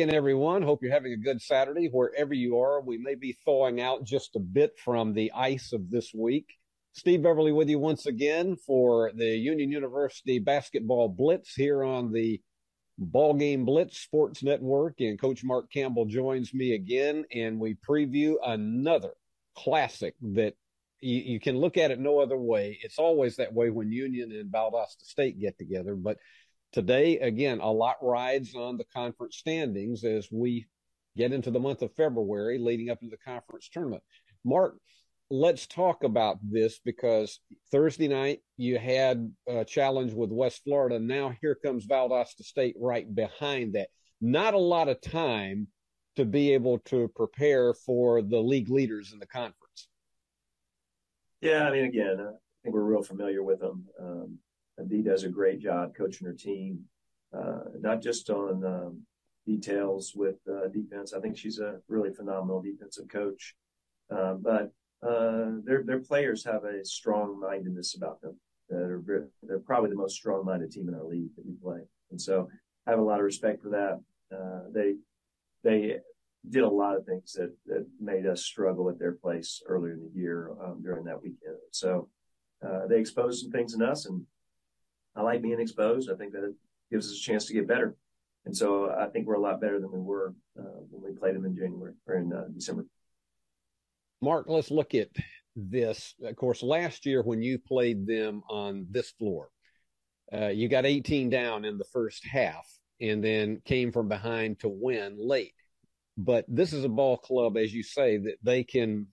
Again, everyone. Hope you're having a good Saturday wherever you are. We may be thawing out just a bit from the ice of this week. Steve Beverly with you once again for the Union University Basketball Blitz here on the Ball Game Blitz Sports Network. And Coach Mark Campbell joins me again, and we preview another classic that you, you can look at it no other way. It's always that way when Union and Valdosta State get together, but Today, again, a lot rides on the conference standings as we get into the month of February leading up to the conference tournament. Mark, let's talk about this because Thursday night you had a challenge with West Florida. Now here comes Valdosta State right behind that. Not a lot of time to be able to prepare for the league leaders in the conference. Yeah, I mean, again, I think we're real familiar with them. Um, Dee does a great job coaching her team, uh, not just on um, details with uh, defense. I think she's a really phenomenal defensive coach, uh, but uh, their their players have a strong mindedness about them. They're, they're probably the most strong minded team in our league that we play, and so I have a lot of respect for that. They they did a lot of things that that made us struggle at their place earlier in the year um, during that weekend. So uh, they exposed some things in us, and I like being exposed. I think that it gives us a chance to get better. And so I think we're a lot better than we were uh, when we played them in January or in uh, December. Mark, let's look at this. Of course, last year when you played them on this floor, uh, you got 18 down in the first half and then came from behind to win late. But this is a ball club, as you say, that they can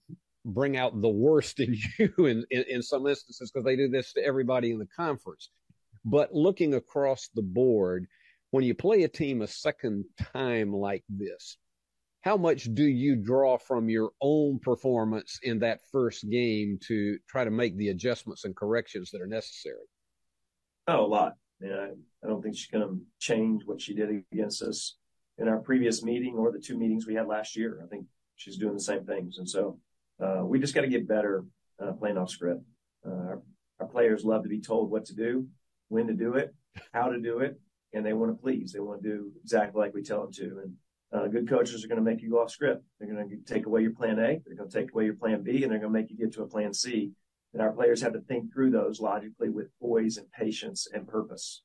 bring out the worst in you in, in, in some instances because they do this to everybody in the conference. But looking across the board, when you play a team a second time like this, how much do you draw from your own performance in that first game to try to make the adjustments and corrections that are necessary? Oh, a lot. Yeah, I don't think she's going to change what she did against us in our previous meeting or the two meetings we had last year. I think she's doing the same things. And so uh, we just got to get better uh, playing off script. Uh, our, our, players love to be told what to do when to do it, how to do it, and they want to please. They want to do exactly like we tell them to. And uh, good coaches are going to make you go off script. They're going to take away your plan A, they're going to take away your plan B, and they're going to make you get to a plan C. And our players have to think through those logically with poise and patience and purpose.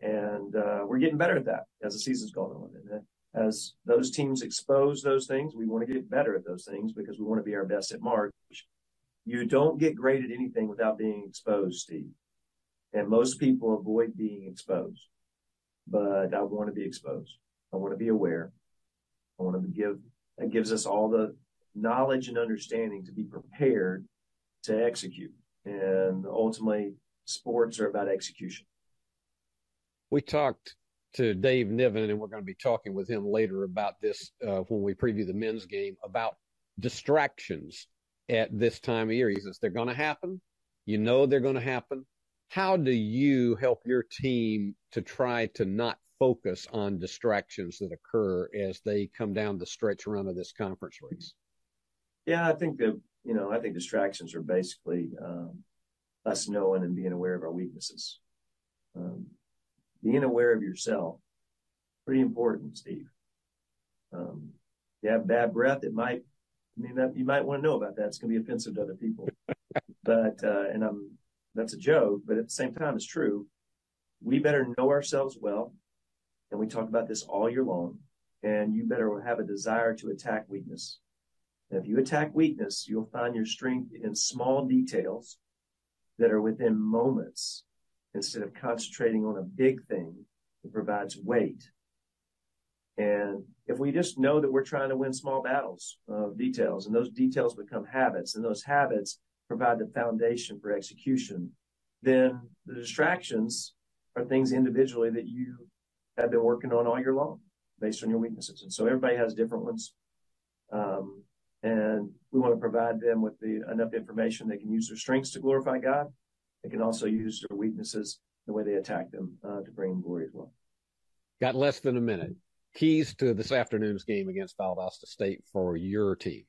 And uh, we're getting better at that as the season's going on. And uh, as those teams expose those things, we want to get better at those things because we want to be our best at March. You don't get great at anything without being exposed, Steve. And most people avoid being exposed, but I want to be exposed. I want to be aware. I want to give, that gives us all the knowledge and understanding to be prepared to execute. And ultimately, sports are about execution. We talked to Dave Niven, and we're going to be talking with him later about this uh, when we preview the men's game about distractions at this time of year. He says they're going to happen. You know they're going to happen how do you help your team to try to not focus on distractions that occur as they come down the stretch run of this conference race? Yeah, I think that, you know, I think distractions are basically um, us knowing and being aware of our weaknesses. Um, being aware of yourself, pretty important, Steve. Um, you have bad breath, it might, I mean, that, you might want to know about that. It's going to be offensive to other people. but, uh, and I'm that's a joke, but at the same time, it's true. We better know ourselves well. And we talk about this all year long. And you better have a desire to attack weakness. And if you attack weakness, you'll find your strength in small details that are within moments instead of concentrating on a big thing that provides weight. And if we just know that we're trying to win small battles of details and those details become habits and those habits provide the foundation for execution, then the distractions are things individually that you have been working on all year long based on your weaknesses. And so everybody has different ones. Um, and we want to provide them with the enough information they can use their strengths to glorify God. They can also use their weaknesses the way they attack them uh, to bring glory as well. Got less than a minute. Keys to this afternoon's game against Valdosta State for your team.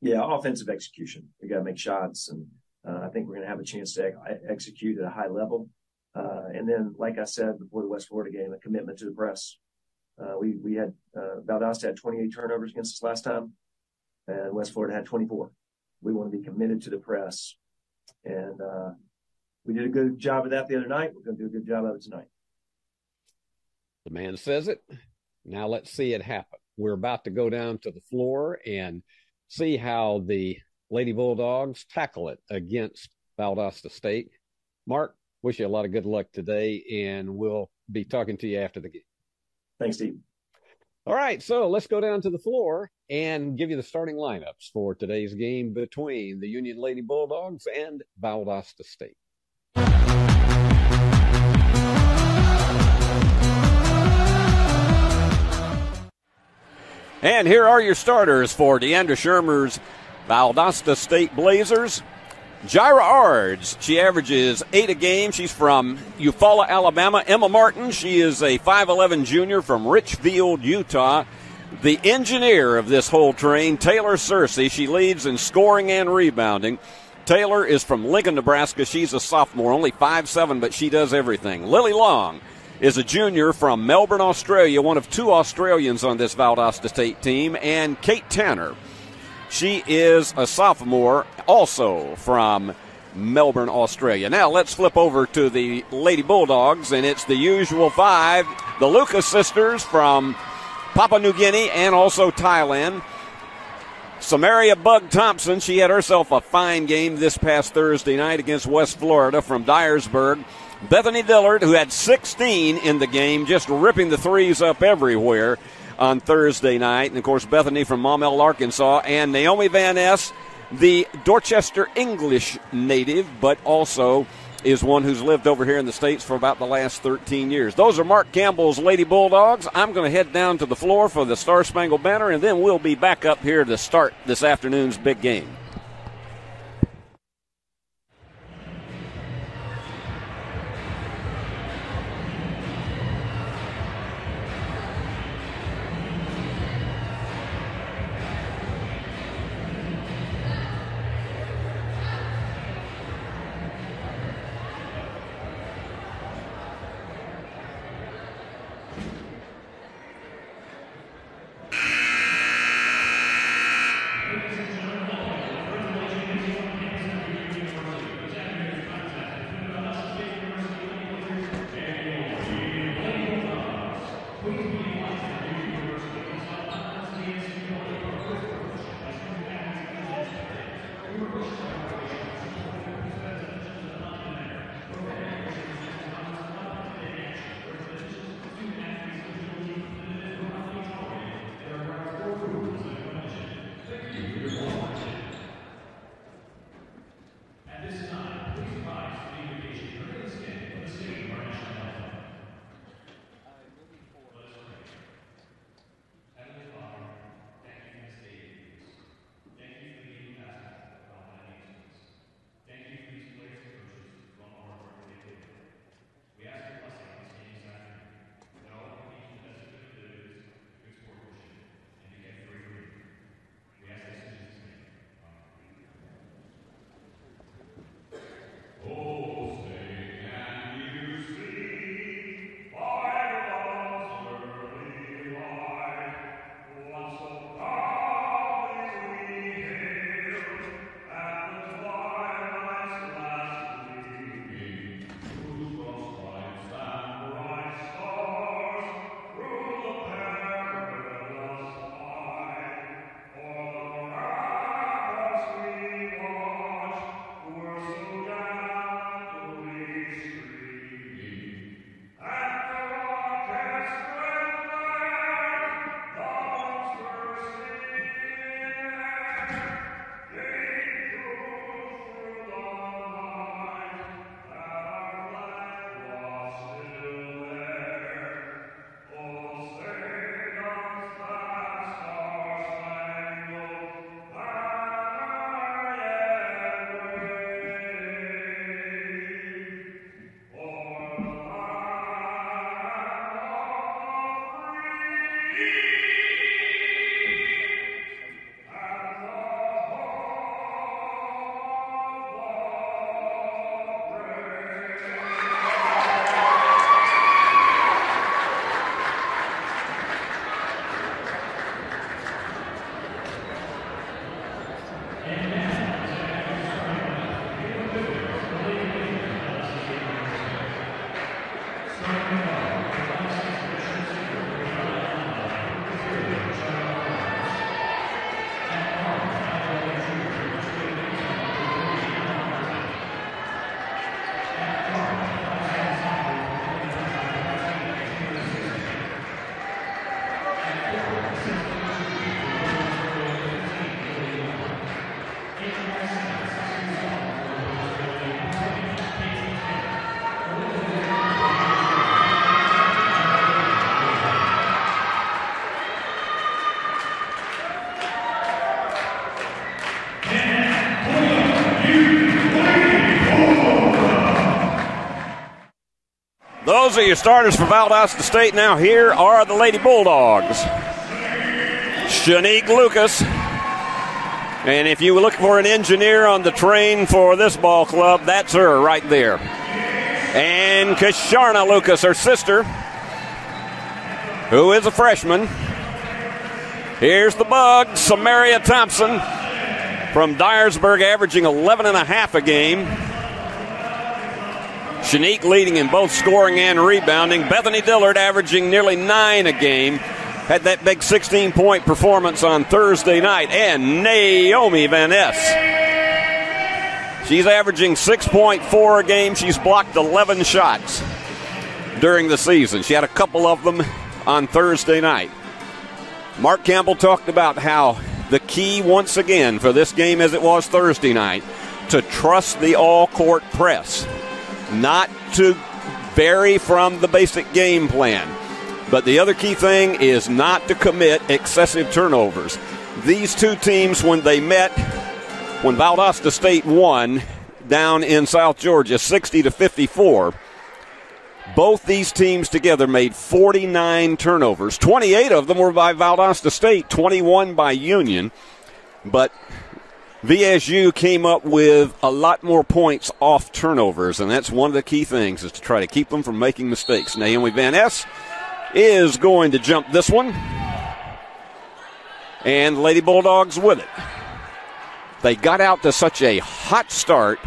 Yeah, offensive execution. We got to make shots, and uh, I think we're going to have a chance to ex- execute at a high level. Uh, and then, like I said before the West Florida game, a commitment to the press. Uh, we we had uh, Valdosta had 28 turnovers against us last time, and West Florida had 24. We want to be committed to the press, and uh, we did a good job of that the other night. We're going to do a good job of it tonight. The man says it. Now let's see it happen. We're about to go down to the floor and see how the Lady Bulldogs tackle it against Valdosta State. Mark, wish you a lot of good luck today, and we'll be talking to you after the game. Thanks, Steve. All right, so let's go down to the floor and give you the starting lineups for today's game between the Union Lady Bulldogs and Valdosta State. And here are your starters for Deandra Shermer's Valdosta State Blazers. Jira Ards, she averages eight a game. She's from Eufaula, Alabama. Emma Martin, she is a 5'11 junior from Richfield, Utah. The engineer of this whole train, Taylor Searcy, she leads in scoring and rebounding. Taylor is from Lincoln, Nebraska. She's a sophomore, only 5'7, but she does everything. Lily Long is a junior from Melbourne, Australia, one of two Australians on this Valdosta State team. And Kate Tanner, she is a sophomore, also from Melbourne, Australia. Now let's flip over to the Lady Bulldogs, and it's the usual five. The Lucas sisters from Papua New Guinea and also Thailand. Samaria Bug Thompson, she had herself a fine game this past Thursday night against West Florida from Dyersburg. Bethany Dillard, who had 16 in the game, just ripping the threes up everywhere on Thursday night. And of course, Bethany from Maumelle, Arkansas, and Naomi Van the Dorchester English native, but also is one who's lived over here in the States for about the last 13 years. Those are Mark Campbell's Lady Bulldogs. I'm going to head down to the floor for the Star Spangled Banner, and then we'll be back up here to start this afternoon's big game. Those are your starters for Valdosta State. Now, here are the Lady Bulldogs. Shanique Lucas. And if you look for an engineer on the train for this ball club, that's her right there. And Kasharna Lucas, her sister, who is a freshman. Here's the bug, Samaria Thompson from Dyersburg, averaging 11 and a half a game. Shanique leading in both scoring and rebounding. Bethany Dillard averaging nearly nine a game. Had that big 16 point performance on Thursday night. And Naomi Van Ness. She's averaging 6.4 a game. She's blocked 11 shots during the season. She had a couple of them on Thursday night. Mark Campbell talked about how the key, once again, for this game as it was Thursday night, to trust the all court press not to vary from the basic game plan. But the other key thing is not to commit excessive turnovers. These two teams, when they met, when Valdosta State won down in South Georgia, 60 to 54, both these teams together made 49 turnovers. 28 of them were by Valdosta State, 21 by Union. But VSU came up with a lot more points off turnovers, and that's one of the key things is to try to keep them from making mistakes. Naomi Van Ness is going to jump this one, and Lady Bulldogs with it. They got out to such a hot start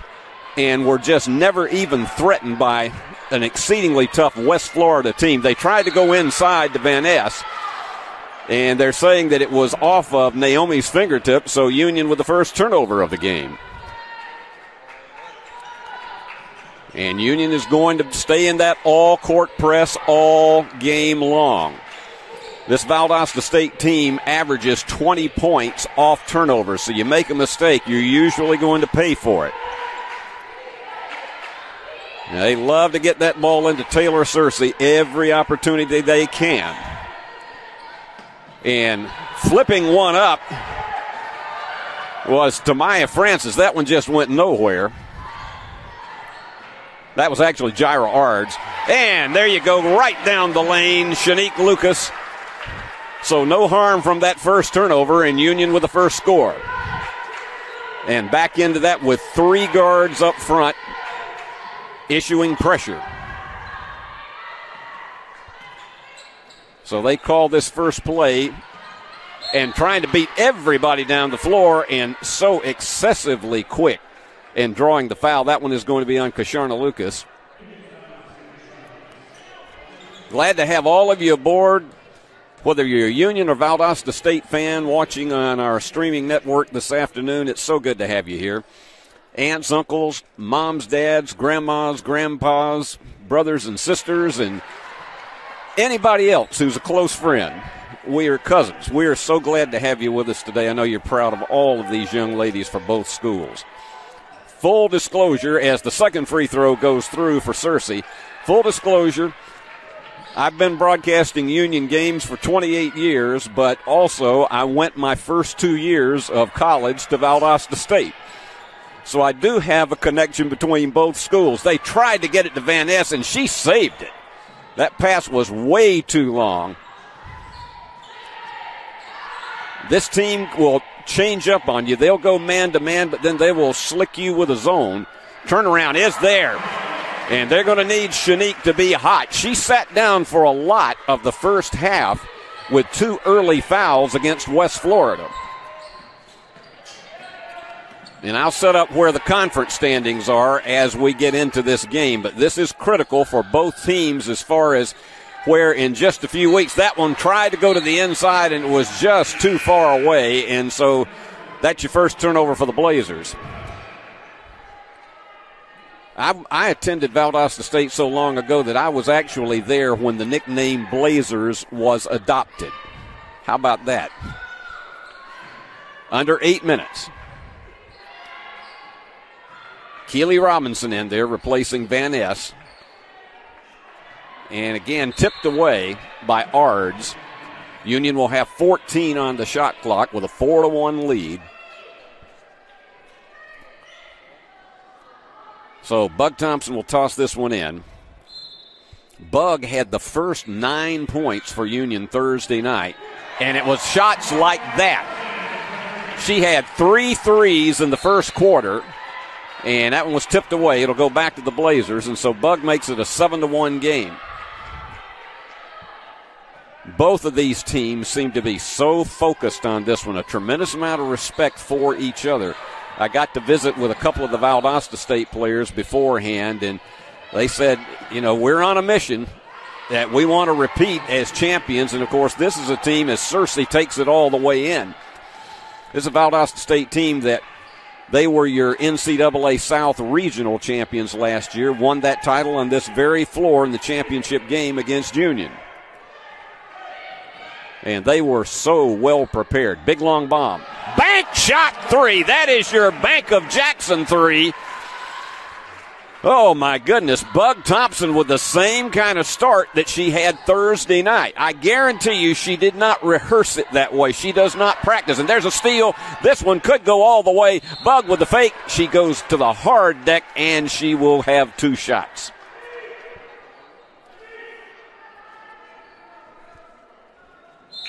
and were just never even threatened by an exceedingly tough West Florida team. They tried to go inside to Van Ness and they're saying that it was off of Naomi's fingertips, so Union with the first turnover of the game. And Union is going to stay in that all court press all game long. This Valdosta State team averages 20 points off turnovers, so you make a mistake, you're usually going to pay for it. Now, they love to get that ball into Taylor Searcy every opportunity they can. And flipping one up was Tamaya Francis. That one just went nowhere. That was actually Jaira Ards. And there you go, right down the lane, Shanique Lucas. So no harm from that first turnover in Union with the first score. And back into that with three guards up front issuing pressure. So they call this first play and trying to beat everybody down the floor and so excessively quick in drawing the foul. That one is going to be on Kasharna Lucas. Glad to have all of you aboard, whether you're a Union or Valdosta State fan watching on our streaming network this afternoon. It's so good to have you here. Aunts, uncles, moms, dads, grandmas, grandpas, brothers and sisters, and anybody else who's a close friend. We are cousins. We are so glad to have you with us today. I know you're proud of all of these young ladies for both schools. Full disclosure, as the second free throw goes through for Searcy. full disclosure, I've been broadcasting Union games for 28 years, but also I went my first two years of college to Valdosta State. So I do have a connection between both schools. They tried to get it to Van Ness, and she saved it. That pass was way too long. This team will change up on you. They'll go man to man, but then they will slick you with a zone. Turnaround is there. And they're going to need Shanique to be hot. She sat down for a lot of the first half with two early fouls against West Florida. And I'll set up where the conference standings are as we get into this game. But this is critical for both teams as far as where in just a few weeks that one tried to go to the inside and it was just too far away. And so that's your first turnover for the Blazers. I, I, attended Valdosta State so long ago that I was actually there when the nickname Blazers was adopted. How about that? Under eight minutes. Keely Robinson in there replacing Van Ness. And again, tipped away by Ards. Union will have 14 on the shot clock with a 4 to 1 lead. So Bug Thompson will toss this one in. Bug had the first nine points for Union Thursday night, and it was shots like that. She had three threes in the first quarter, and that one was tipped away. It'll go back to the Blazers, and so Bug makes it a seven to one game. Both of these teams seem to be so focused on this one, a tremendous amount of respect for each other. I got to visit with a couple of the Valdosta State players beforehand, and they said, you know, we're on a mission that we want to repeat as champions. And of course, this is a team as Searcy takes it all the way in. This is a Valdosta State team that they were your NCAA South regional champions last year, won that title on this very floor in the championship game against Union. And they were so well prepared. Big long bomb. Bank shot three. That is your Bank of Jackson three. Oh my goodness, Bug Thompson with the same kind of start that she had Thursday night. I guarantee you she did not rehearse it that way. She does not practice. And there's a steal. This one could go all the way. Bug with the fake. She goes to the hard deck and she will have two shots.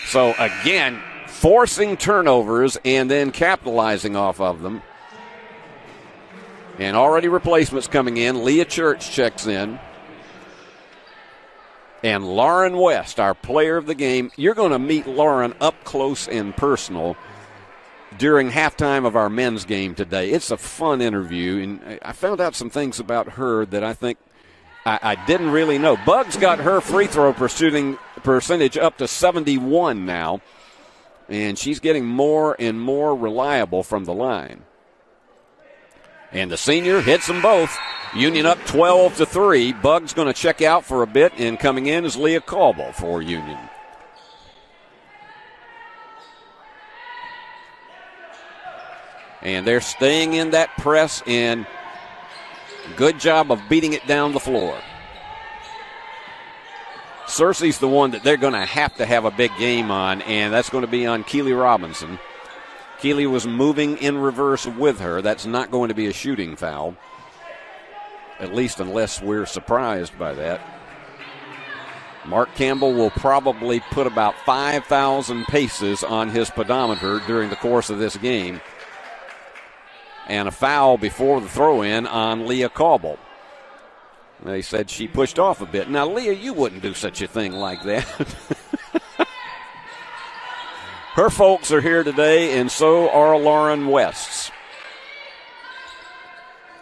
So again, forcing turnovers and then capitalizing off of them. And already replacements coming in. Leah Church checks in. And Lauren West, our player of the game. You're going to meet Lauren up close and personal during halftime of our men's game today. It's a fun interview, and I found out some things about her that I think I, I didn't really know. Bugs got her free throw percentage up to 71 now, and she's getting more and more reliable from the line. And the senior hits them both. Union up 12 to 3. Bug's going to check out for a bit, and coming in is Leah Caldwell for Union. And they're staying in that press, and good job of beating it down the floor. Searcy's the one that they're going to have to have a big game on, and that's going to be on Keeley Robinson. Keeley was moving in reverse with her. That's not going to be a shooting foul, at least unless we're surprised by that. Mark Campbell will probably put about 5,000 paces on his pedometer during the course of this game. And a foul before the throw in on Leah Caldwell. They said she pushed off a bit. Now, Leah, you wouldn't do such a thing like that. Her folks are here today, and so are Lauren West's.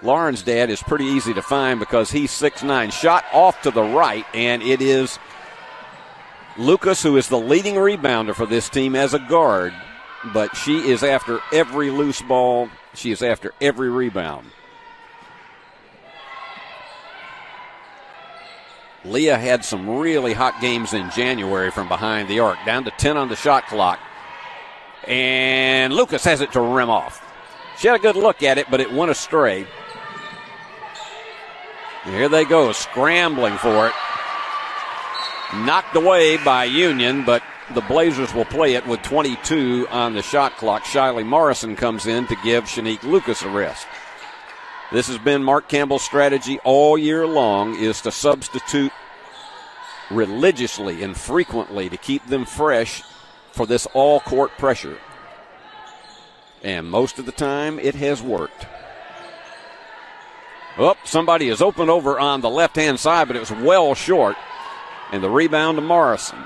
Lauren's dad is pretty easy to find because he's six nine. Shot off to the right, and it is Lucas, who is the leading rebounder for this team as a guard, but she is after every loose ball. She is after every rebound. Leah had some really hot games in January from behind the arc, down to 10 on the shot clock. And Lucas has it to rim off. She had a good look at it, but it went astray. Here they go, scrambling for it. Knocked away by Union, but the Blazers will play it with 22 on the shot clock. Shiley Morrison comes in to give Shanique Lucas a rest. This has been Mark Campbell's strategy all year long is to substitute religiously and frequently to keep them fresh for this all court pressure. And most of the time, it has worked. Oh, somebody is open over on the left hand side, but it was well short. And the rebound to Morrison.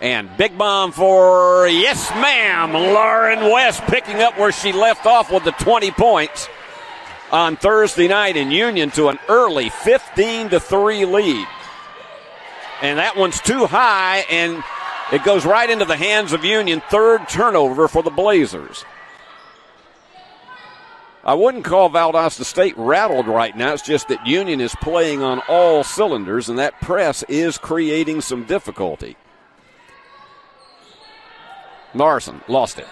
And big bomb for, yes, ma'am, Lauren West picking up where she left off with the 20 points on Thursday night in Union to an early 15 to 3 lead and that one's too high, and it goes right into the hands of Union. Third turnover for the Blazers. I wouldn't call Valdosta State rattled right now. It's just that Union is playing on all cylinders, and that press is creating some difficulty. Larson lost it.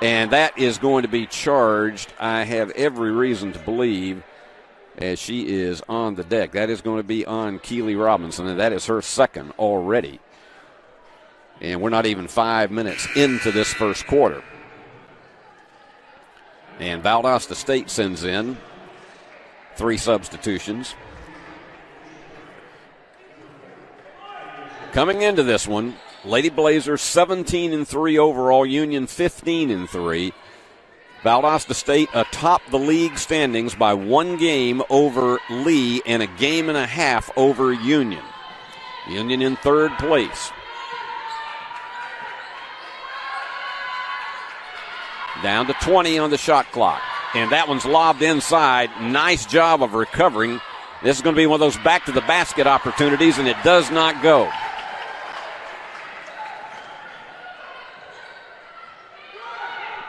And that is going to be charged, I have every reason to believe, as she is on the deck. That is going to be on Keeley Robinson, and that is her second already. And we're not even five minutes into this first quarter. And Valdosta State sends in three substitutions. Coming into this one, Lady Blazers 17 and 3 overall, Union 15 and 3. Valdosta State atop the league standings by one game over Lee and a game and a half over Union. Union in third place. Down to 20 on the shot clock. And that one's lobbed inside. Nice job of recovering. This is going to be one of those back to the basket opportunities, and it does not go.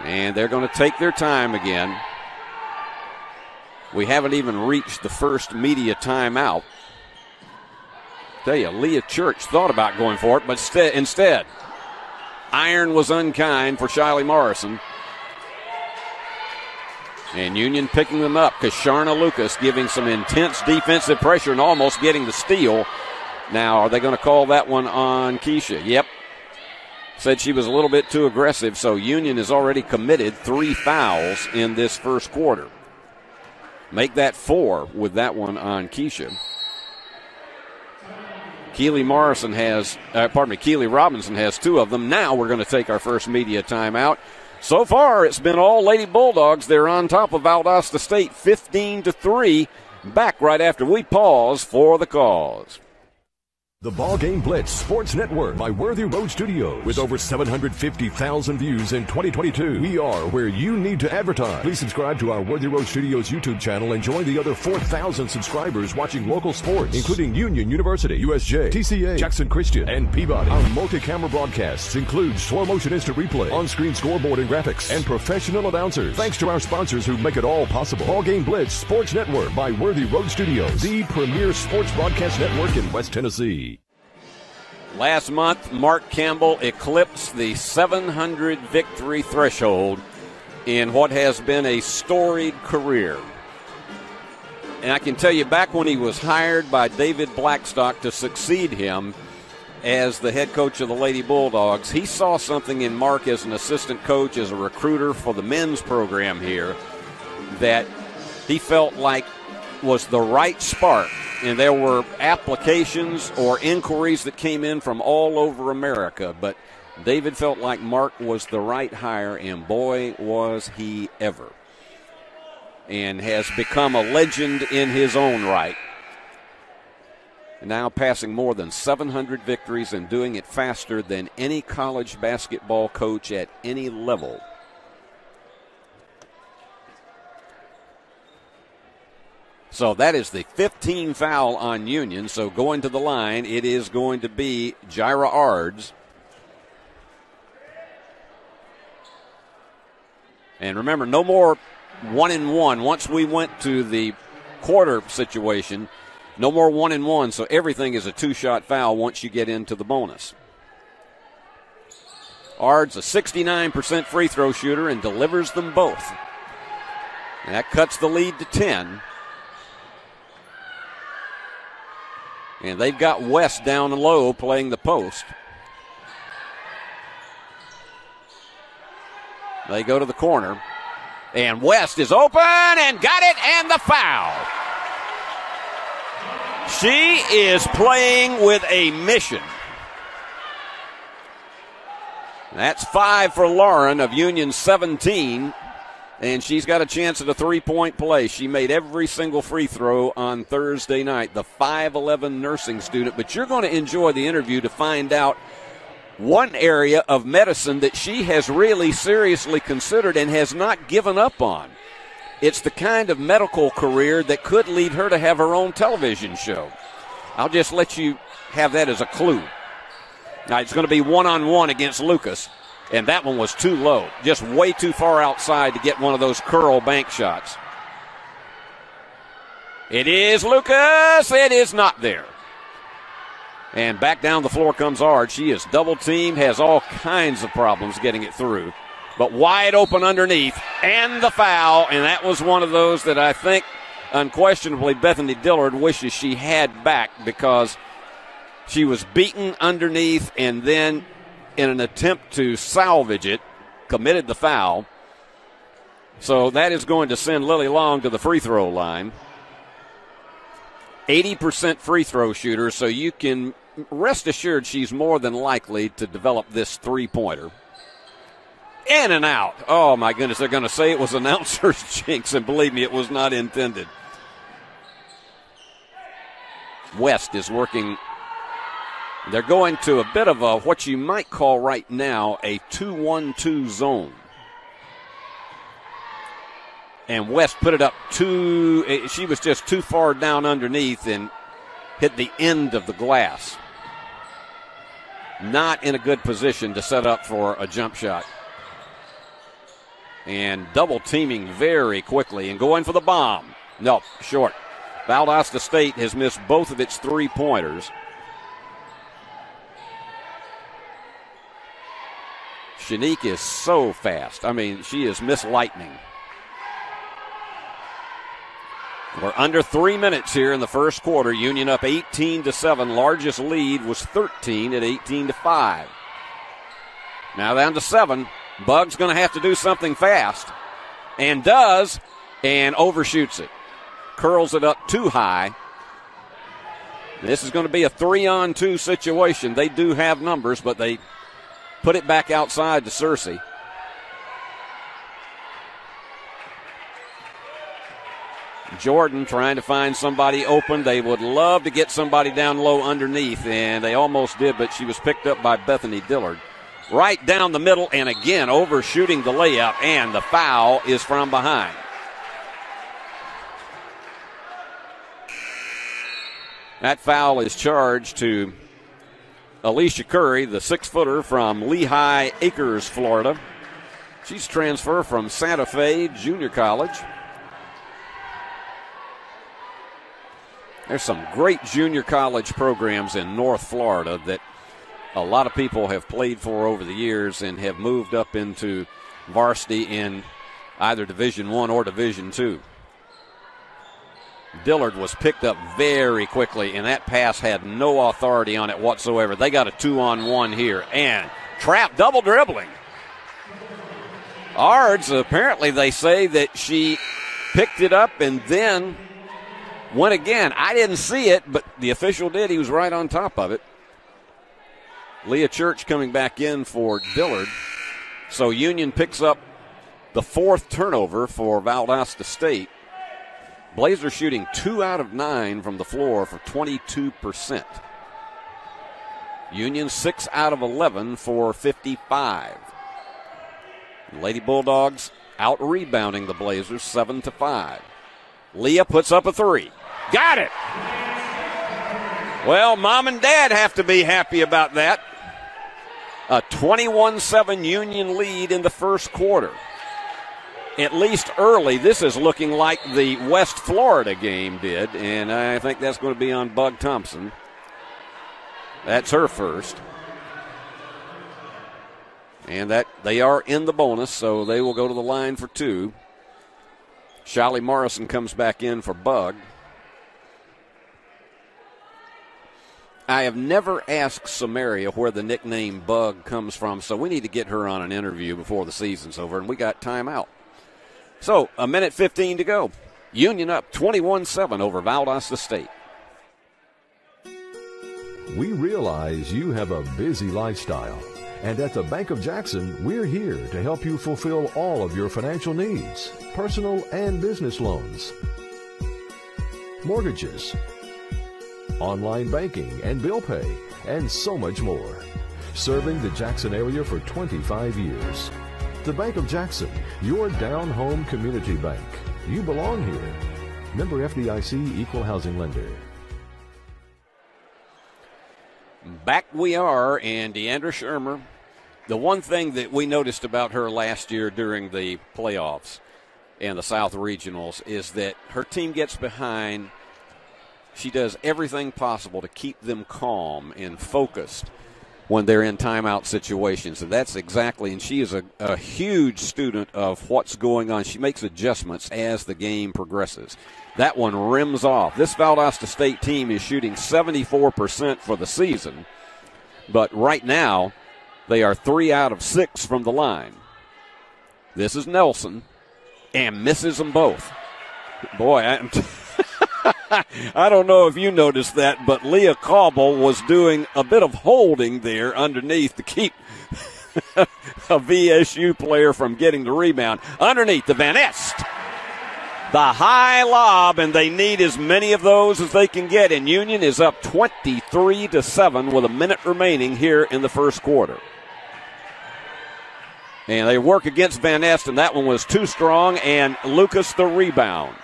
And they're going to take their time again. We haven't even reached the first media timeout. Tell you, Leah Church thought about going for it, but st- instead, iron was unkind for Shiley Morrison. And Union picking them up. Kasharna Lucas giving some intense defensive pressure and almost getting the steal. Now, are they going to call that one on Keisha? Yep, said she was a little bit too aggressive, so Union has already committed three fouls in this first quarter. Make that four with that one on Keisha. Keely Morrison has, uh, pardon me, Keely Robinson has two of them. Now we're going to take our first media timeout. So far, it's been all Lady Bulldogs. They're on top of Valdosta State, 15 to three. Back right after we pause for the cause. The Ball Game Blitz Sports Network by Worthy Road Studios. With over 750,000 views in 2022, we are where you need to advertise. Please subscribe to our Worthy Road Studios YouTube channel and join the other 4,000 subscribers watching local sports, including Union University, USJ, TCA, Jackson Christian, and Peabody. Our multi-camera broadcasts include slow motion instant replay, on-screen scoreboard and graphics, and professional announcers. Thanks to our sponsors who make it all possible. Ball Game Blitz Sports Network by Worthy Road Studios, the premier sports broadcast network in West Tennessee. Last month, Mark Campbell eclipsed the 700 victory threshold in what has been a storied career. And I can tell you, back when he was hired by David Blackstock to succeed him as the head coach of the Lady Bulldogs, he saw something in Mark as an assistant coach, as a recruiter for the men's program here, that he felt like was the right spark and there were applications or inquiries that came in from all over America, but David felt like Mark was the right hire, and boy, was he ever. And has become a legend in his own right. Now passing more than 700 victories and doing it faster than any college basketball coach at any level. So that is the 15 foul on Union. So going to the line, it is going to be Jira Ards. And remember, no more one and one. Once we went to the quarter situation, no more one and one. So everything is a two shot foul once you get into the bonus. Ards, a 69% free throw shooter, and delivers them both. that cuts the lead to 10. And they've got West down low playing the post. They go to the corner. And West is open and got it and the foul. She is playing with a mission. That's five for Lauren of Union 17 and she's got a chance at a three point play. She made every single free throw on Thursday night, the 5'11 nursing student. But you're going to enjoy the interview to find out one area of medicine that she has really seriously considered and has not given up on. It's the kind of medical career that could lead her to have her own television show. I'll just let you have that as a clue. Now, it's going to be one on one against Lucas and that one was too low, just way too far outside to get one of those curl bank shots. It is Lucas. It is not there. And back down the floor comes Ard. She is double teamed, has all kinds of problems getting it through. But wide open underneath, and the foul. And that was one of those that I think unquestionably Bethany Dillard wishes she had back because she was beaten underneath and then in an attempt to salvage it, committed the foul. So that is going to send Lily Long to the free throw line. 80% free throw shooter, so you can rest assured she's more than likely to develop this three pointer. In and out. Oh my goodness, they're going to say it was announcer's jinx, and believe me, it was not intended. West is working. They're going to a bit of a what you might call right now a 2 1 2 zone. And West put it up too, eh, she was just too far down underneath and hit the end of the glass. Not in a good position to set up for a jump shot. And double teaming very quickly and going for the bomb. No, short. Valdosta State has missed both of its three pointers. Shanique is so fast. I mean, she is Miss Lightning. We're under three minutes here in the first quarter. Union up 18 to 7. Largest lead was 13 at 18 to 5. Now down to 7. Bug's going to have to do something fast. And does, and overshoots it curls it up too high. This is going to be a three on two situation. They do have numbers, but they put it back outside to Searcy. Jordan trying to find somebody open. They would love to get somebody down low underneath, and they almost did, but she was picked up by Bethany Dillard. Right down the middle, and again overshooting the layup, and the foul is from behind. That foul is charged to Alicia Curry, the six footer from Lehigh Acres, Florida. She's transferred from Santa Fe Junior College. There's some great junior college programs in North Florida that a lot of people have played for over the years and have moved up into varsity in either Division One or Division Two. Dillard was picked up very quickly, and that pass had no authority on it whatsoever. They got a two on one here, and trap double dribbling. Ards, apparently, they say that she picked it up and then went again. I didn't see it, but the official did. He was right on top of it. Leah Church coming back in for Dillard. So Union picks up the fourth turnover for Valdosta State. Blazers shooting two out of nine from the floor for 22%. Union six out of 11 for 55. Lady Bulldogs out rebounding the Blazers seven to five. Leah puts up a three. Got it. Well, mom and dad have to be happy about that. A 21 7 Union lead in the first quarter at least early, this is looking like the West Florida game did, and I think that's going to be on Bug Thompson. That's her first. And that they are in the bonus, so they will go to the line for two. Shelly Morrison comes back in for Bug. I have never asked Samaria where the nickname Bug comes from, so we need to get her on an interview before the season's over, and we got time out. So, a minute 15 to go. Union up 21 7 over Valdosta State. We realize you have a busy lifestyle. And at the Bank of Jackson, we're here to help you fulfill all of your financial needs, personal and business loans, mortgages, online banking and bill pay, and so much more. Serving the Jackson area for 25 years. The Bank of Jackson, your down home community bank. You belong here. Member FDIC Equal Housing Lender. Back we are, and Deandra Schirmer. The one thing that we noticed about her last year during the playoffs and the South Regionals is that her team gets behind. She does everything possible to keep them calm and focused when they're in timeout situations. And that's exactly, and she is a, a huge student of what's going on. She makes adjustments as the game progresses. That one rims off. This Valdosta State team is shooting 74% for the season, but right now they are three out of six from the line. This is Nelson and misses them both. Boy, I don't know if you noticed that, but Leah Cauble was doing a bit of holding there underneath to keep a VSU player from getting the rebound. Underneath the Van Ness. The high lob, and they need as many of those as they can get. And Union is up 23 to 7 with a minute remaining here in the first quarter. And they work against Van Ness, and that one was too strong, and Lucas the rebound.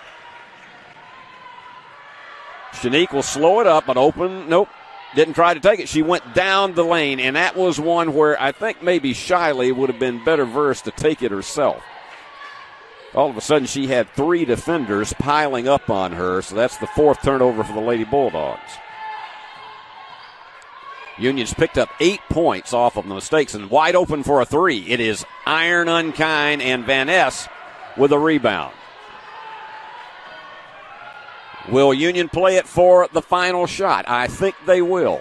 Shanique will slow it up, but open. Nope. Didn't try to take it. She went down the lane, and that was one where I think maybe Shiley would have been better versed to take it herself. All of a sudden, she had three defenders piling up on her, so that's the fourth turnover for the Lady Bulldogs. Union's picked up eight points off of the mistakes and wide open for a three. It is Iron Unkind and Van Ness with a rebound. Will Union play it for the final shot? I think they will.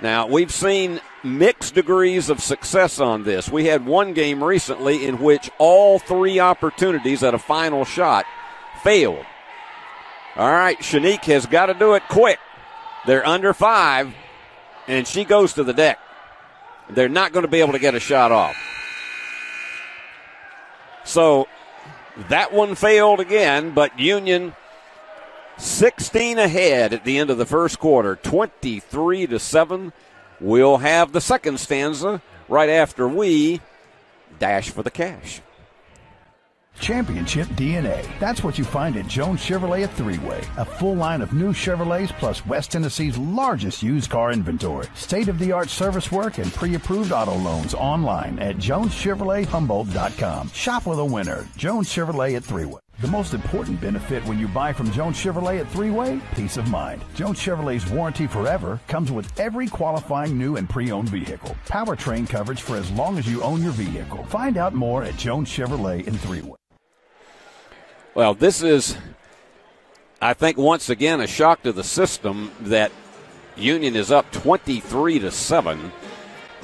Now, we've seen mixed degrees of success on this. We had one game recently in which all three opportunities at a final shot failed. All right, Shanique has got to do it quick. They're under five, and she goes to the deck. They're not going to be able to get a shot off. So that one failed again, but Union 16 ahead at the end of the first quarter, 23 to 7. We'll have the second stanza right after we dash for the cash. Championship DNA. That's what you find at Jones Chevrolet at Three Way. A full line of new Chevrolets plus West Tennessee's largest used car inventory. State of the art service work and pre approved auto loans online at JonesChevroletHumboldt.com. Shop with a winner. Jones Chevrolet at Three Way. The most important benefit when you buy from Jones Chevrolet at Three Way? Peace of mind. Jones Chevrolet's warranty forever comes with every qualifying new and pre-owned vehicle. Powertrain coverage for as long as you own your vehicle. Find out more at Jones Chevrolet in Three Way. Well, this is, I think, once again a shock to the system that Union is up 23 to 7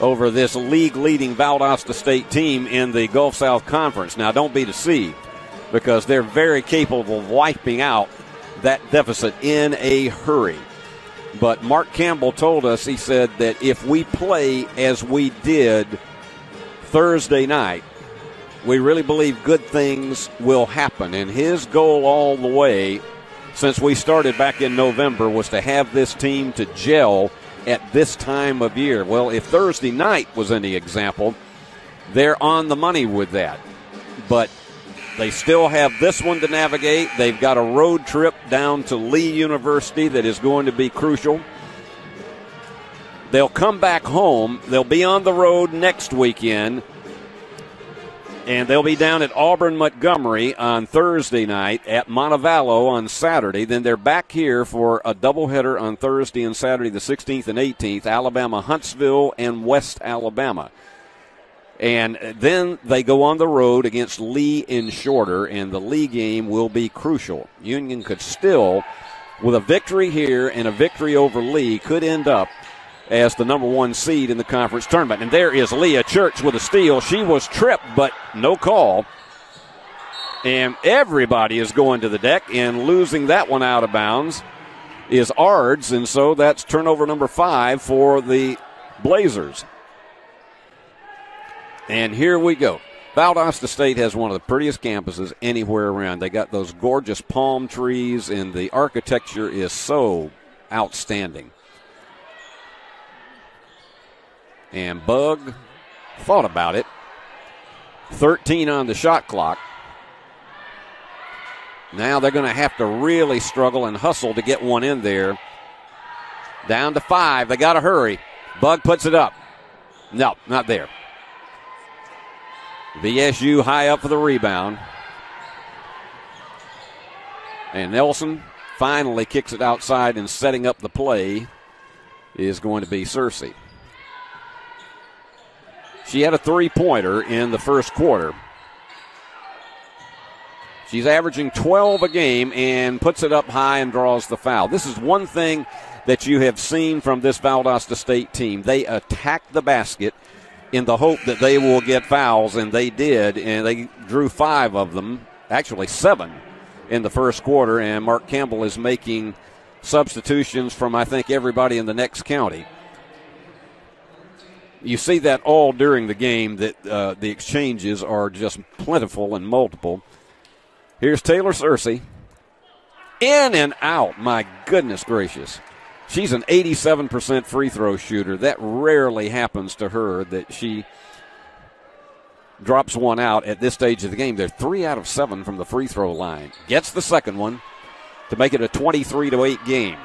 over this league leading Valdosta State team in the Gulf South Conference. Now, don't be deceived because they're very capable of wiping out that deficit in a hurry. But Mark Campbell told us, he said that if we play as we did Thursday night, we really believe good things will happen. And his goal all the way since we started back in November was to have this team to gel at this time of year. Well, if Thursday night was any example, they're on the money with that. But they still have this one to navigate. They've got a road trip down to Lee University that is going to be crucial. They'll come back home. They'll be on the road next weekend. And they'll be down at Auburn Montgomery on Thursday night, at Montevallo on Saturday. Then they're back here for a doubleheader on Thursday and Saturday, the 16th and 18th, Alabama, Huntsville, and West Alabama. And then they go on the road against Lee in Shorter, and the Lee game will be crucial. Union could still, with a victory here and a victory over Lee, could end up as the number one seed in the conference tournament. And there is Leah Church with a steal. She was tripped, but no call. And everybody is going to the deck, and losing that one out of bounds is Ards, and so that's turnover number five for the Blazers. And here we go. Valdosta State has one of the prettiest campuses anywhere around. They got those gorgeous palm trees, and the architecture is so outstanding. And Bug thought about it. 13 on the shot clock. Now they're going to have to really struggle and hustle to get one in there. Down to five. They got to hurry. Bug puts it up. No, not there. VSU high up for the rebound. And Nelson finally kicks it outside and setting up the play is going to be Searcy. She had a three pointer in the first quarter. She's averaging 12 a game and puts it up high and draws the foul. This is one thing that you have seen from this Valdosta State team. They attack the basket in the hope that they will get fouls, and they did, and they drew five of them, actually seven, in the first quarter, and Mark Campbell is making substitutions from, I think, everybody in the next county. You see that all during the game that uh, the exchanges are just plentiful and multiple. Here's Taylor Searcy. In and out. My goodness gracious. She's an 87% free throw shooter. That rarely happens to her that she drops one out at this stage of the game. They're three out of seven from the free throw line. Gets the second one to make it a 23 to 8 game.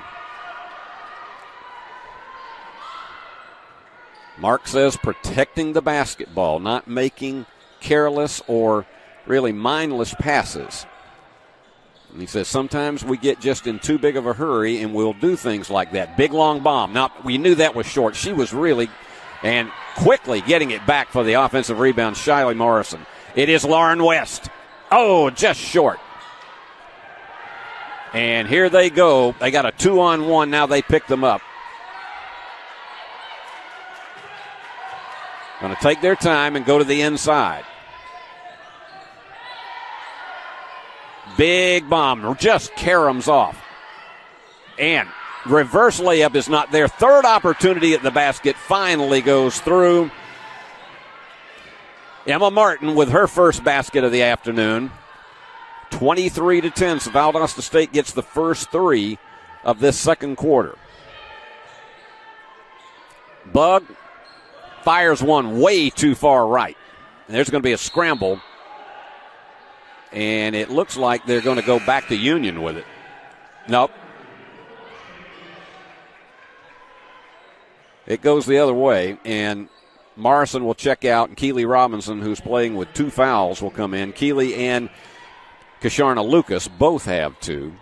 Mark says protecting the basketball, not making careless or really mindless passes. And he says sometimes we get just in too big of a hurry and we'll do things like that. Big long bomb. Now, we knew that was short. She was really and quickly getting it back for the offensive rebound, Shiley Morrison. It is Lauren West. Oh, just short. And here they go. They got a two on one. Now they pick them up. Going to take their time and go to the inside. Big bomb. Just caroms off. And reverse layup is not there. Third opportunity at the basket finally goes through. Emma Martin with her first basket of the afternoon. 23 to 10. So Valdosta State gets the first three of this second quarter. Bug fires one way too far right. And there's going to be a scramble. And it looks like they're going to go back to Union with it. Nope. It goes the other way, and Morrison will check out, and Keeley Robinson, who's playing with two fouls, will come in. Keeley and Kasharna Lucas both have two.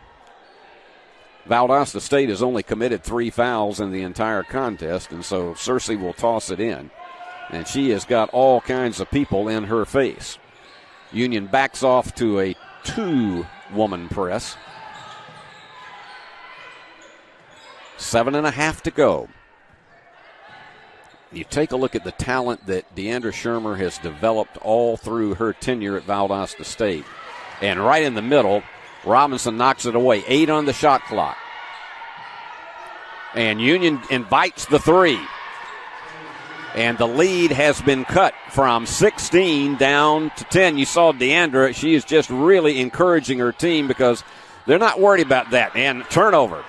Valdosta State has only committed three fouls in the entire contest, and so Searcy will toss it in. And she has got all kinds of people in her face. Union backs off to a two woman press. Seven and a half to go. You take a look at the talent that Deandra Schirmer has developed all through her tenure at Valdosta State. And right in the middle, Robinson knocks it away. Eight on the shot clock. And Union invites the three. And the lead has been cut from 16 down to 10. You saw Deandra. She is just really encouraging her team because they're not worried about that. And turnover.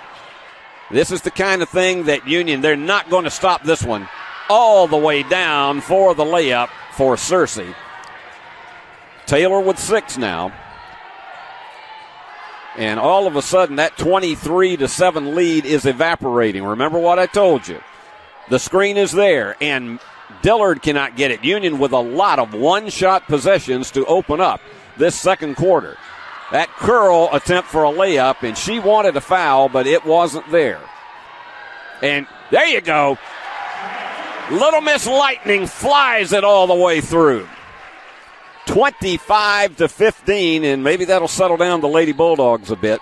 This is the kind of thing that Union, they're not going to stop this one all the way down for the layup for Searcy. Taylor with six now. And all of a sudden, that 23 to 7 lead is evaporating. Remember what I told you. The screen is there, and Dillard cannot get it. Union with a lot of one shot possessions to open up this second quarter. That curl attempt for a layup, and she wanted a foul, but it wasn't there. And there you go. Little Miss Lightning flies it all the way through. 25 to 15, and maybe that'll settle down the Lady Bulldogs a bit.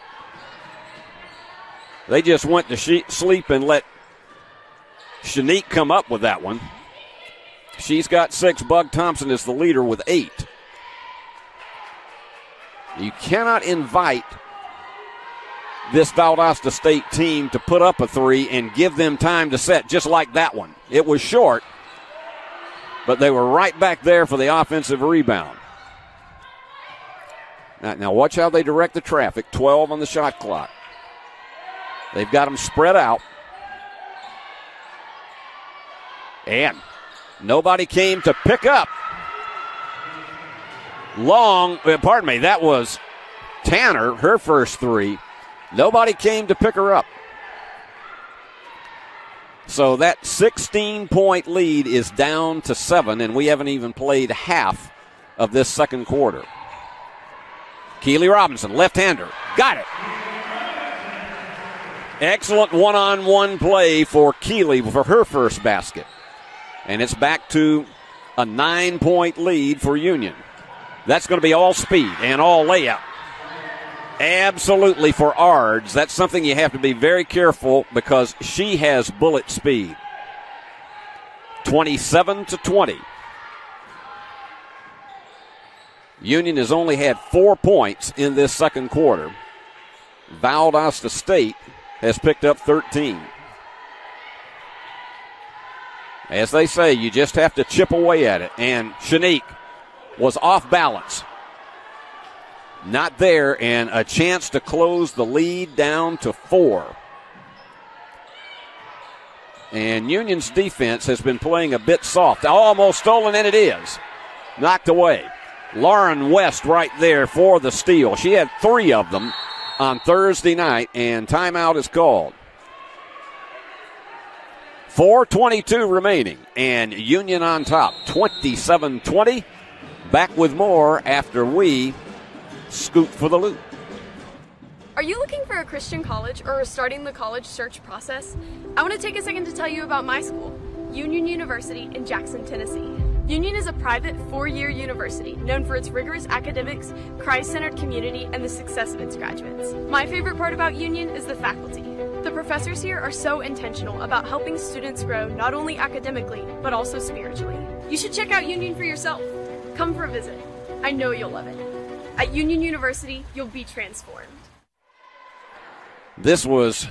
They just went to sleep and let Shanique come up with that one. She's got six. Bug Thompson is the leader with eight. You cannot invite this Valdosta State team to put up a three and give them time to set, just like that one. It was short, but they were right back there for the offensive rebound. Now, now watch how they direct the traffic 12 on the shot clock. They've got them spread out. And nobody came to pick up. Long, uh, pardon me, that was Tanner, her first three. Nobody came to pick her up. So that 16 point lead is down to seven, and we haven't even played half of this second quarter. Keeley Robinson, left hander, got it. Excellent one on one play for Keeley for her first basket. And it's back to a nine point lead for Union. That's going to be all speed and all layup. Absolutely for Ards. That's something you have to be very careful because she has bullet speed. 27 to 20. Union has only had four points in this second quarter. Valdosta State has picked up 13. As they say, you just have to chip away at it. And Shanique was off balance. Not there, and a chance to close the lead down to four. And Union's defense has been playing a bit soft. Almost stolen, and it is. Knocked away. Lauren West right there for the steal. She had three of them on Thursday night, and timeout is called. 4.22 remaining, and Union on top, 27 20. Back with more after we scoot for the loop. Are you looking for a Christian college or are starting the college search process? I want to take a second to tell you about my school, Union University in Jackson, Tennessee. Union is a private four year university known for its rigorous academics, Christ centered community, and the success of its graduates. My favorite part about Union is the faculty. The professors here are so intentional about helping students grow not only academically, but also spiritually. You should check out Union for yourself. Come for a visit. I know you'll love it. At Union University, you'll be transformed. This was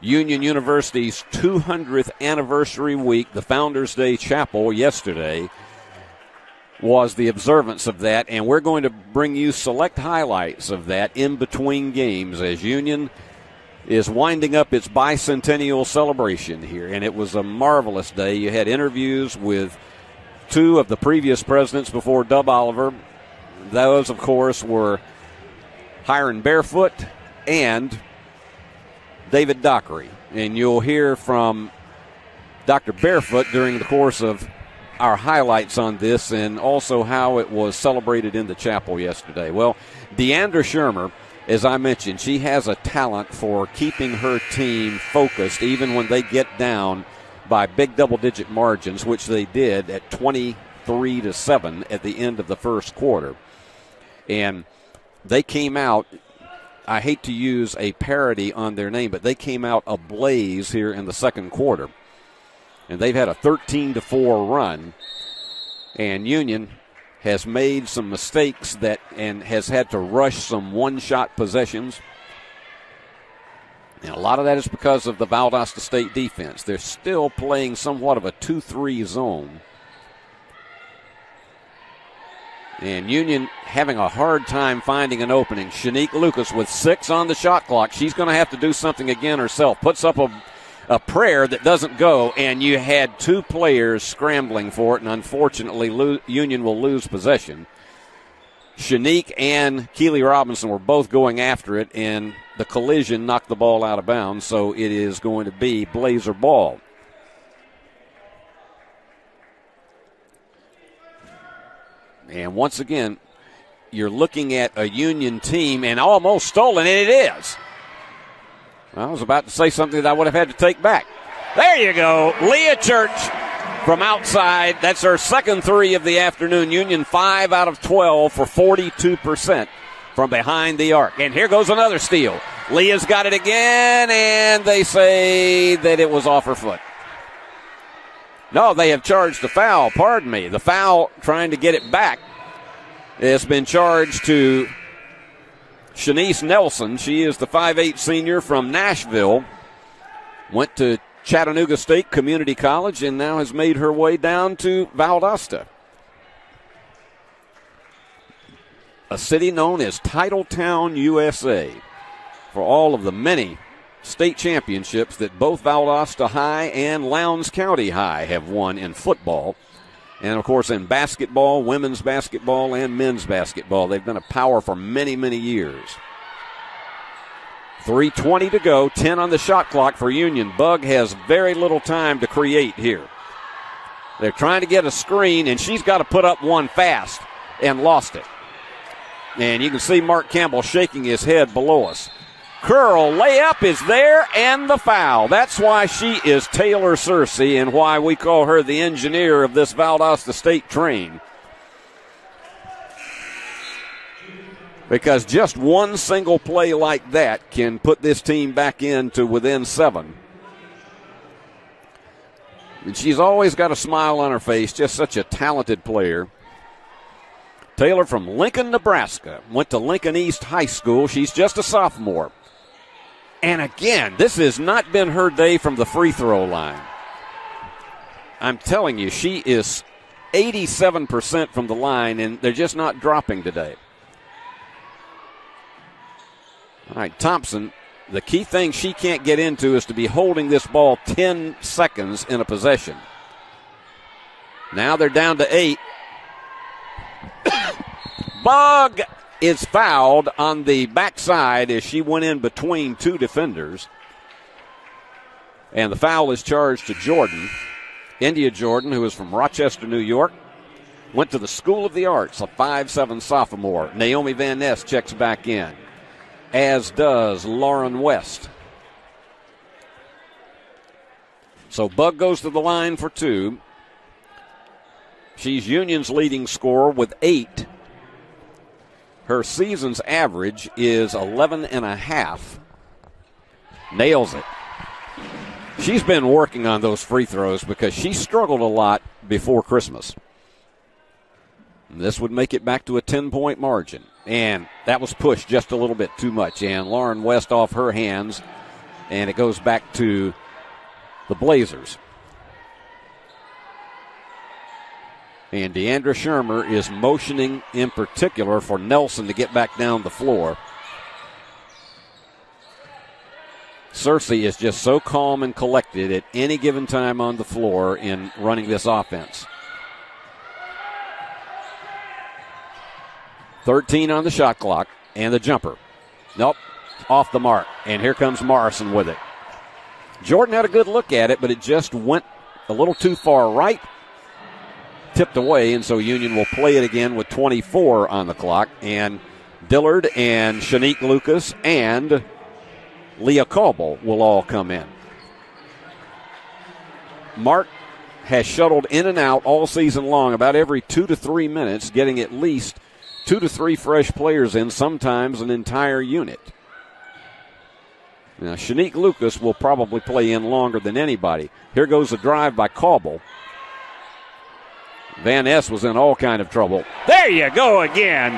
Union University's 200th anniversary week, the Founders Day Chapel yesterday was the observance of that, and we're going to bring you select highlights of that in between games as Union is winding up its bicentennial celebration here. And it was a marvelous day. You had interviews with two of the previous presidents before Dub Oliver. Those, of course, were Hyran Barefoot and David Dockery. And you'll hear from Dr. Barefoot during the course of our highlights on this and also how it was celebrated in the chapel yesterday. Well, Deandra Schirmer, as I mentioned, she has a talent for keeping her team focused even when they get down by big double digit margins, which they did at 23 to 7 at the end of the first quarter. And they came out I hate to use a parody on their name, but they came out ablaze here in the second quarter and they've had a 13 to 4 run. And Union has made some mistakes that and has had to rush some one-shot possessions. And a lot of that is because of the Valdosta State defense. They're still playing somewhat of a 2 3 zone. And Union having a hard time finding an opening. Shanique Lucas with six on the shot clock. She's going to have to do something again herself. Puts up a a prayer that doesn't go, and you had two players scrambling for it, and unfortunately, lo- Union will lose possession. Shanique and Keeley Robinson were both going after it, and the collision knocked the ball out of bounds, so it is going to be Blazer ball. And once again, you're looking at a Union team, and almost stolen, and it is. I was about to say something that I would have had to take back. There you go. Leah Church from outside. That's her second three of the afternoon. Union 5 out of 12 for 42% from behind the arc. And here goes another steal. Leah's got it again, and they say that it was off her foot. No, they have charged the foul. Pardon me. The foul trying to get it back has been charged to Shanice Nelson. She is the 5'8 senior from Nashville. Went to Chattanooga State Community College and now has made her way down to Valdosta. A city known as Titletown, USA, for all of the many state championships that both Valdosta High and Lowndes County High have won in football. And of course, in basketball, women's basketball, and men's basketball, they've been a power for many, many years. 3.20 to go, 10 on the shot clock for Union. Bug has very little time to create here. They're trying to get a screen, and she's got to put up one fast and lost it. And you can see Mark Campbell shaking his head below us. Curl layup is there and the foul. That's why she is Taylor Searcy and why we call her the engineer of this Valdosta State train. Because just one single play like that can put this team back into within seven. And she's always got a smile on her face, just such a talented player. Taylor from Lincoln, Nebraska, went to Lincoln East High School. She's just a sophomore. And again, this has not been her day from the free throw line. I'm telling you, she is 87% from the line, and they're just not dropping today. All right, Thompson, the key thing she can't get into is to be holding this ball 10 seconds in a possession. Now they're down to eight. Bug is fouled on the backside as she went in between two defenders. And the foul is charged to Jordan. India Jordan, who is from Rochester, New York, went to the School of the Arts, a 5'7 sophomore. Naomi Van Ness checks back in, as does Lauren West. So Bug goes to the line for two. She's Union's leading scorer with eight. Her season's average is 11 and a half. Nails it. She's been working on those free throws because she struggled a lot before Christmas. This would make it back to a 10 point margin. And that was pushed just a little bit too much. And Lauren West off her hands. And it goes back to the Blazers. And Deandra Schirmer is motioning in particular for Nelson to get back down the floor. Searcy is just so calm and collected at any given time on the floor in running this offense. 13 on the shot clock and the jumper. Nope, off the mark. And here comes Morrison with it. Jordan had a good look at it, but it just went a little too far right tipped away, and so Union will play it again with 24 on the clock. And Dillard and Shanique Lucas and Leah Cauble will all come in. Mark has shuttled in and out all season long, about every two to three minutes, getting at least two to three fresh players in, sometimes an entire unit. Now, Shanique Lucas will probably play in longer than anybody. Here goes a drive by Cauble. Van Ness was in all kind of trouble. There you go again.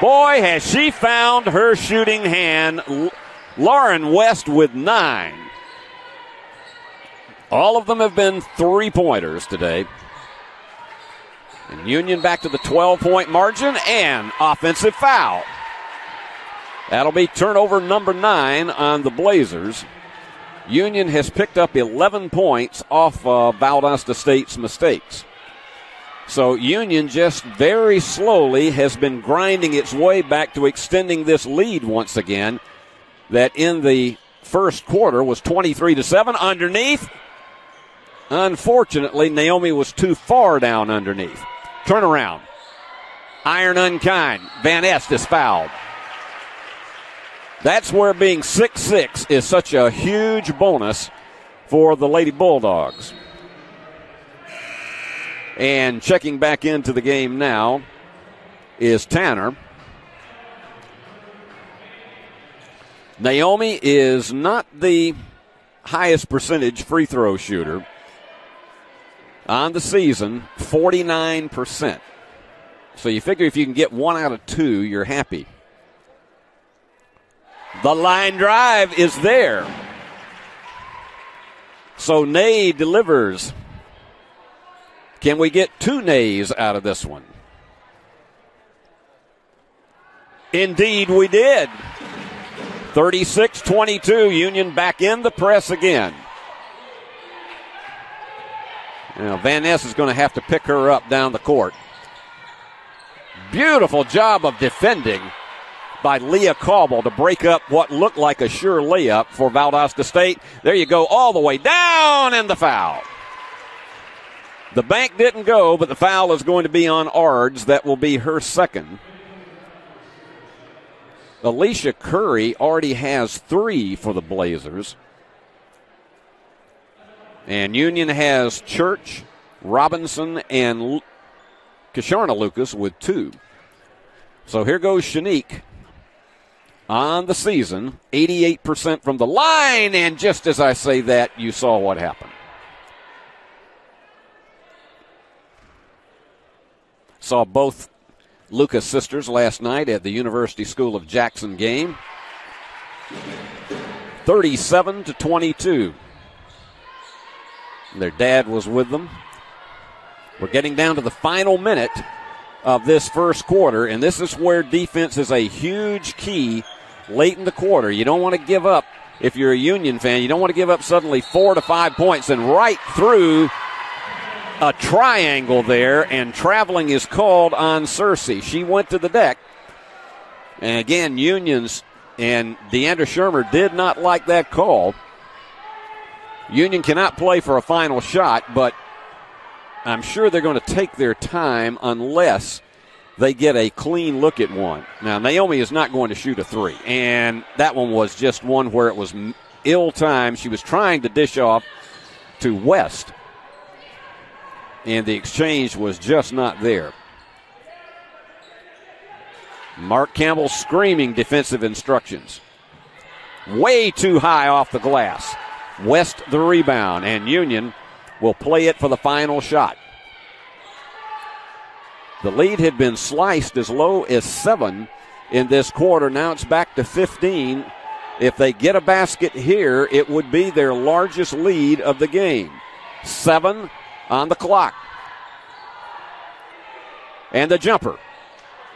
Boy, has she found her shooting hand. Lauren West with nine. All of them have been three pointers today. And Union back to the 12 point margin and offensive foul. That'll be turnover number nine on the Blazers. Union has picked up 11 points off uh, Valdosta State's mistakes. So Union just very slowly has been grinding its way back to extending this lead once again. That in the first quarter was 23 to 7 underneath. Unfortunately, Naomi was too far down underneath. Turnaround. Iron unkind. Van Ness is fouled. That's where being 6 6 is such a huge bonus for the Lady Bulldogs. And checking back into the game now is Tanner. Naomi is not the highest percentage free throw shooter on the season, 49%. So you figure if you can get one out of two, you're happy. The line drive is there. So Nay delivers. Can we get two nays out of this one? Indeed, we did. 36 22, Union back in the press again. Now, Van Ness is going to have to pick her up down the court. Beautiful job of defending by Leah Cauble to break up what looked like a sure layup for Valdosta State. There you go, all the way down, and the foul. The bank didn't go, but the foul is going to be on Ards. That will be her second. Alicia Curry already has three for the Blazers. And Union has Church, Robinson, and L- Kasharna Lucas with two. So here goes Shanique on the season, 88% from the line. And just as I say that, you saw what happened. Saw both Lucas sisters last night at the University School of Jackson game. 37 to 22. Their dad was with them. We're getting down to the final minute of this first quarter, and this is where defense is a huge key late in the quarter. You don't want to give up if you're a Union fan. You don't want to give up suddenly four to five points and right through a triangle there, and traveling is called on Searcy. She went to the deck. And again, Union's and Deandra Schirmer did not like that call. Union cannot play for a final shot, but I'm sure they're going to take their time unless they get a clean look at one. Now, Naomi is not going to shoot a three, and that one was just one where it was ill timed. She was trying to dish off to West, and the exchange was just not there. Mark Campbell screaming defensive instructions. Way too high off the glass. West the rebound, and Union will play it for the final shot. The lead had been sliced as low as seven in this quarter. Now it's back to 15. If they get a basket here, it would be their largest lead of the game. Seven on the clock. And the jumper.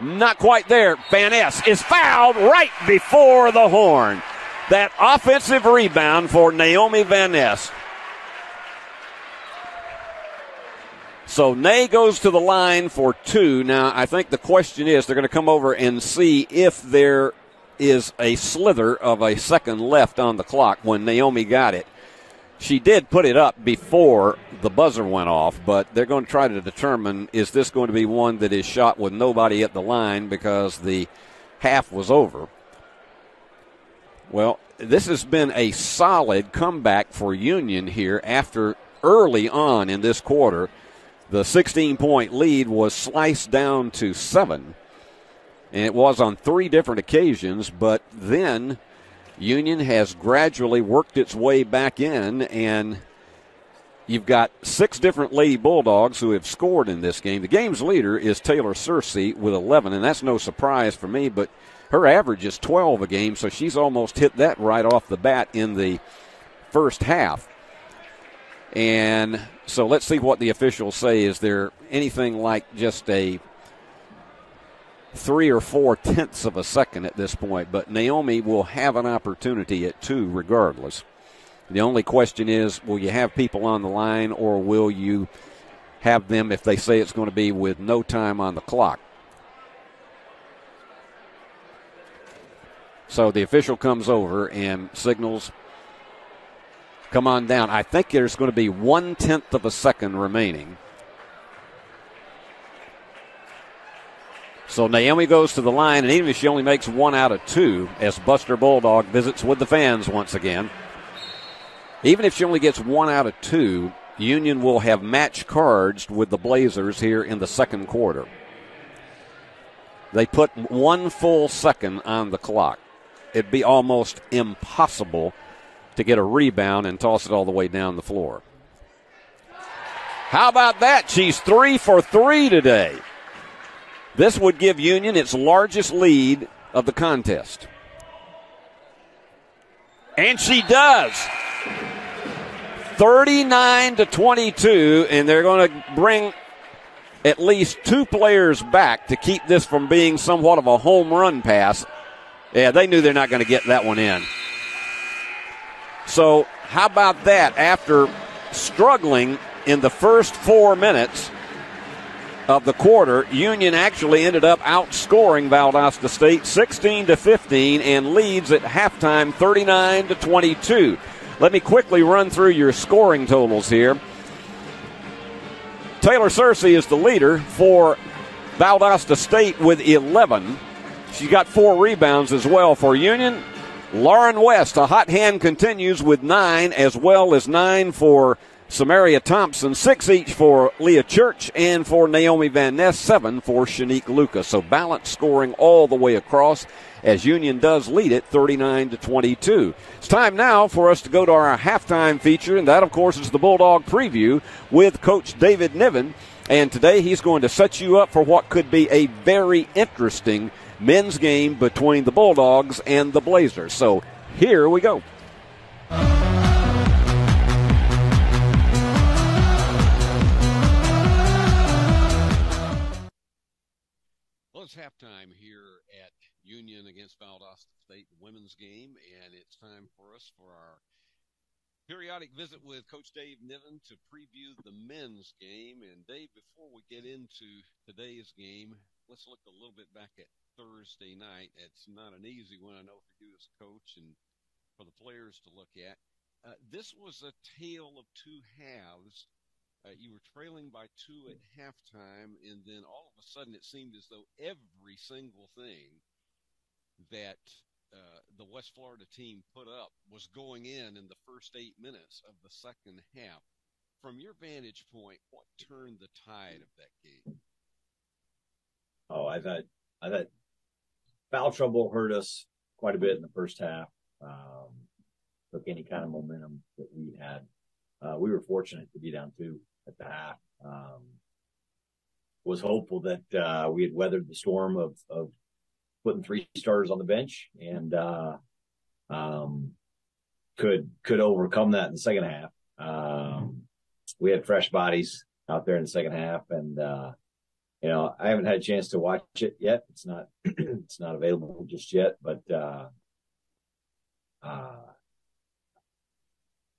Not quite there. Van Ness is fouled right before the horn. That offensive rebound for Naomi Van Ness. So Nay goes to the line for two. Now, I think the question is they're going to come over and see if there is a slither of a second left on the clock when Naomi got it. She did put it up before the buzzer went off, but they're going to try to determine is this going to be one that is shot with nobody at the line because the half was over. Well, this has been a solid comeback for Union here after early on in this quarter. The 16 point lead was sliced down to seven, and it was on three different occasions, but then Union has gradually worked its way back in, and you've got six different Lady Bulldogs who have scored in this game. The game's leader is Taylor Searcy with 11, and that's no surprise for me, but her average is 12 a game, so she's almost hit that right off the bat in the first half. And so let's see what the officials say. Is there anything like just a three or four tenths of a second at this point, but Naomi will have an opportunity at two regardless. The only question is will you have people on the line or will you have them if they say it's going to be with no time on the clock? So the official comes over and signals, come on down. I think there's going to be one tenth of a second remaining. So Naomi goes to the line, and even if she only makes one out of two, as Buster Bulldog visits with the fans once again, even if she only gets one out of two, Union will have match cards with the Blazers here in the second quarter. They put one full second on the clock. It'd be almost impossible to get a rebound and toss it all the way down the floor. How about that? She's three for three today. This would give Union its largest lead of the contest. And she does. 39 to 22, and they're going to bring at least two players back to keep this from being somewhat of a home run pass. Yeah, they knew they're not going to get that one in. So, how about that? After struggling in the first four minutes, of the quarter, Union actually ended up outscoring Valdosta State 16 to 15 and leads at halftime 39 to 22. Let me quickly run through your scoring totals here. Taylor Searcy is the leader for Valdosta State with 11. She's got four rebounds as well for Union. Lauren West, a hot hand, continues with nine, as well as nine for Samaria Thompson, six each for Leah Church and for Naomi Van Ness, seven for Shanique Lucas. So balanced scoring all the way across as Union does lead it 39 to 22. It's time now for us to go to our halftime feature, and that, of course, is the Bulldog preview with Coach David Niven And today he's going to set you up for what could be a very interesting men's game between the Bulldogs and the Blazers. So here we go. It's halftime here at Union against Valdosta State, women's game, and it's time for us for our periodic visit with Coach Dave Niven to preview the men's game. And Dave, before we get into today's game, let's look a little bit back at Thursday night. It's not an easy one, I know, for you as coach and for the players to look at. Uh, this was a tale of two halves. Uh, you were trailing by two at halftime, and then all of a sudden it seemed as though every single thing that uh, the West Florida team put up was going in in the first eight minutes of the second half. From your vantage point, what turned the tide of that game? Oh, I thought I thought foul trouble hurt us quite a bit in the first half. Um, took any kind of momentum that we had. Uh, we were fortunate to be down two at the half. Um, was hopeful that uh, we had weathered the storm of of putting three starters on the bench and uh, um, could could overcome that in the second half. Um, we had fresh bodies out there in the second half, and uh, you know I haven't had a chance to watch it yet. It's not it's not available just yet, but uh, uh,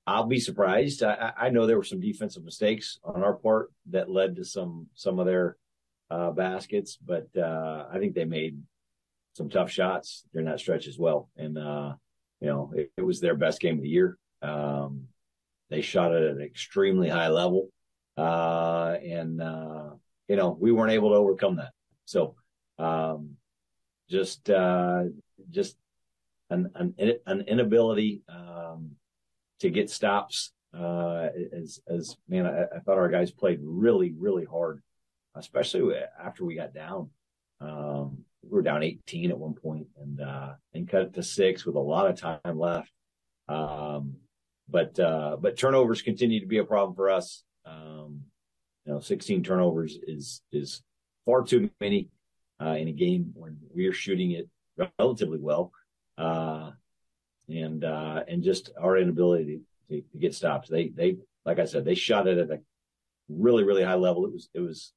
I'll be surprised. I, I, know there were some defensive mistakes on our part that led to some some of their uh, baskets, but uh, I think they made some tough shots during that stretch as well. And, uh, you know, it, it, was their best game of the year. Um, they shot at an extremely high level. Uh, and, uh, you know, we weren't able to overcome that. So, um, just, uh, just an, an, an inability, um, to get stops, uh, as, as man, I, I thought our guys played really, really hard, especially after we got down. Um, we were down 18 at one point and, uh, and cut it to six with a lot of time left. Um, but, uh, but turnovers continue to be a problem for us. Um, you know, 16 turnovers is, is far too many, uh, in a game when we are shooting it relatively well. Uh, and, uh, and just our inability to, to, get stops. They, they, like I said, they shot it at a really, really high level. It was, it was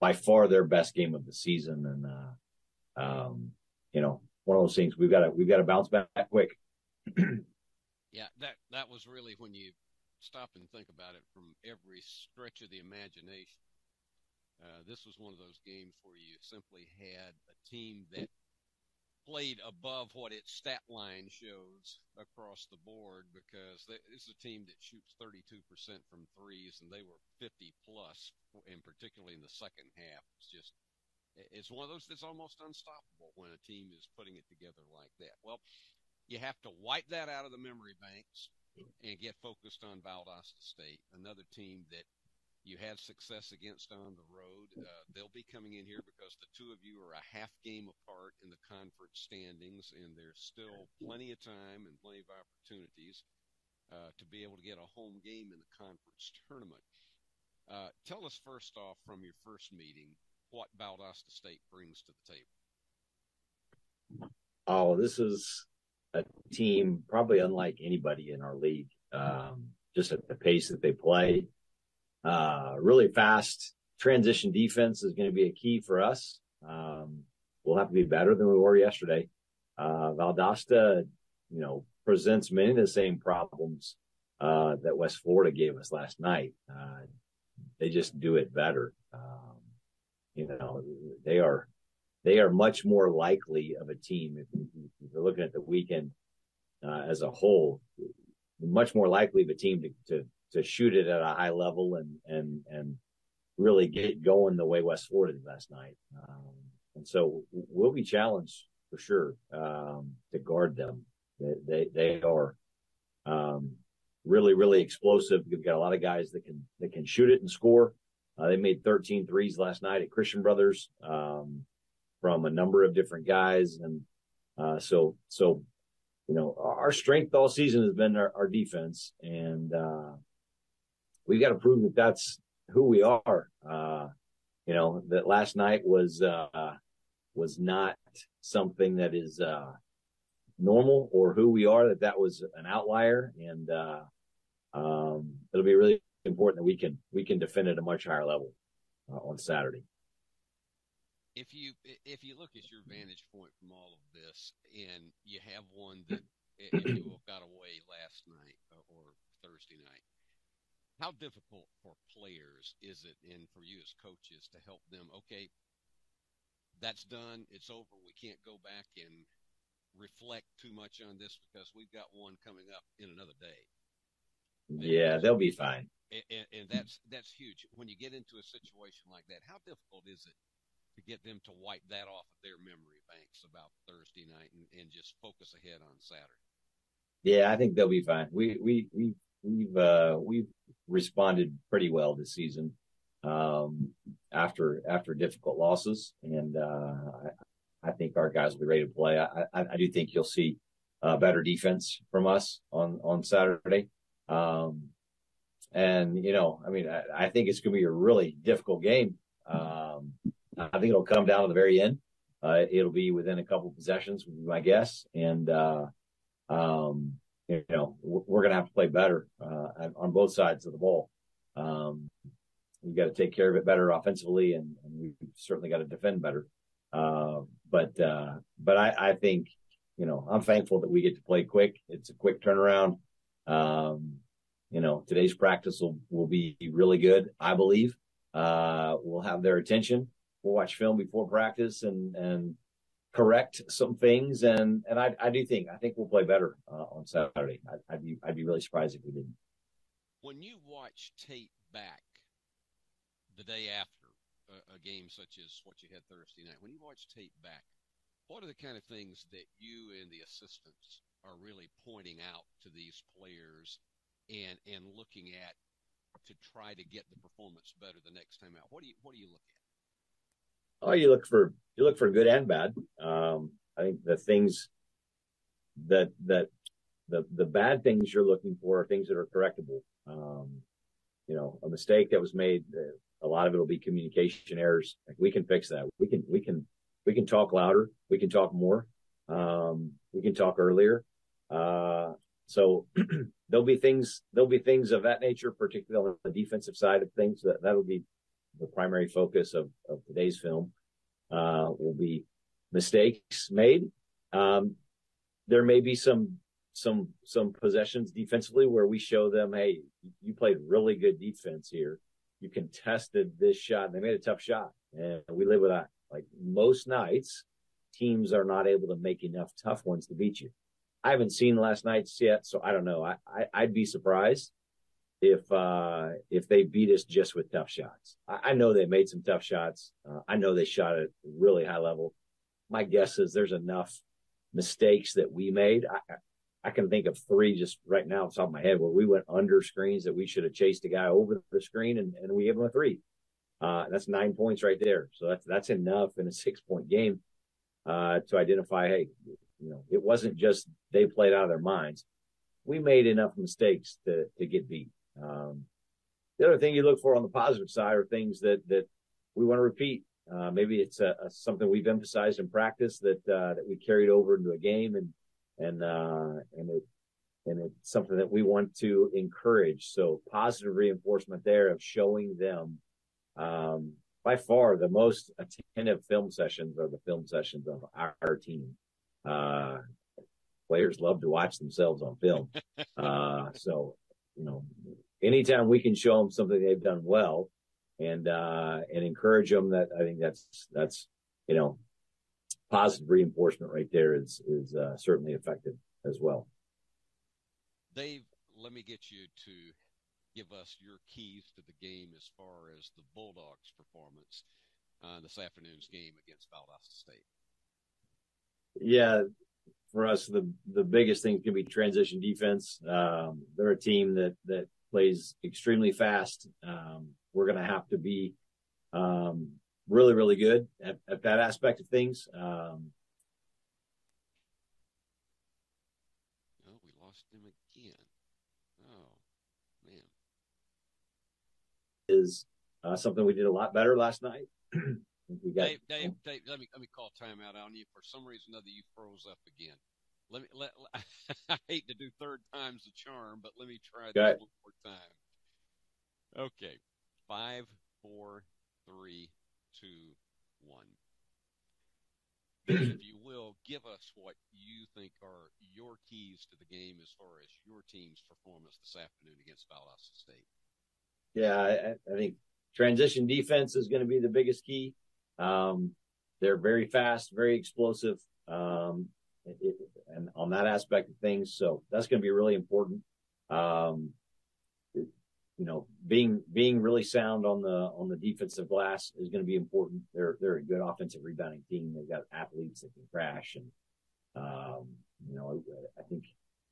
by far their best game of the season. And, uh, um, you know, one of those things we've got to we've got to bounce back quick. yeah, that that was really when you stop and think about it from every stretch of the imagination. Uh, this was one of those games where you simply had a team that played above what its stat line shows across the board because this is a team that shoots 32% from threes and they were 50 plus, and particularly in the second half. It's just it's one of those that's almost unstoppable when a team is putting it together like that. Well, you have to wipe that out of the memory banks and get focused on Valdosta State, another team that you had success against on the road. Uh, they'll be coming in here because the two of you are a half game apart in the conference standings, and there's still plenty of time and plenty of opportunities uh, to be able to get a home game in the conference tournament. Uh, tell us first off from your first meeting what Valdosta State brings to the table? Oh, this is a team probably unlike anybody in our league. Um, just at the pace that they play, uh, really fast transition defense is going to be a key for us. Um, we'll have to be better than we were yesterday. Uh, Valdosta, you know, presents many of the same problems uh, that West Florida gave us last night. Uh, they just do it better. Um, you know, they are they are much more likely of a team if, if you're looking at the weekend uh, as a whole, much more likely of a team to, to to shoot it at a high level and and and really get going the way West Florida did last night. Um, and so we'll be challenged for sure um, to guard them. They they, they are um, really really explosive. We've got a lot of guys that can that can shoot it and score. Uh, they made 13 threes last night at Christian Brothers um, from a number of different guys, and uh, so so you know our strength all season has been our, our defense, and uh, we've got to prove that that's who we are. Uh, you know, that last night was, uh, was not something that is, uh, normal or who we are, that that was an outlier. And, uh, um, it'll be really important that we can, we can defend at a much higher level uh, on Saturday. If you, if you look at your vantage point from all of this and you have one that, if you got away last night or Thursday night, how difficult for players is it and for you as coaches to help them okay that's done it's over we can't go back and reflect too much on this because we've got one coming up in another day. Yeah they'll be fine. And, and, and that's that's huge. When you get into a situation like that how difficult is it to get them to wipe that off of their memory banks about Thursday night and, and just focus ahead on Saturday? Yeah i think they'll be fine. We we we we've uh, we've responded pretty well this season um, after after difficult losses, and uh, I, I, think our guys will be ready to play. I, I, I do think you'll see uh, better defense from us on on Saturday. Um, and you know, I mean, I, I think it's going to be a really difficult game. Um, I think it'll come down to the very end. Uh, it'll be within a couple possessions, would be my guess. And, uh, um, you know, we're going to have to play better uh, on both sides of the ball. Um, we've got to take care of it better offensively, and, and we've certainly got to defend better. Uh, but uh, but I, I, think you know I'm thankful that we get to play quick. It's a quick turnaround. Um, you know, today's practice will will be really good. I believe uh, we'll have their attention. We'll watch film before practice and and correct some things, and and I, I do think I think we'll play better uh, on Saturday. I, would be I'd be really surprised if we didn't. When you watch tape back the day after a, a game such as what you had Thursday night, when you watch tape back, what are the kind of things that you and the assistants are really pointing out to these players and and looking at to try to get the performance better the next time out? What do you what do you look at? Oh, you look for you look for good and bad. Um, I think the things that that the the bad things you're looking for are things that are correctable. Um, you know, a mistake that was made, a lot of it will be communication errors. Like we can fix that. We can we can we can talk louder. We can talk more. Um, we can talk earlier. Uh, so there'll be things there'll be things of that nature, particularly on the defensive side of things. That that'll be the primary focus of, of today's film uh, will be mistakes made. Um, there may be some some some possessions defensively where we show them, hey, you played really good defense here. You contested this shot, they made a tough shot, and we live with that. Like most nights, teams are not able to make enough tough ones to beat you. I haven't seen last night's yet, so I don't know. I, I I'd be surprised if uh, if they beat us just with tough shots. I, I know they made some tough shots. Uh, I know they shot at really high level. My guess is there's enough mistakes that we made. I, I can think of three just right now off the top of my head where we went under screens that we should have chased a guy over the screen and, and we gave him a three. Uh, that's nine points right there. So that's, that's enough in a six point game, uh, to identify, hey, you know, it wasn't just they played out of their minds. We made enough mistakes to, to get beat. Um, the other thing you look for on the positive side are things that that we want to repeat. Uh, maybe it's a, a, something we've emphasized in practice that uh, that we carried over into a game, and and uh, and it and it's something that we want to encourage. So positive reinforcement there of showing them. Um, by far, the most attentive film sessions are the film sessions of our, our team. Uh, players love to watch themselves on film. Uh, so you know, anytime we can show them something they've done well and, uh, and encourage them that I think that's, that's, you know, positive reinforcement right there is, is, uh, certainly effective as well. Dave, let me get you to give us your keys to the game as far as the Bulldogs performance uh, this afternoon's game against Valdosta State. Yeah, for us, the the biggest thing can be transition defense. Um, they're a team that that plays extremely fast. Um, we're going to have to be um, really, really good at, at, that aspect of things. Um, oh, we lost him again. Oh, man. Is uh, something we did a lot better last night. we got, Dave, Dave, Dave, let me let me call timeout on you. For some reason or other, you froze up again. Let me let. I hate to do third time's the charm, but let me try this one more time. Okay, five, four, three, two, one. if you will, give us what you think are your keys to the game as far as your team's performance this afternoon against Valdosta State. Yeah, I, I think transition defense is going to be the biggest key. Um, they're very fast, very explosive, um, and on that aspect of things, so that's going to be really important. Um, you know, being being really sound on the on the defensive glass is going to be important. They're they're a good offensive rebounding team. They've got athletes that can crash, and um, you know, I think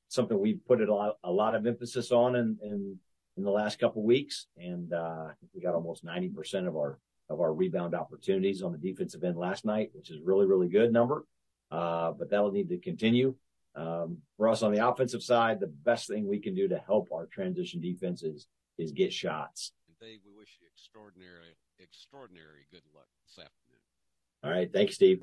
something we've put a lot a lot of emphasis on in in, in the last couple weeks, and uh, we got almost ninety percent of our of our rebound opportunities on the defensive end last night, which is really, really good number. Uh, but that'll need to continue. Um, for us on the offensive side, the best thing we can do to help our transition defenses is get shots. Dave, we wish you extraordinary, extraordinary good luck this afternoon. All right. Thanks, Steve.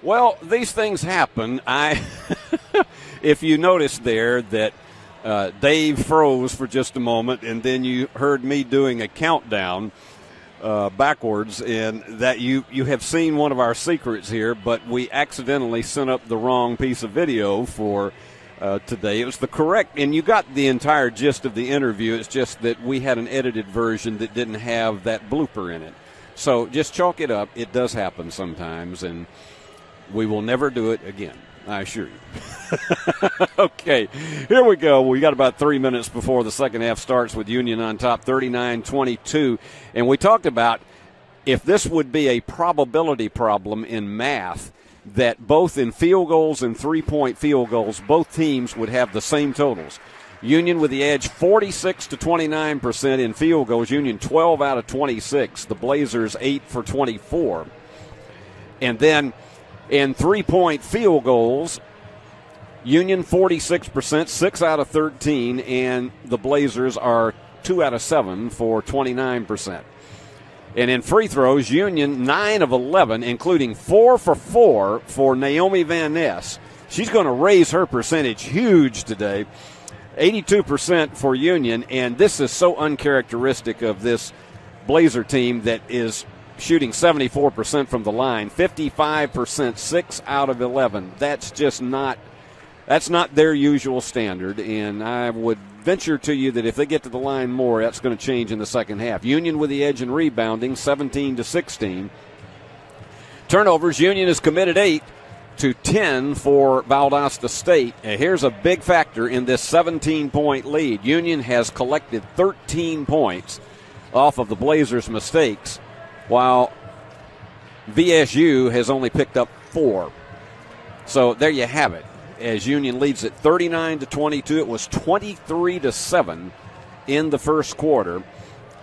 Well, these things happen. I, if you notice there that uh, Dave froze for just a moment, and then you heard me doing a countdown uh, backwards, and that you you have seen one of our secrets here, but we accidentally sent up the wrong piece of video for. Uh, today. It was the correct, and you got the entire gist of the interview. It's just that we had an edited version that didn't have that blooper in it. So just chalk it up. It does happen sometimes, and we will never do it again. I assure you. okay, here we go. We got about three minutes before the second half starts with Union on top 39 22. And we talked about if this would be a probability problem in math, that both in field goals and three point field goals, both teams would have the same totals. Union with the edge 46 to 29% in field goals. Union 12 out of 26. The Blazers 8 for 24. And then in three point field goals. Union 46%, 6 out of 13, and the Blazers are 2 out of 7 for 29%. And in free throws, Union 9 of 11, including 4 for 4 for Naomi Van Ness. She's going to raise her percentage huge today. 82% for Union, and this is so uncharacteristic of this Blazer team that is shooting 74% from the line, 55%, 6 out of 11. That's just not that's not their usual standard and I would venture to you that if they get to the line more, that's going to change in the second half. Union with the edge in rebounding, 17 to 16. Turnovers, Union has committed 8 to 10 for Valdosta State. And here's a big factor in this 17 point lead. Union has collected 13 points off of the Blazers' mistakes while VSU has only picked up four. So there you have it. As Union leads at 39 to 22, it was 23 to 7 in the first quarter.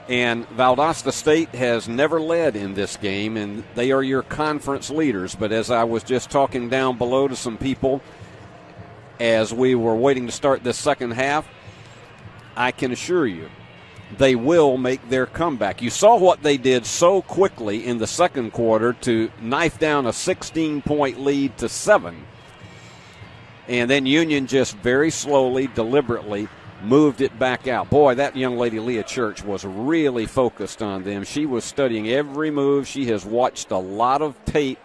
And Valdosta State has never led in this game, and they are your conference leaders. But as I was just talking down below to some people as we were waiting to start this second half, I can assure you they will make their comeback. You saw what they did so quickly in the second quarter to knife down a 16 point lead to seven. And then Union just very slowly, deliberately moved it back out. Boy, that young lady, Leah Church, was really focused on them. She was studying every move. She has watched a lot of tape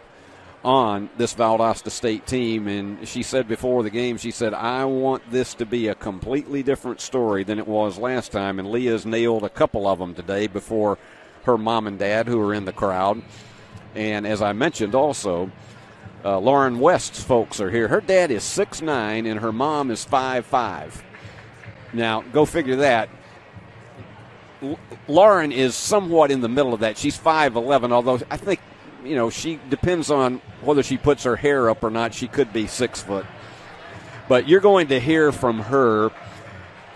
on this Valdosta State team. And she said before the game, she said, I want this to be a completely different story than it was last time. And Leah's nailed a couple of them today before her mom and dad, who are in the crowd. And as I mentioned also, uh, Lauren West's folks are here. Her dad is six nine, and her mom is five five. Now, go figure that. L- Lauren is somewhat in the middle of that. She's 5'11, although I think you know, she depends on whether she puts her hair up or not. She could be six foot. But you're going to hear from her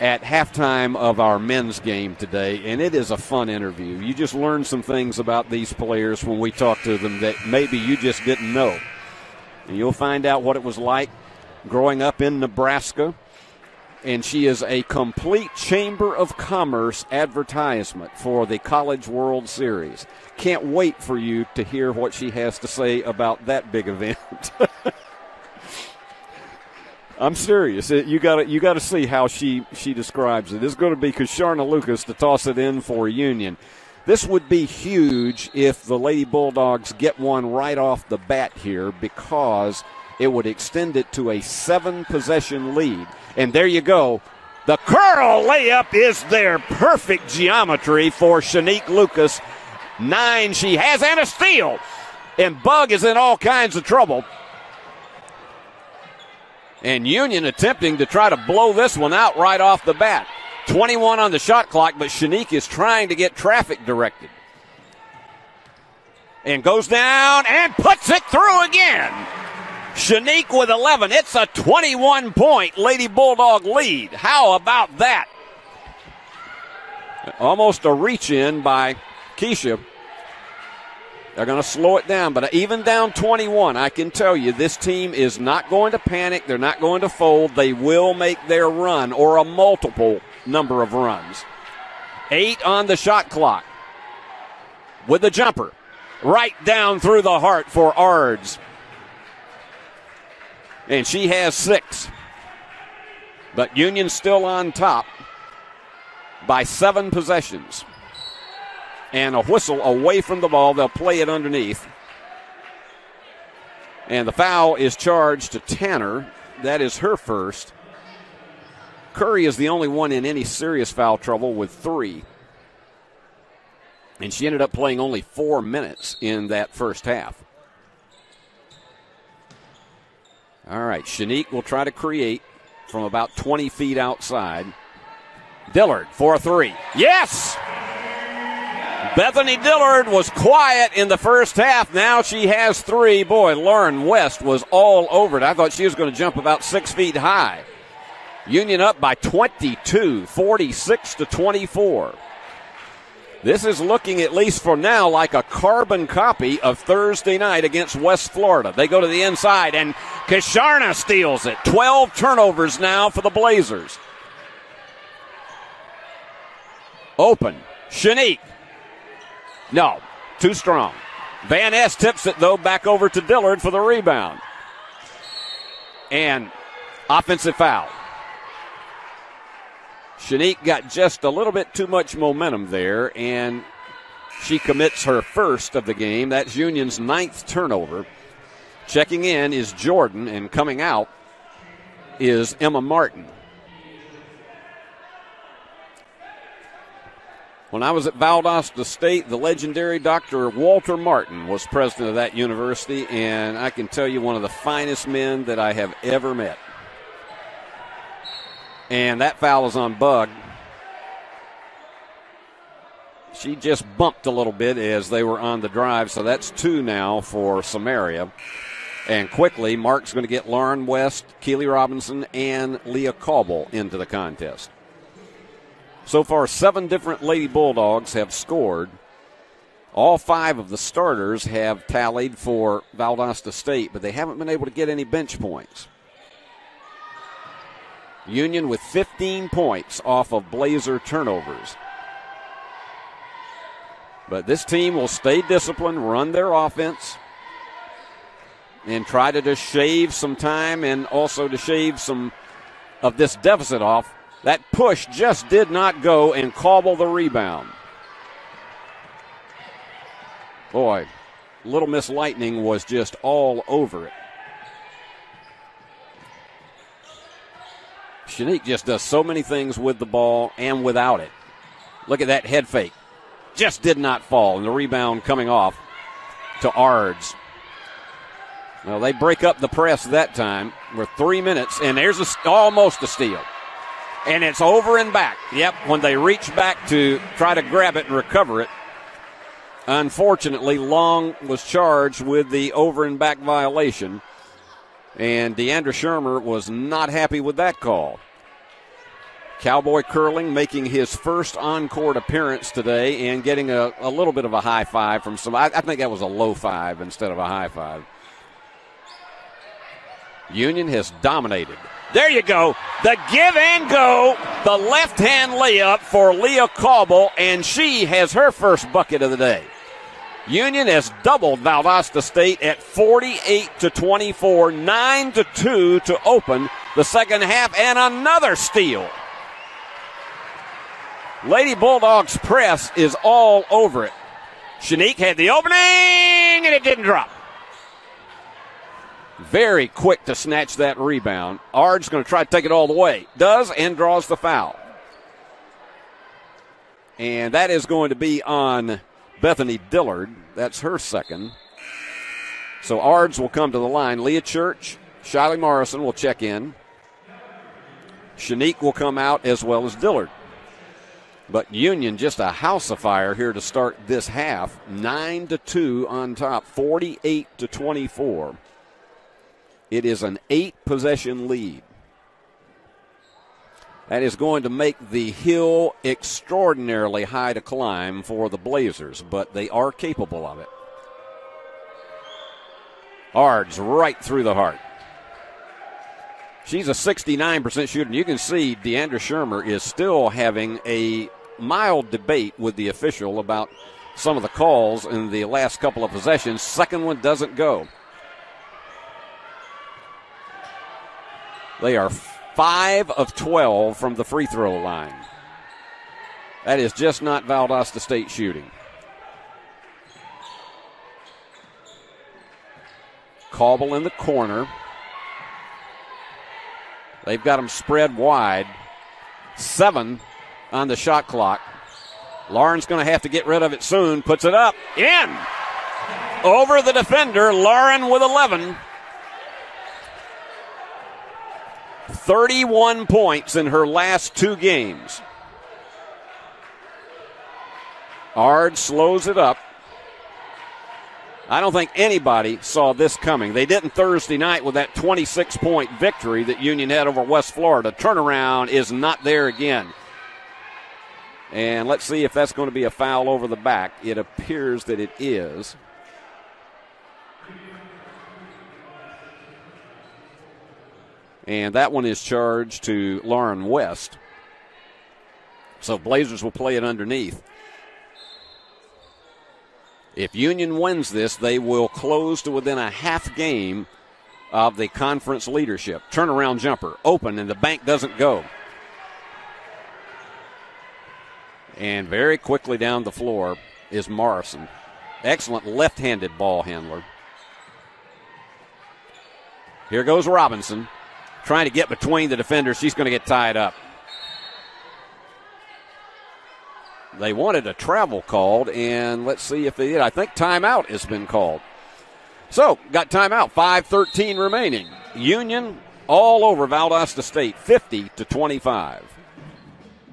at halftime of our men's game today, and it is a fun interview. You just learn some things about these players when we talk to them that maybe you just didn't know. And you'll find out what it was like growing up in Nebraska. And she is a complete Chamber of Commerce advertisement for the College World Series. Can't wait for you to hear what she has to say about that big event. I'm serious. You got you got to see how she she describes it. It's going to be Kasharna Lucas to toss it in for Union. This would be huge if the Lady Bulldogs get one right off the bat here because it would extend it to a seven possession lead. And there you go. The curl layup is their perfect geometry for Shanique Lucas. Nine she has and a steal. And Bug is in all kinds of trouble. And Union attempting to try to blow this one out right off the bat. 21 on the shot clock, but Shanique is trying to get traffic directed. And goes down and puts it through again. Shanique with 11. It's a 21 point Lady Bulldog lead. How about that? Almost a reach in by Keisha. They're going to slow it down, but even down 21, I can tell you this team is not going to panic. They're not going to fold. They will make their run or a multiple number of runs. Eight on the shot clock with the jumper. Right down through the heart for Ards. And she has six. But Union still on top by seven possessions and a whistle away from the ball. They'll play it underneath. And the foul is charged to Tanner. That is her first. Curry is the only one in any serious foul trouble with three. And she ended up playing only four minutes in that first half. All right, Shanique will try to create from about 20 feet outside. Dillard for a three. Yes! Bethany Dillard was quiet in the first half. Now she has three. Boy, Lauren West was all over it. I thought she was going to jump about six feet high. Union up by 22, 46 to 24. This is looking, at least for now, like a carbon copy of Thursday night against West Florida. They go to the inside, and Kasharna steals it. 12 turnovers now for the Blazers. Open. Shanique no, too strong. Van Ness tips it, though, back over to Dillard for the rebound. And offensive foul. Shanique got just a little bit too much momentum there, and she commits her first of the game. That's Union's ninth turnover. Checking in is Jordan, and coming out is Emma Martin. When I was at Valdosta State, the legendary Dr. Walter Martin was president of that university, and I can tell you one of the finest men that I have ever met. And that foul is on Bug. She just bumped a little bit as they were on the drive, so that's two now for Samaria. And quickly, Mark's going to get Lauren West, Keely Robinson, and Leah Cauble into the contest. So far, seven different Lady Bulldogs have scored. All five of the starters have tallied for Valdosta State, but they haven't been able to get any bench points. Union with 15 points off of Blazer turnovers. But this team will stay disciplined, run their offense, and try to just shave some time and also to shave some of this deficit off that push just did not go and Cauble the rebound. Boy, Little Miss Lightning was just all over it. Shanique just does so many things with the ball and without it. Look at that head fake. Just did not fall, and the rebound coming off to Ards. Well, they break up the press that time with three minutes, and there's a, almost a steal and it's over and back. Yep, when they reach back to try to grab it and recover it. Unfortunately, Long was charged with the over and back violation, and Deandra Schirmer was not happy with that call. Cowboy Curling making his first on court appearance today and getting a, a little bit of a high five from some. I, I think that was a low five instead of a high five. Union has dominated. There you go. The give and go. The left hand layup for Leah Cauble, and she has her first bucket of the day. Union has doubled Valdosta State at 48 to 24, 9 to 2 to open the second half, and another steal. Lady Bulldogs press is all over it. Shanique had the opening, and it didn't drop. Very quick to snatch that rebound. Ard's going to try to take it all the way. Does and draws the foul. And that is going to be on Bethany Dillard. That's her second. So Ards will come to the line. Leah Church, Shiley Morrison will check in. Shanique will come out as well as Dillard. But Union just a house of fire here to start this half. 9 to 2 on top, 48 to 24. It is an eight possession lead. That is going to make the hill extraordinarily high to climb for the Blazers, but they are capable of it. Ards right through the heart. She's a 69% shooter. And you can see Deandra Schirmer is still having a mild debate with the official about some of the calls in the last couple of possessions. Second one doesn't go. They are 5 of 12 from the free throw line. That is just not Valdosta State shooting. Cauble in the corner. They've got them spread wide. Seven on the shot clock. Lauren's going to have to get rid of it soon. Puts it up. In. Over the defender. Lauren with 11. 31 points in her last two games. Ard slows it up. I don't think anybody saw this coming. They didn't Thursday night with that 26 point victory that Union had over West Florida. Turnaround is not there again. And let's see if that's going to be a foul over the back. It appears that it is. And that one is charged to Lauren West. So Blazers will play it underneath. If Union wins this, they will close to within a half game of the conference leadership. Turnaround jumper, open, and the bank doesn't go. And very quickly down the floor is Morrison. Excellent left handed ball handler. Here goes Robinson trying to get between the defenders. She's going to get tied up. They wanted a travel called, and let's see if they did. I think timeout has been called. So, got timeout. 5.13 remaining. Union all over Valdosta State, 50 to 25.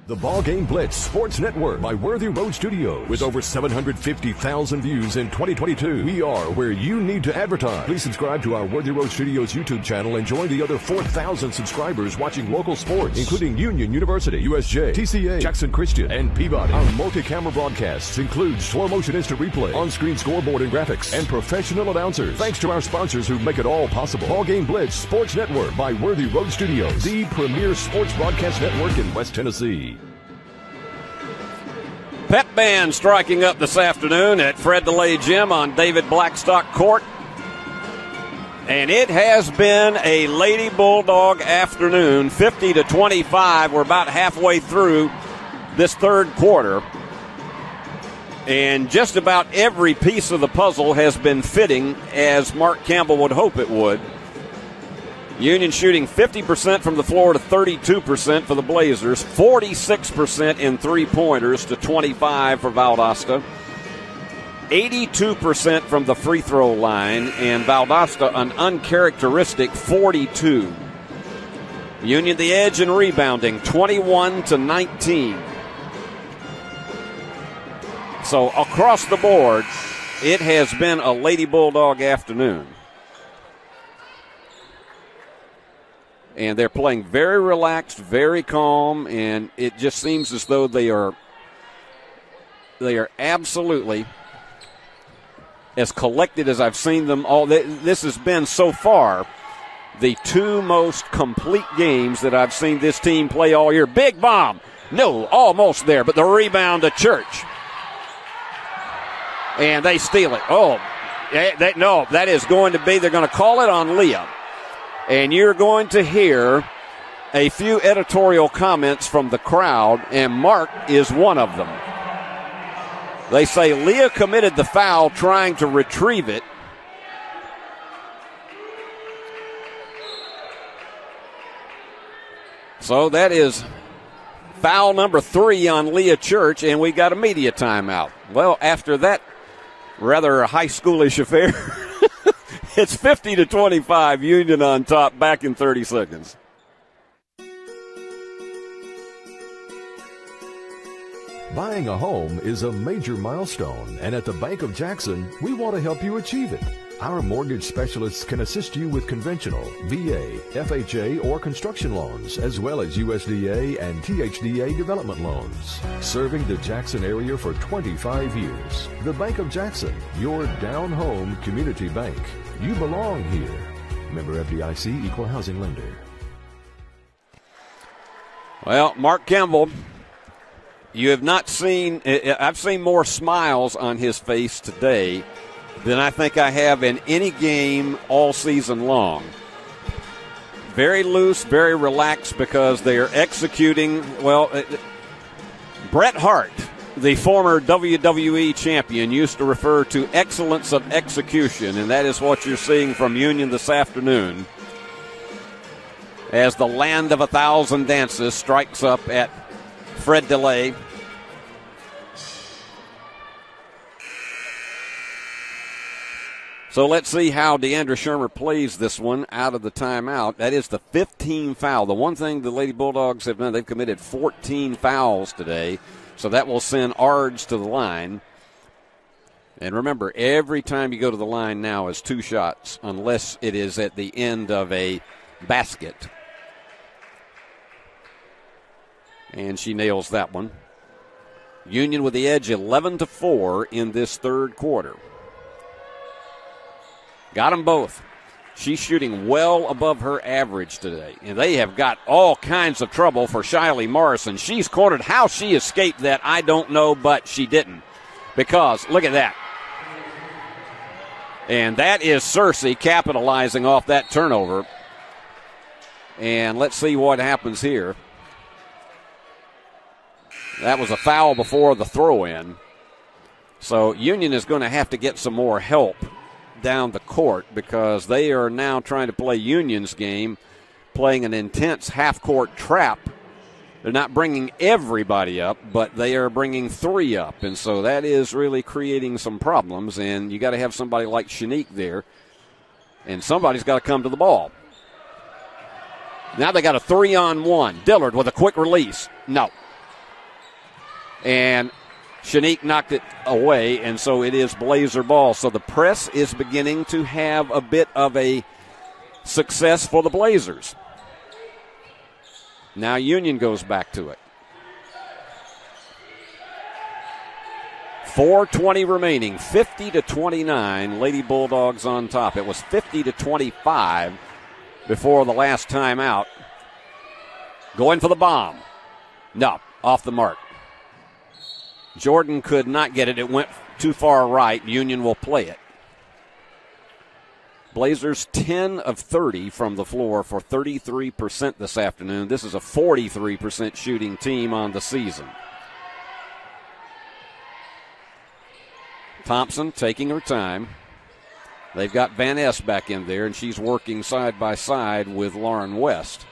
The Ball Game Blitz Sports Network by Worthy Road Studios. With over 750,000 views in 2022, we are where you need to advertise. Please subscribe to our Worthy Road Studios YouTube channel and join the other 4,000 subscribers watching local sports, including Union University, USJ, TCA, Jackson Christian, and Peabody. Our multi-camera broadcasts include slow motion instant replay, on-screen scoreboard and graphics, and professional announcers. Thanks to our sponsors who make it all possible. Ball Game Blitz Sports Network by Worthy Road Studios, the premier sports broadcast network in West Tennessee. Pep Band striking up this afternoon at Fred DeLay Gym on David Blackstock Court. And it has been a Lady Bulldog afternoon, 50 to 25. We're about halfway through this third quarter. And just about every piece of the puzzle has been fitting as Mark Campbell would hope it would. Union shooting 50% from the floor to 32% for the Blazers, 46% in three pointers to 25 for Valdosta. 82% from the free throw line, and Valdosta an uncharacteristic 42. Union the edge in rebounding, 21 to 19. So across the board, it has been a Lady Bulldog afternoon. And they're playing very relaxed, very calm, and it just seems as though they are they are absolutely as collected as I've seen them all. This has been so far the two most complete games that I've seen this team play all year. Big bomb. No, almost there, but the rebound to Church. And they steal it. Oh, eh, they, no, that is going to be, they're going to call it on Leah. And you're going to hear a few editorial comments from the crowd, and Mark is one of them. They say Leah committed the foul trying to retrieve it. So that is foul number three on Leah Church, and we got a media timeout. Well, after that rather high schoolish affair, it's 50 to 25, Union on top, back in 30 seconds. Buying a home is a major milestone, and at the Bank of Jackson, we want to help you achieve it. Our mortgage specialists can assist you with conventional, VA, FHA, or construction loans, as well as USDA and THDA development loans. Serving the Jackson area for 25 years. The Bank of Jackson, your down home community bank. You belong here. Member FDIC Equal Housing Lender. Well, Mark Campbell, you have not seen, eh, eh, I've seen more smiles on his face today than I think I have in any game all season long. Very loose, very relaxed because they are executing. Well, uh, Bret Hart, the former WWE champion, used to refer to excellence of execution, and that is what you're seeing from Union this afternoon. As the land of a thousand dances strikes up at Fred DeLay So let's see how Deandra Schirmer plays this one out of the timeout. That is the 15 foul. The one thing the Lady Bulldogs have done, they've committed 14 fouls today. So that will send Ards to the line. And remember, every time you go to the line now is two shots, unless it is at the end of a basket. And she nails that one. Union with the edge 11 to 4 in this third quarter. Got them both. She's shooting well above her average today. And they have got all kinds of trouble for Shiley Morrison. She's cornered. How she escaped that, I don't know, but she didn't. Because, look at that. And that is Searcy capitalizing off that turnover. And let's see what happens here. That was a foul before the throw in. So Union is going to have to get some more help down the court because they are now trying to play Union's game, playing an intense half court trap. They're not bringing everybody up, but they are bringing three up. And so that is really creating some problems. And you got to have somebody like Shanique there. And somebody's got to come to the ball. Now they got a three on one. Dillard with a quick release. No. And Shanique knocked it away, and so it is Blazer ball. So the press is beginning to have a bit of a success for the Blazers. Now Union goes back to it. 420 remaining, 50 to 29. Lady Bulldogs on top. It was 50 to 25 before the last timeout. Going for the bomb. No, off the mark. Jordan could not get it. It went too far right. Union will play it. Blazers 10 of 30 from the floor for 33% this afternoon. This is a 43% shooting team on the season. Thompson taking her time. They've got Van Ness back in there, and she's working side by side with Lauren West.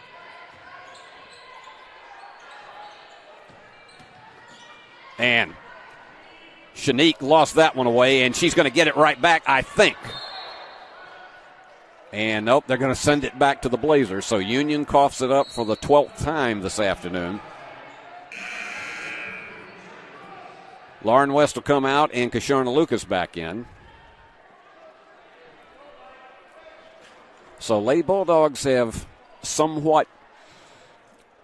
And Shanique lost that one away, and she's going to get it right back, I think. And nope, they're going to send it back to the Blazers. So Union coughs it up for the 12th time this afternoon. Lauren West will come out and Kashana Lucas back in. So Lay Bulldogs have somewhat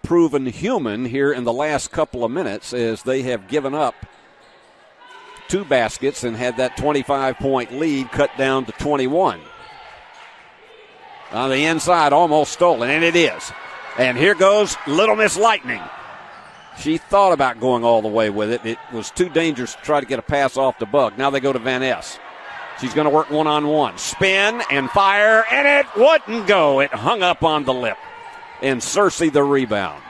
proven human here in the last couple of minutes as they have given up two baskets and had that 25 point lead cut down to 21. On the inside, almost stolen, and it is. And here goes Little Miss Lightning. She thought about going all the way with it. It was too dangerous to try to get a pass off the Bug. Now they go to Van Ness. She's going to work one on one. Spin and fire, and it wouldn't go. It hung up on the lip. And Searcy the rebound.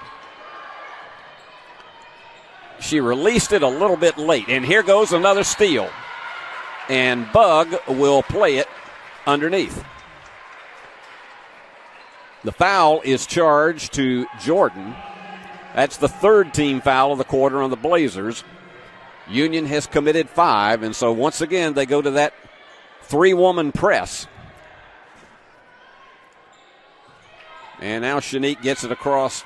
She released it a little bit late. And here goes another steal. And Bug will play it underneath. The foul is charged to Jordan. That's the third team foul of the quarter on the Blazers. Union has committed five, and so once again they go to that three woman press. And now Shanique gets it across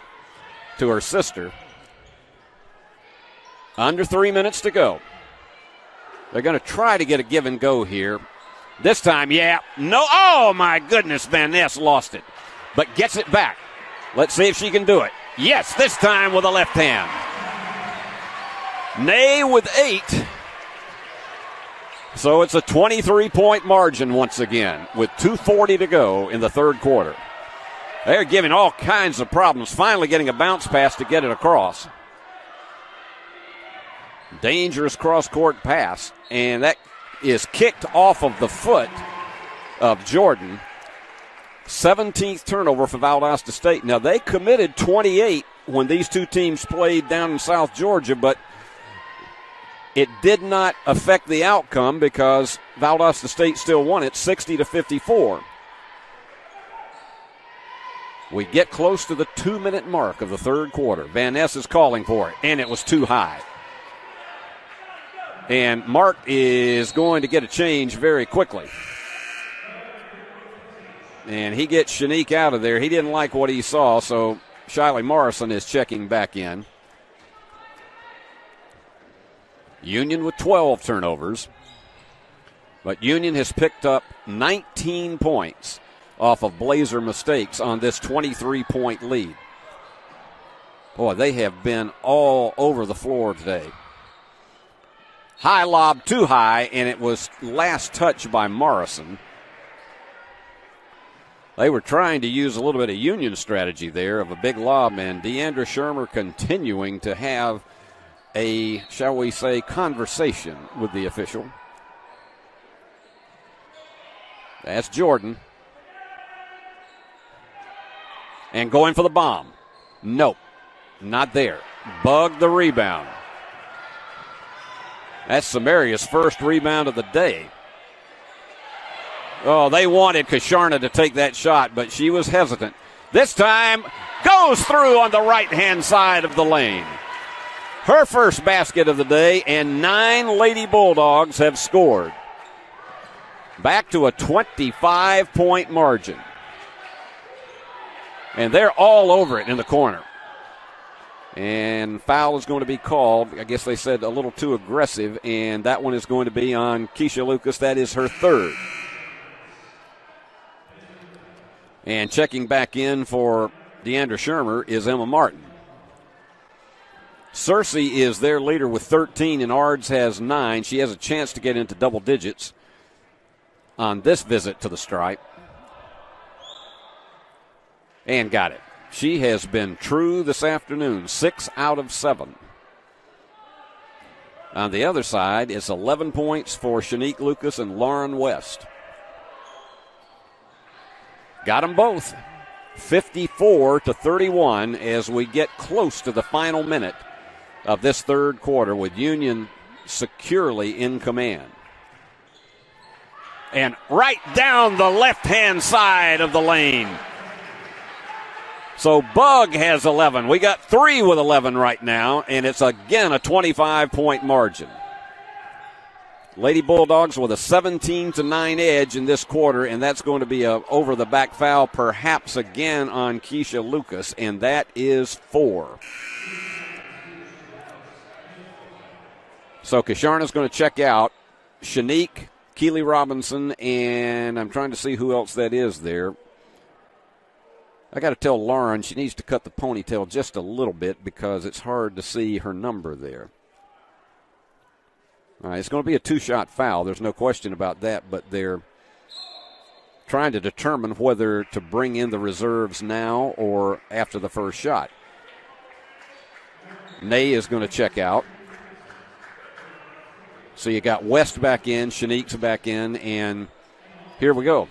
to her sister. Under three minutes to go. They're going to try to get a give and go here. This time, yeah, no. Oh my goodness, Van Ness lost it, but gets it back. Let's see if she can do it. Yes, this time with a left hand. Nay with eight. So it's a 23 point margin once again with 2.40 to go in the third quarter. They're giving all kinds of problems, finally getting a bounce pass to get it across. Dangerous cross court pass, and that is kicked off of the foot of Jordan. 17th turnover for Valdosta State. Now, they committed 28 when these two teams played down in South Georgia, but it did not affect the outcome because Valdosta State still won it 60 to 54. We get close to the two minute mark of the third quarter. Van Ness is calling for it, and it was too high. And Mark is going to get a change very quickly. And he gets Shanique out of there. He didn't like what he saw, so Shiley Morrison is checking back in. Union with 12 turnovers. But Union has picked up 19 points off of Blazer mistakes on this 23 point lead. Boy, they have been all over the floor today. High lob too high, and it was last touch by Morrison. They were trying to use a little bit of Union strategy there of a big lob, and Deandra Schirmer continuing to have a, shall we say, conversation with the official. That's Jordan. And going for the bomb. Nope. Not there. Bug the rebound. That's Samaria's first rebound of the day. Oh, they wanted Kasharna to take that shot, but she was hesitant. This time goes through on the right hand side of the lane. Her first basket of the day, and nine Lady Bulldogs have scored. Back to a 25 point margin. And they're all over it in the corner. And foul is going to be called. I guess they said a little too aggressive, and that one is going to be on Keisha Lucas. That is her third. And checking back in for Deandra Schirmer is Emma Martin. Searcy is their leader with 13, and Ards has nine. She has a chance to get into double digits on this visit to the stripe. And got it. She has been true this afternoon, six out of seven. On the other side, is 11 points for Shanique Lucas and Lauren West. Got them both. 54 to 31 as we get close to the final minute of this third quarter with Union securely in command. And right down the left hand side of the lane. So Bug has 11. We got three with 11 right now, and it's again a 25 point margin. Lady Bulldogs with a 17 to 9 edge in this quarter, and that's going to be a over the back foul, perhaps again on Keisha Lucas, and that is four. So Kasharna's going to check out. Shanique, Keeley Robinson, and I'm trying to see who else that is there. I got to tell Lauren she needs to cut the ponytail just a little bit because it's hard to see her number there. All right, it's going to be a two shot foul. There's no question about that, but they're trying to determine whether to bring in the reserves now or after the first shot. Nay is going to check out. So you got West back in, Shanique's back in, and here we go.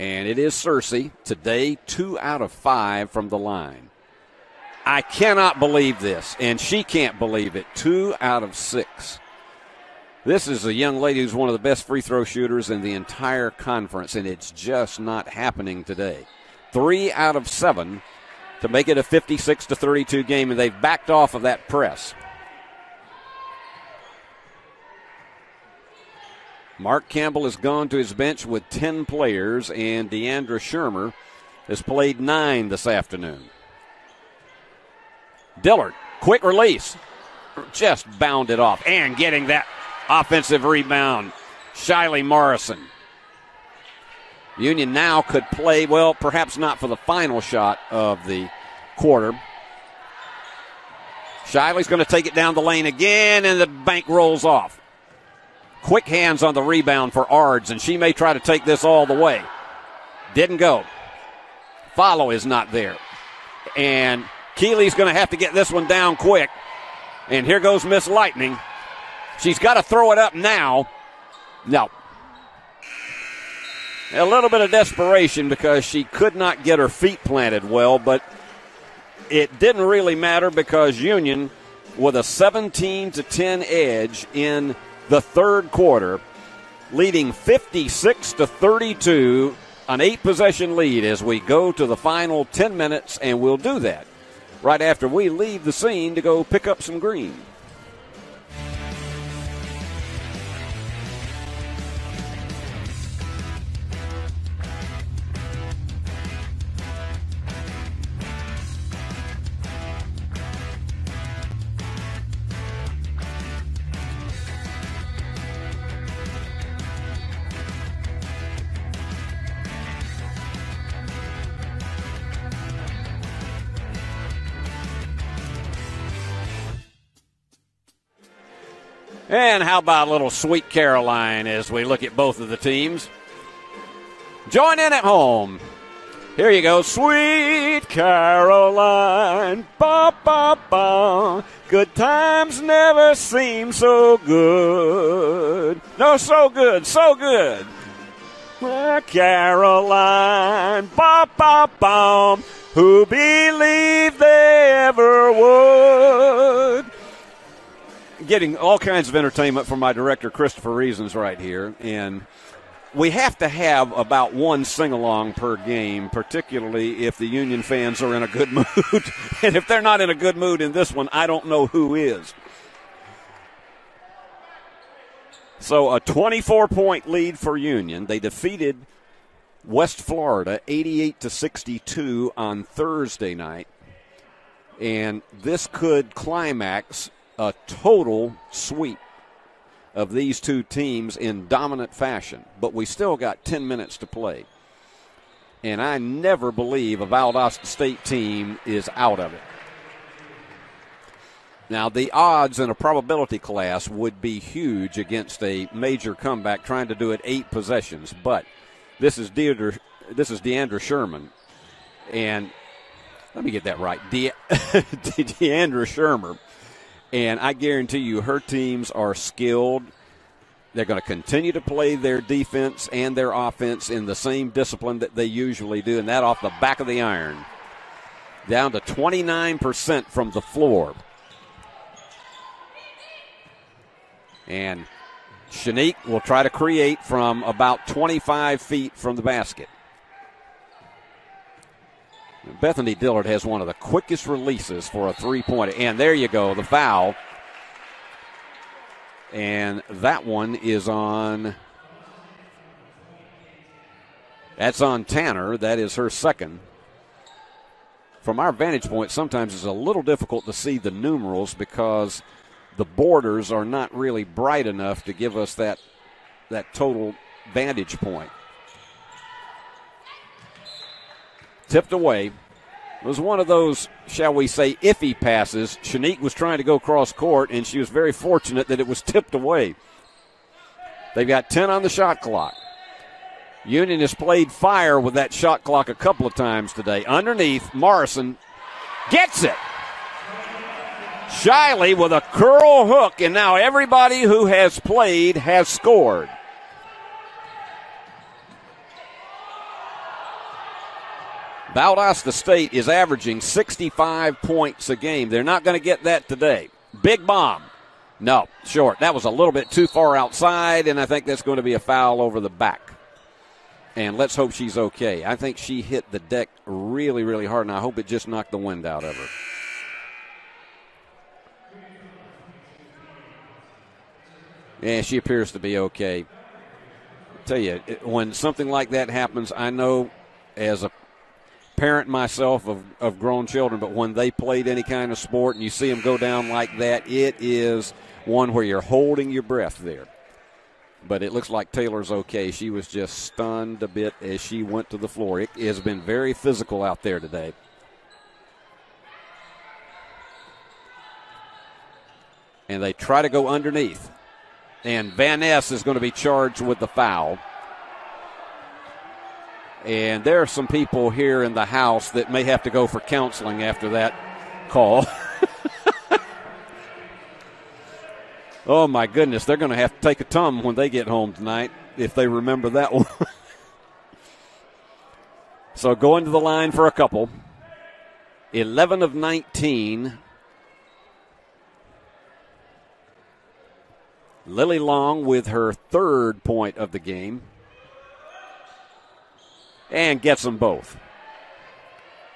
And it is Searcy today, two out of five from the line. I cannot believe this, and she can't believe it. Two out of six. This is a young lady who's one of the best free throw shooters in the entire conference, and it's just not happening today. Three out of seven to make it a 56 to 32 game, and they've backed off of that press. Mark Campbell has gone to his bench with 10 players, and Deandra Schirmer has played nine this afternoon. Dillard, quick release, just bounded off, and getting that offensive rebound. Shiley Morrison. Union now could play, well, perhaps not for the final shot of the quarter. Shiley's going to take it down the lane again, and the bank rolls off. Quick hands on the rebound for Ards, and she may try to take this all the way. Didn't go. Follow is not there. And Keeley's going to have to get this one down quick. And here goes Miss Lightning. She's got to throw it up now. No. A little bit of desperation because she could not get her feet planted well, but it didn't really matter because Union, with a 17 to 10 edge in the third quarter, leading 56 to 32, an eight possession lead as we go to the final 10 minutes, and we'll do that right after we leave the scene to go pick up some green. And how about a little Sweet Caroline as we look at both of the teams? Join in at home. Here you go, Sweet Caroline. Ba ba ba. Good times never seem so good. No, so good, so good. Caroline. Ba ba ba. Who believed they ever would? Getting all kinds of entertainment from my director, Christopher Reasons, right here. And we have to have about one sing along per game, particularly if the Union fans are in a good mood. and if they're not in a good mood in this one, I don't know who is. So a 24 point lead for Union. They defeated West Florida 88 to 62 on Thursday night. And this could climax a total sweep of these two teams in dominant fashion, but we still got 10 minutes to play. And I never believe a Valdosta State team is out of it. Now, the odds in a probability class would be huge against a major comeback trying to do it eight possessions, but this is Deandra, this is Deandra Sherman. And let me get that right. De- Deandra Schirmer and I guarantee you, her teams are skilled. They're going to continue to play their defense and their offense in the same discipline that they usually do, and that off the back of the iron. Down to 29% from the floor. And Shanique will try to create from about 25 feet from the basket. Bethany Dillard has one of the quickest releases for a three pointer. And there you go, the foul. And that one is on. That's on Tanner. That is her second. From our vantage point, sometimes it's a little difficult to see the numerals because the borders are not really bright enough to give us that that total vantage point. Tipped away. It was one of those, shall we say, iffy passes. Shanique was trying to go cross court, and she was very fortunate that it was tipped away. They've got 10 on the shot clock. Union has played fire with that shot clock a couple of times today. Underneath, Morrison gets it. Shiley with a curl hook, and now everybody who has played has scored. Valdosta State is averaging 65 points a game. They're not going to get that today. Big bomb. No, short. That was a little bit too far outside, and I think that's going to be a foul over the back. And let's hope she's okay. I think she hit the deck really, really hard, and I hope it just knocked the wind out of her. Yeah, she appears to be okay. I tell you, when something like that happens, I know as a parent myself of, of grown children, but when they played any kind of sport and you see them go down like that, it is one where you're holding your breath there. But it looks like Taylor's okay. She was just stunned a bit as she went to the floor. It has been very physical out there today. And they try to go underneath and Van Ness is going to be charged with the foul. And there are some people here in the house that may have to go for counseling after that call. oh my goodness, they're going to have to take a tum when they get home tonight if they remember that one. so going to the line for a couple. 11 of 19 Lily Long with her third point of the game and gets them both.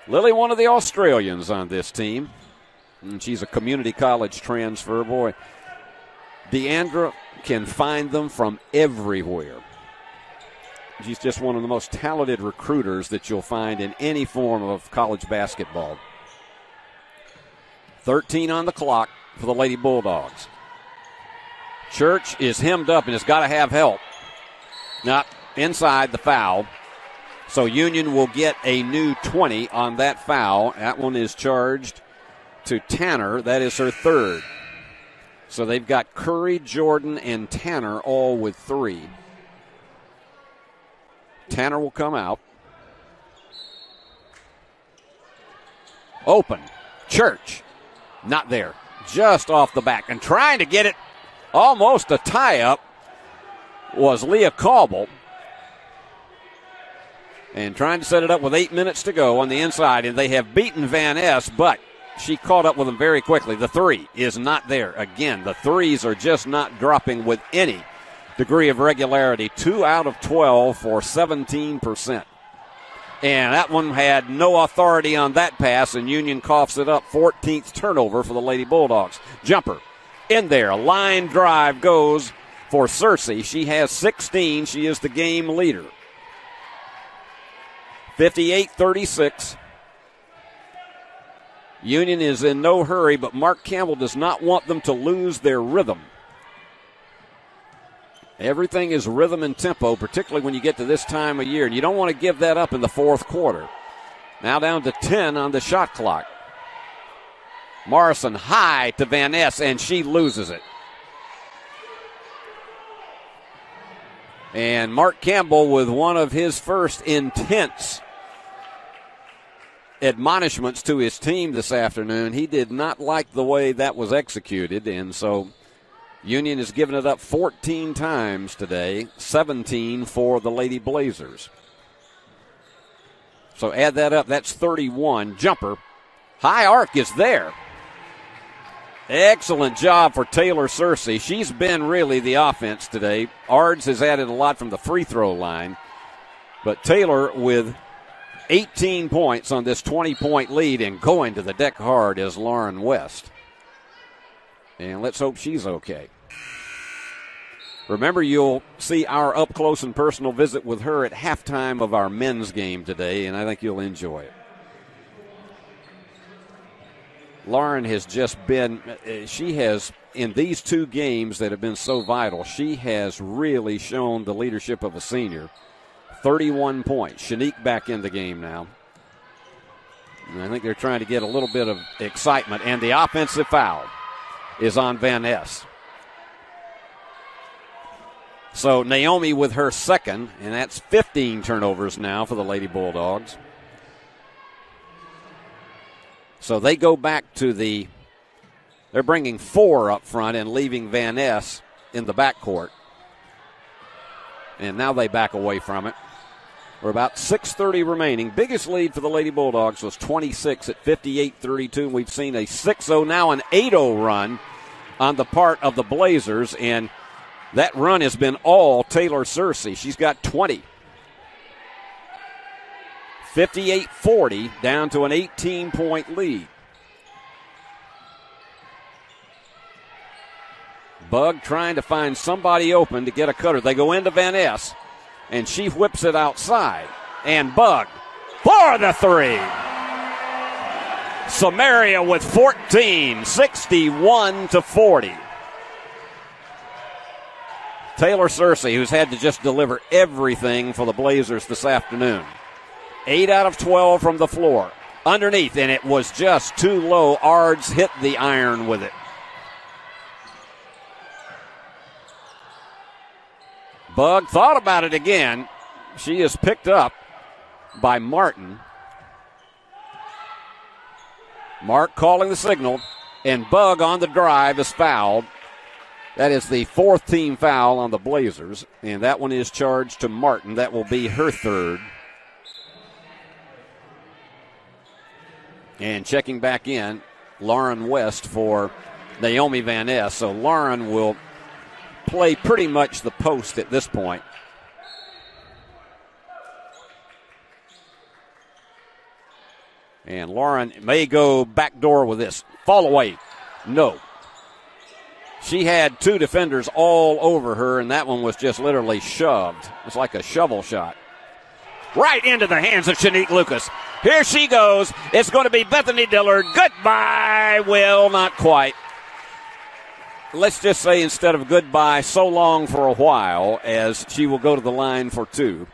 Lily, one of the Australians on this team, and she's a community college transfer. Boy, Deandra can find them from everywhere. She's just one of the most talented recruiters that you'll find in any form of college basketball. 13 on the clock for the Lady Bulldogs. Church is hemmed up and has got to have help. Not inside the foul. So Union will get a new 20 on that foul. That one is charged to Tanner. That is her third. So they've got Curry, Jordan, and Tanner all with three. Tanner will come out. Open. Church. Not there. Just off the back and trying to get it almost a tie up was Leah Cauble. And trying to set it up with eight minutes to go on the inside, and they have beaten Van Ness, but she caught up with them very quickly. The three is not there. Again, the threes are just not dropping with any degree of regularity. Two out of 12 for 17%. And that one had no authority on that pass, and Union coughs it up. 14th turnover for the Lady Bulldogs. Jumper in there. Line drive goes for Searcy. She has 16. She is the game leader. 58 36. Union is in no hurry, but Mark Campbell does not want them to lose their rhythm. Everything is rhythm and tempo, particularly when you get to this time of year, and you don't want to give that up in the fourth quarter. Now down to 10 on the shot clock. Morrison high to Van Ness, and she loses it. And Mark Campbell with one of his first intense admonishments to his team this afternoon. He did not like the way that was executed, and so Union has given it up 14 times today, 17 for the Lady Blazers. So add that up, that's 31. Jumper. High arc is there. Excellent job for Taylor Searcy. She's been really the offense today. Ards has added a lot from the free throw line. But Taylor with 18 points on this 20 point lead and going to the deck hard is Lauren West. And let's hope she's okay. Remember, you'll see our up close and personal visit with her at halftime of our men's game today, and I think you'll enjoy it. Lauren has just been, uh, she has, in these two games that have been so vital, she has really shown the leadership of a senior. 31 points. Shanique back in the game now. And I think they're trying to get a little bit of excitement. And the offensive foul is on Van Ness. So Naomi with her second, and that's 15 turnovers now for the Lady Bulldogs. So they go back to the. They're bringing four up front and leaving Van Ness in the backcourt. And now they back away from it. We're about 6.30 remaining. Biggest lead for the Lady Bulldogs was 26 at 58 32. We've seen a 6 0, now an 8 0 run on the part of the Blazers. And that run has been all Taylor Searcy. She's got 20. 58 40, down to an 18 point lead. Bug trying to find somebody open to get a cutter. They go into Van Ness, and she whips it outside. And Bug for the three. Samaria with 14, 61 to 40. Taylor Searcy, who's had to just deliver everything for the Blazers this afternoon. 8 out of 12 from the floor. Underneath, and it was just too low. Ards hit the iron with it. Bug thought about it again. She is picked up by Martin. Mark calling the signal, and Bug on the drive is fouled. That is the fourth team foul on the Blazers, and that one is charged to Martin. That will be her third. And checking back in, Lauren West for Naomi Van Ness. So Lauren will play pretty much the post at this point. And Lauren may go back door with this. Fall away. No. She had two defenders all over her, and that one was just literally shoved. It's like a shovel shot. Right into the hands of Shanique Lucas. Here she goes. It's going to be Bethany Dillard. Goodbye, Will. Not quite let's just say instead of goodbye, so long for a while, as she will go to the line for two.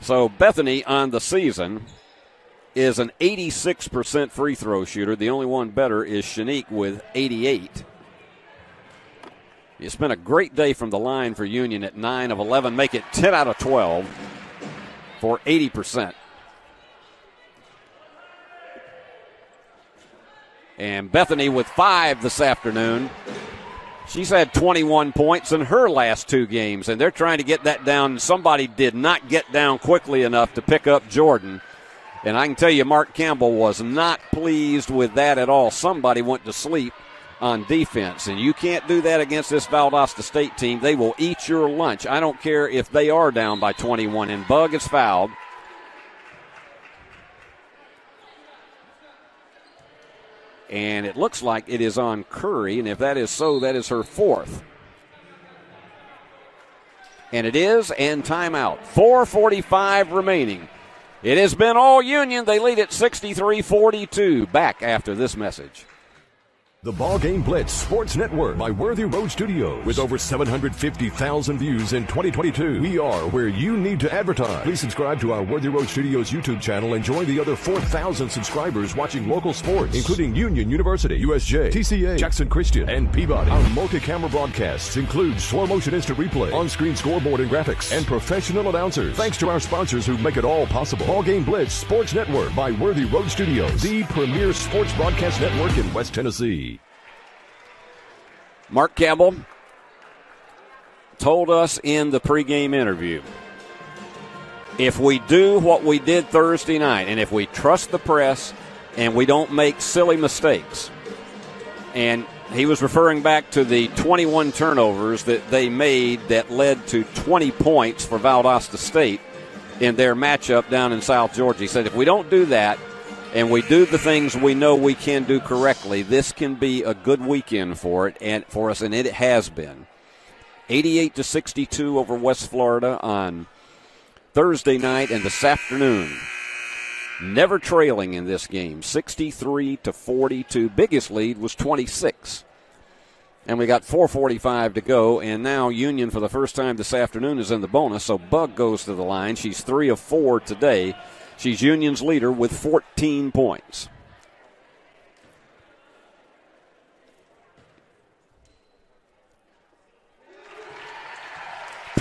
So Bethany on the season is an 86% free throw shooter. The only one better is Shanique with 88. It's been a great day from the line for Union at 9 of 11, make it 10 out of 12 for 80%. And Bethany with five this afternoon. She's had 21 points in her last two games, and they're trying to get that down. Somebody did not get down quickly enough to pick up Jordan. And I can tell you, Mark Campbell was not pleased with that at all. Somebody went to sleep on defense, and you can't do that against this Valdosta State team. They will eat your lunch. I don't care if they are down by 21, and Bug is fouled. And it looks like it is on Curry. And if that is so, that is her fourth. And it is, and timeout. 4.45 remaining. It has been all Union. They lead at 63 42. Back after this message. The Ball Game Blitz Sports Network by Worthy Road Studios. With over 750,000 views in 2022, we are where you need to advertise. Please subscribe to our Worthy Road Studios YouTube channel and join the other 4,000 subscribers watching local sports, including Union University, USJ, TCA, Jackson Christian, and Peabody. Our multi-camera broadcasts include slow motion instant replay, on-screen scoreboard and graphics, and professional announcers. Thanks to our sponsors who make it all possible. Ball Game Blitz Sports Network by Worthy Road Studios, the premier sports broadcast network in West Tennessee. Mark Campbell told us in the pregame interview if we do what we did Thursday night, and if we trust the press and we don't make silly mistakes, and he was referring back to the 21 turnovers that they made that led to 20 points for Valdosta State in their matchup down in South Georgia. He said, if we don't do that, and we do the things we know we can do correctly, this can be a good weekend for it and for us, and it has been. 88 to 62 over West Florida on Thursday night and this afternoon. Never trailing in this game, 63 to 42. Biggest lead was 26. And we got 4:45 to go, and now Union for the first time this afternoon is in the bonus. So Bug goes to the line. She's three of four today. She's Union's leader with 14 points.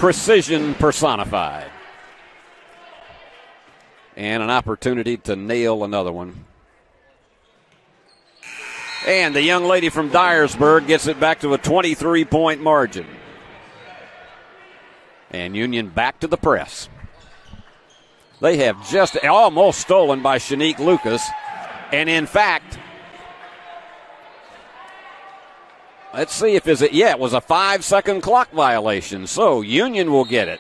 precision personified. And an opportunity to nail another one. And the young lady from Dyersburg gets it back to a 23 point margin. And Union back to the press. They have just almost stolen by Shanique Lucas. And in fact, let's see if is it yeah, it was a five second clock violation. So Union will get it.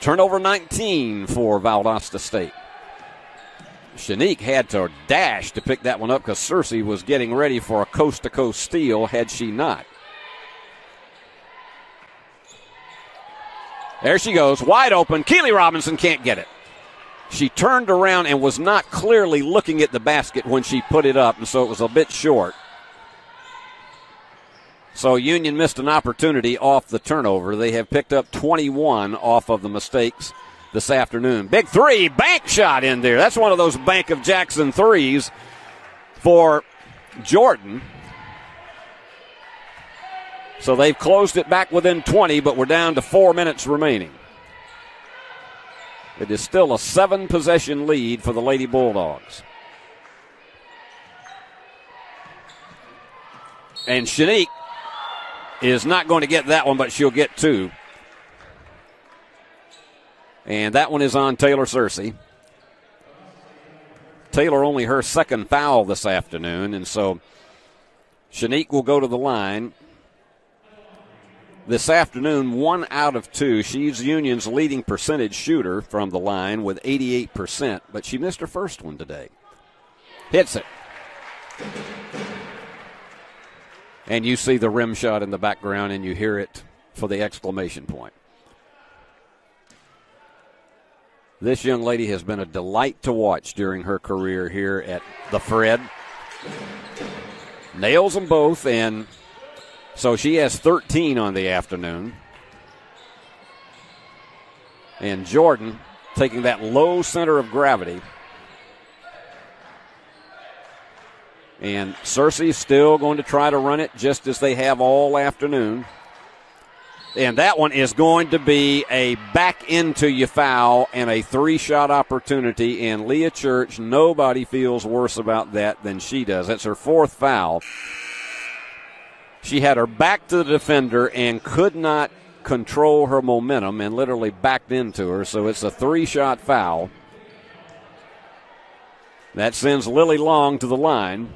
Turnover 19 for Valdosta State. Shanique had to dash to pick that one up because Searcy was getting ready for a coast to coast steal had she not. There she goes, wide open. Keeley Robinson can't get it. She turned around and was not clearly looking at the basket when she put it up, and so it was a bit short. So Union missed an opportunity off the turnover. They have picked up 21 off of the mistakes this afternoon. Big three, bank shot in there. That's one of those Bank of Jackson threes for Jordan. So they've closed it back within 20, but we're down to four minutes remaining. It is still a seven possession lead for the Lady Bulldogs. And Shanique is not going to get that one, but she'll get two. And that one is on Taylor Searcy. Taylor only her second foul this afternoon, and so Shanique will go to the line this afternoon, one out of two. She's Union's leading percentage shooter from the line with 88%, but she missed her first one today. Hits it. And you see the rim shot in the background, and you hear it for the exclamation point. This young lady has been a delight to watch during her career here at the Fred. Nails them both, and so she has 13 on the afternoon. And Jordan taking that low center of gravity. And Searcy's still going to try to run it just as they have all afternoon. And that one is going to be a back into you foul and a three shot opportunity. And Leah Church, nobody feels worse about that than she does. That's her fourth foul. She had her back to the defender and could not control her momentum and literally backed into her. So it's a three shot foul. That sends Lily Long to the line.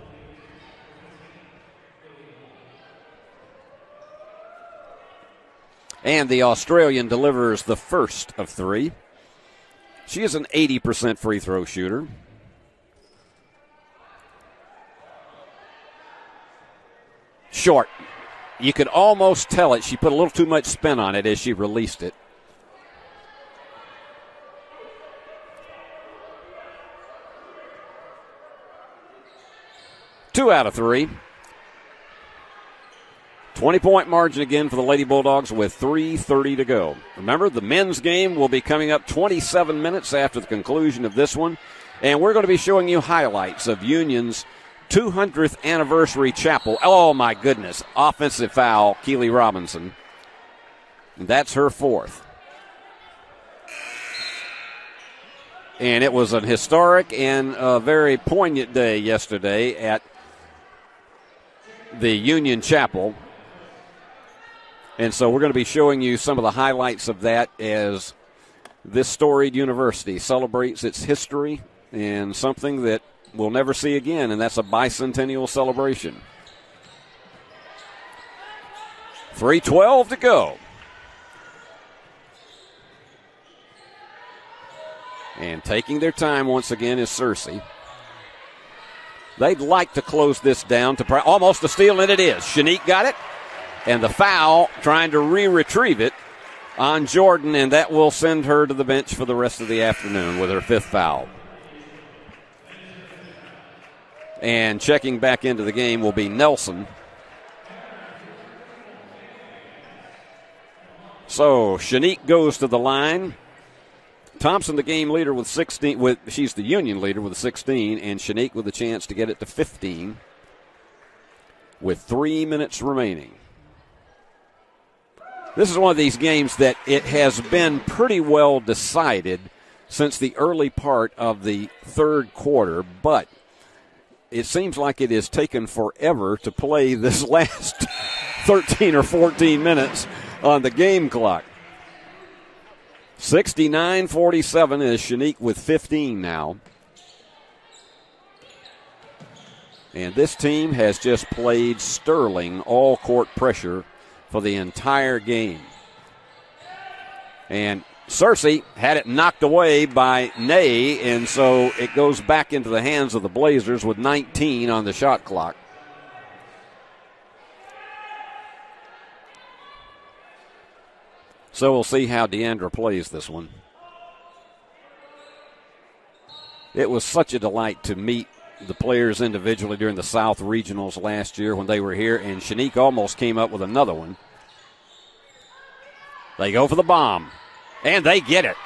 And the Australian delivers the first of three. She is an 80% free throw shooter. Short. You could almost tell it. She put a little too much spin on it as she released it. Two out of three. 20 point margin again for the Lady Bulldogs with 3.30 to go. Remember, the men's game will be coming up 27 minutes after the conclusion of this one, and we're going to be showing you highlights of Union's 200th anniversary chapel. Oh my goodness. Offensive foul, Keeley Robinson. That's her fourth. And it was an historic and a very poignant day yesterday at the Union Chapel. And so we're going to be showing you some of the highlights of that as this storied university celebrates its history and something that we'll never see again, and that's a bicentennial celebration. 312 to go. And taking their time once again is Searcy. They'd like to close this down to almost a steal, and it is. Shanique got it, and the foul trying to re retrieve it on Jordan, and that will send her to the bench for the rest of the afternoon with her fifth foul. And checking back into the game will be Nelson. So Shanique goes to the line. Thompson, the game leader with 16. With she's the Union leader with 16, and Shanique with a chance to get it to 15. With three minutes remaining. This is one of these games that it has been pretty well decided since the early part of the third quarter, but it seems like it has taken forever to play this last 13 or 14 minutes on the game clock. 69 47 is Shanique with 15 now. And this team has just played sterling all court pressure for the entire game. And Searcy had it knocked away by Ney, and so it goes back into the hands of the Blazers with 19 on the shot clock. So we'll see how Deandra plays this one. It was such a delight to meet the players individually during the South Regionals last year when they were here, and Shanique almost came up with another one. They go for the bomb, and they get it.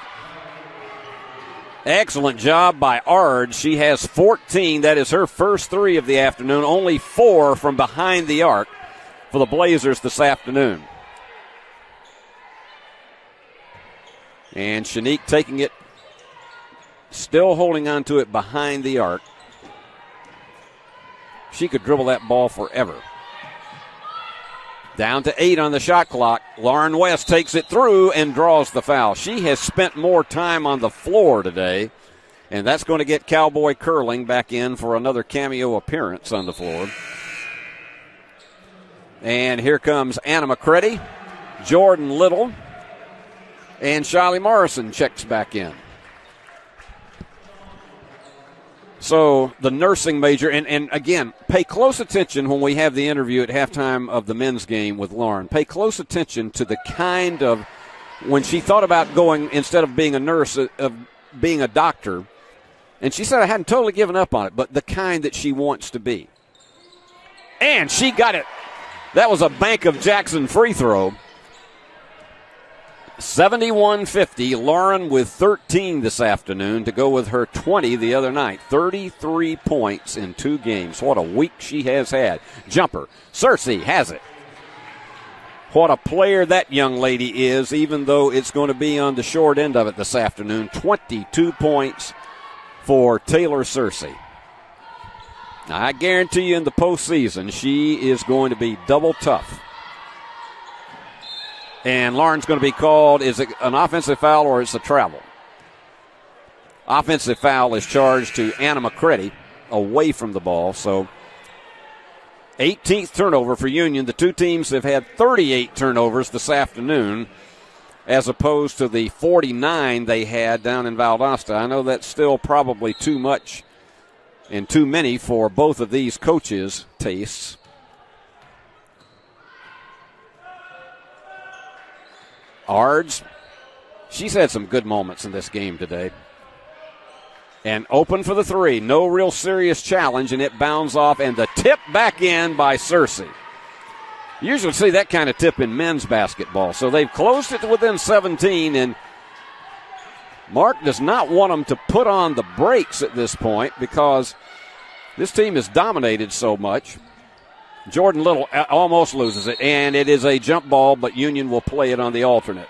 Excellent job by Ard. She has 14. That is her first three of the afternoon, only four from behind the arc for the Blazers this afternoon. And Shanique taking it, still holding on to it behind the arc. She could dribble that ball forever. Down to eight on the shot clock. Lauren West takes it through and draws the foul. She has spent more time on the floor today, and that's going to get Cowboy Curling back in for another cameo appearance on the floor. And here comes Anna McCready, Jordan Little, and Shiley Morrison checks back in. So the nursing major, and, and again, pay close attention when we have the interview at halftime of the men's game with Lauren. Pay close attention to the kind of, when she thought about going, instead of being a nurse, uh, of being a doctor, and she said, I hadn't totally given up on it, but the kind that she wants to be. And she got it. That was a Bank of Jackson free throw. 71 50. Lauren with 13 this afternoon to go with her 20 the other night. 33 points in two games. What a week she has had. Jumper. Searcy has it. What a player that young lady is, even though it's going to be on the short end of it this afternoon. 22 points for Taylor Searcy. Now, I guarantee you in the postseason, she is going to be double tough and Lauren's going to be called. Is it an offensive foul or is it a travel? Offensive foul is charged to Anna McCready away from the ball. So 18th turnover for Union. The two teams have had 38 turnovers this afternoon as opposed to the 49 they had down in Valdosta. I know that's still probably too much and too many for both of these coaches' tastes. Ards, she's had some good moments in this game today. And open for the three. No real serious challenge, and it bounds off, and the tip back in by Searcy. You usually see that kind of tip in men's basketball. So they've closed it to within 17, and Mark does not want them to put on the brakes at this point because this team has dominated so much. Jordan Little almost loses it, and it is a jump ball, but Union will play it on the alternate.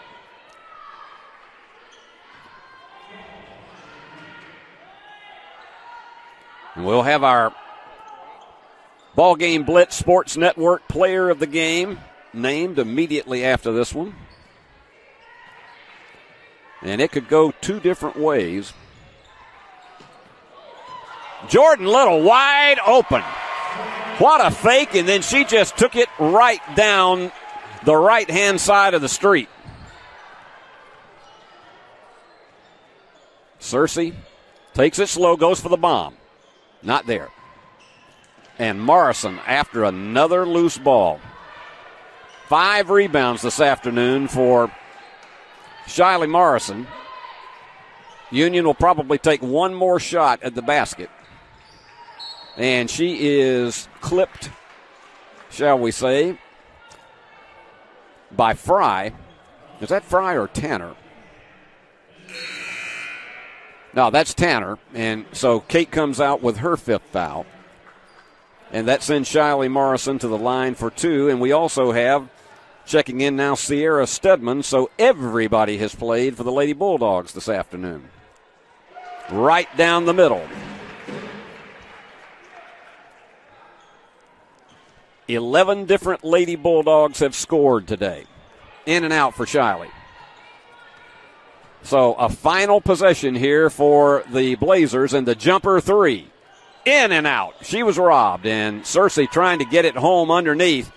And we'll have our Ball Game Blitz Sports Network player of the game named immediately after this one. And it could go two different ways. Jordan Little wide open. What a fake, and then she just took it right down the right hand side of the street. Searcy takes it slow, goes for the bomb. Not there. And Morrison after another loose ball. Five rebounds this afternoon for Shiley Morrison. Union will probably take one more shot at the basket and she is clipped, shall we say, by Fry. Is that Fry or Tanner? No, that's Tanner. And so Kate comes out with her fifth foul. And that sends Shiley Morrison to the line for two. And we also have Checking in now, Sierra Stedman. So everybody has played for the Lady Bulldogs this afternoon. Right down the middle. 11 different Lady Bulldogs have scored today. In and out for Shiley. So a final possession here for the Blazers and the jumper three. In and out. She was robbed, and Searcy trying to get it home underneath.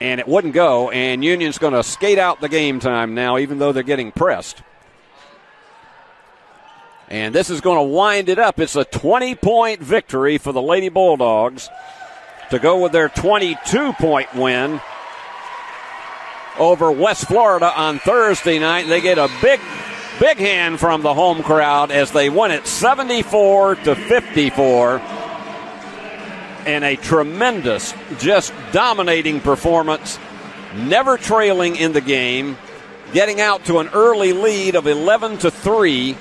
And it wouldn't go, and Union's going to skate out the game time now, even though they're getting pressed. And this is going to wind it up. It's a 20 point victory for the Lady Bulldogs to go with their 22 point win over West Florida on Thursday night. They get a big, big hand from the home crowd as they win it 74 to 54. And a tremendous, just dominating performance, never trailing in the game, getting out to an early lead of 11 to 3.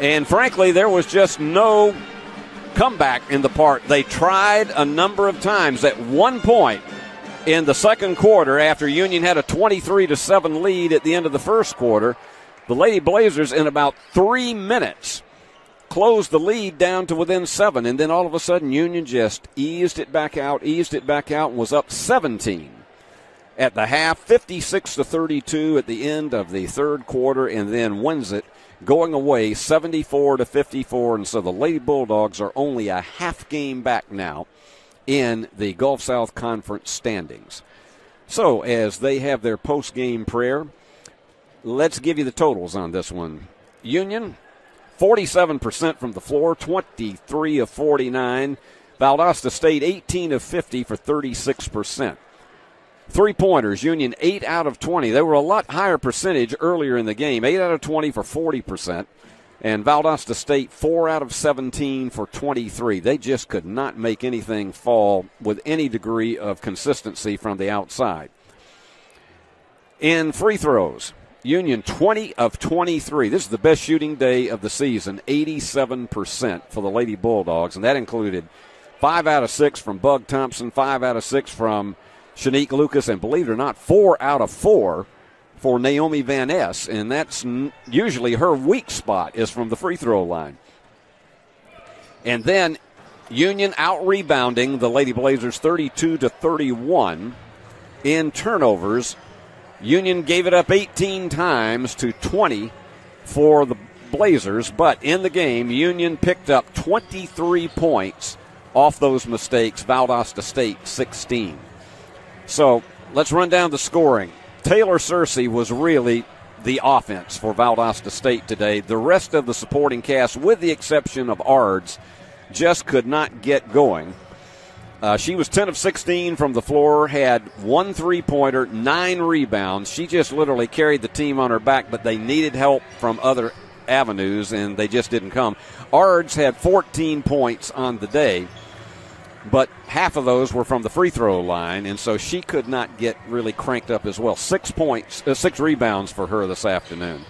And frankly, there was just no comeback in the part. They tried a number of times. At one point in the second quarter, after Union had a 23 to 7 lead at the end of the first quarter, the Lady Blazers, in about three minutes, closed the lead down to within seven. And then all of a sudden, Union just eased it back out, eased it back out, and was up 17 at the half, 56 to 32 at the end of the third quarter, and then wins it going away 74 to 54 and so the lady bulldogs are only a half game back now in the gulf south conference standings. So as they have their post game prayer let's give you the totals on this one. Union 47% from the floor 23 of 49 valdosta state 18 of 50 for 36% Three pointers, Union 8 out of 20. They were a lot higher percentage earlier in the game, 8 out of 20 for 40%. And Valdosta State, 4 out of 17 for 23. They just could not make anything fall with any degree of consistency from the outside. In free throws, Union 20 of 23. This is the best shooting day of the season, 87% for the Lady Bulldogs. And that included 5 out of 6 from Bug Thompson, 5 out of 6 from Shanique Lucas, and believe it or not, four out of four for Naomi Van Ness, and that's usually her weak spot is from the free throw line. And then Union out rebounding the Lady Blazers 32 to 31 in turnovers. Union gave it up 18 times to 20 for the Blazers, but in the game, Union picked up 23 points off those mistakes. Valdosta State 16. So let's run down the scoring. Taylor Searcy was really the offense for Valdosta State today. The rest of the supporting cast, with the exception of Ards, just could not get going. Uh, she was 10 of 16 from the floor, had one three pointer, nine rebounds. She just literally carried the team on her back, but they needed help from other avenues, and they just didn't come. Ards had 14 points on the day but half of those were from the free throw line, and so she could not get really cranked up as well. Six points, uh, six rebounds for her this afternoon.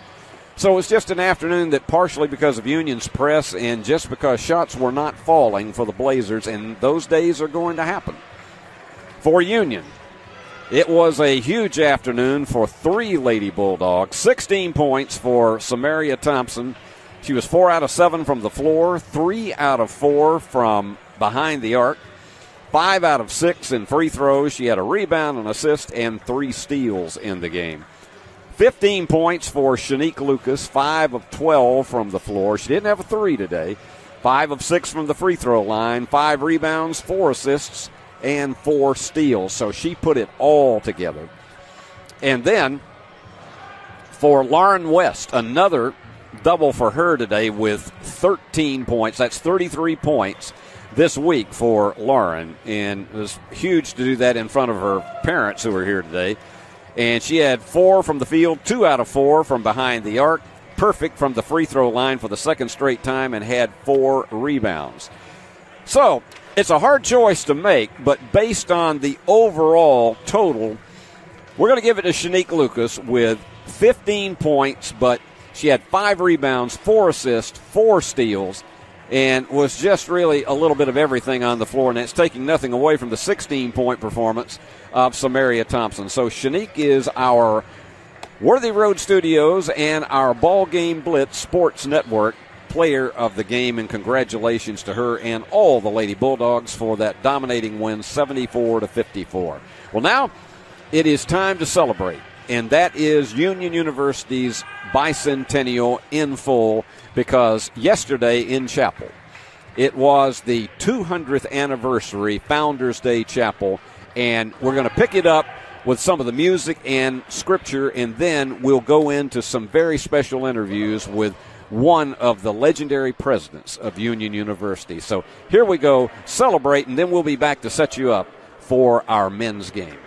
So it was just an afternoon that partially because of Union's press and just because shots were not falling for the Blazers, and those days are going to happen. For Union, it was a huge afternoon for three Lady Bulldogs. 16 points for Samaria Thompson. She was four out of seven from the floor, three out of four from behind the arc. Five out of six in free throws. She had a rebound, an assist, and three steals in the game. 15 points for Shanique Lucas, 5 of 12 from the floor. She didn't have a three today. 5 of 6 from the free throw line, 5 rebounds, 4 assists, and 4 steals. So she put it all together. And then for Lauren West, another double for her today with 13 points. That's 33 points this week for Lauren, and it was huge to do that in front of her parents who were here today. And she had four from the field, two out of four from behind the arc, perfect from the free throw line for the second straight time, and had four rebounds. So it's a hard choice to make, but based on the overall total, we're going to give it to Shanique Lucas with 15 points, but she had five rebounds, four assists, four steals and was just really a little bit of everything on the floor, and it's taking nothing away from the 16 point performance of Samaria Thompson. So Shanique is our Worthy Road Studios and our Ball Game Blitz Sports Network player of the game, and congratulations to her and all the Lady Bulldogs for that dominating win, 74 to 54. Well, now it is time to celebrate, and that is Union University's bicentennial in full because yesterday in chapel, it was the 200th anniversary Founders Day Chapel, and we're going to pick it up with some of the music and scripture, and then we'll go into some very special interviews with one of the legendary presidents of Union University. So here we go, celebrate, and then we'll be back to set you up for our men's game.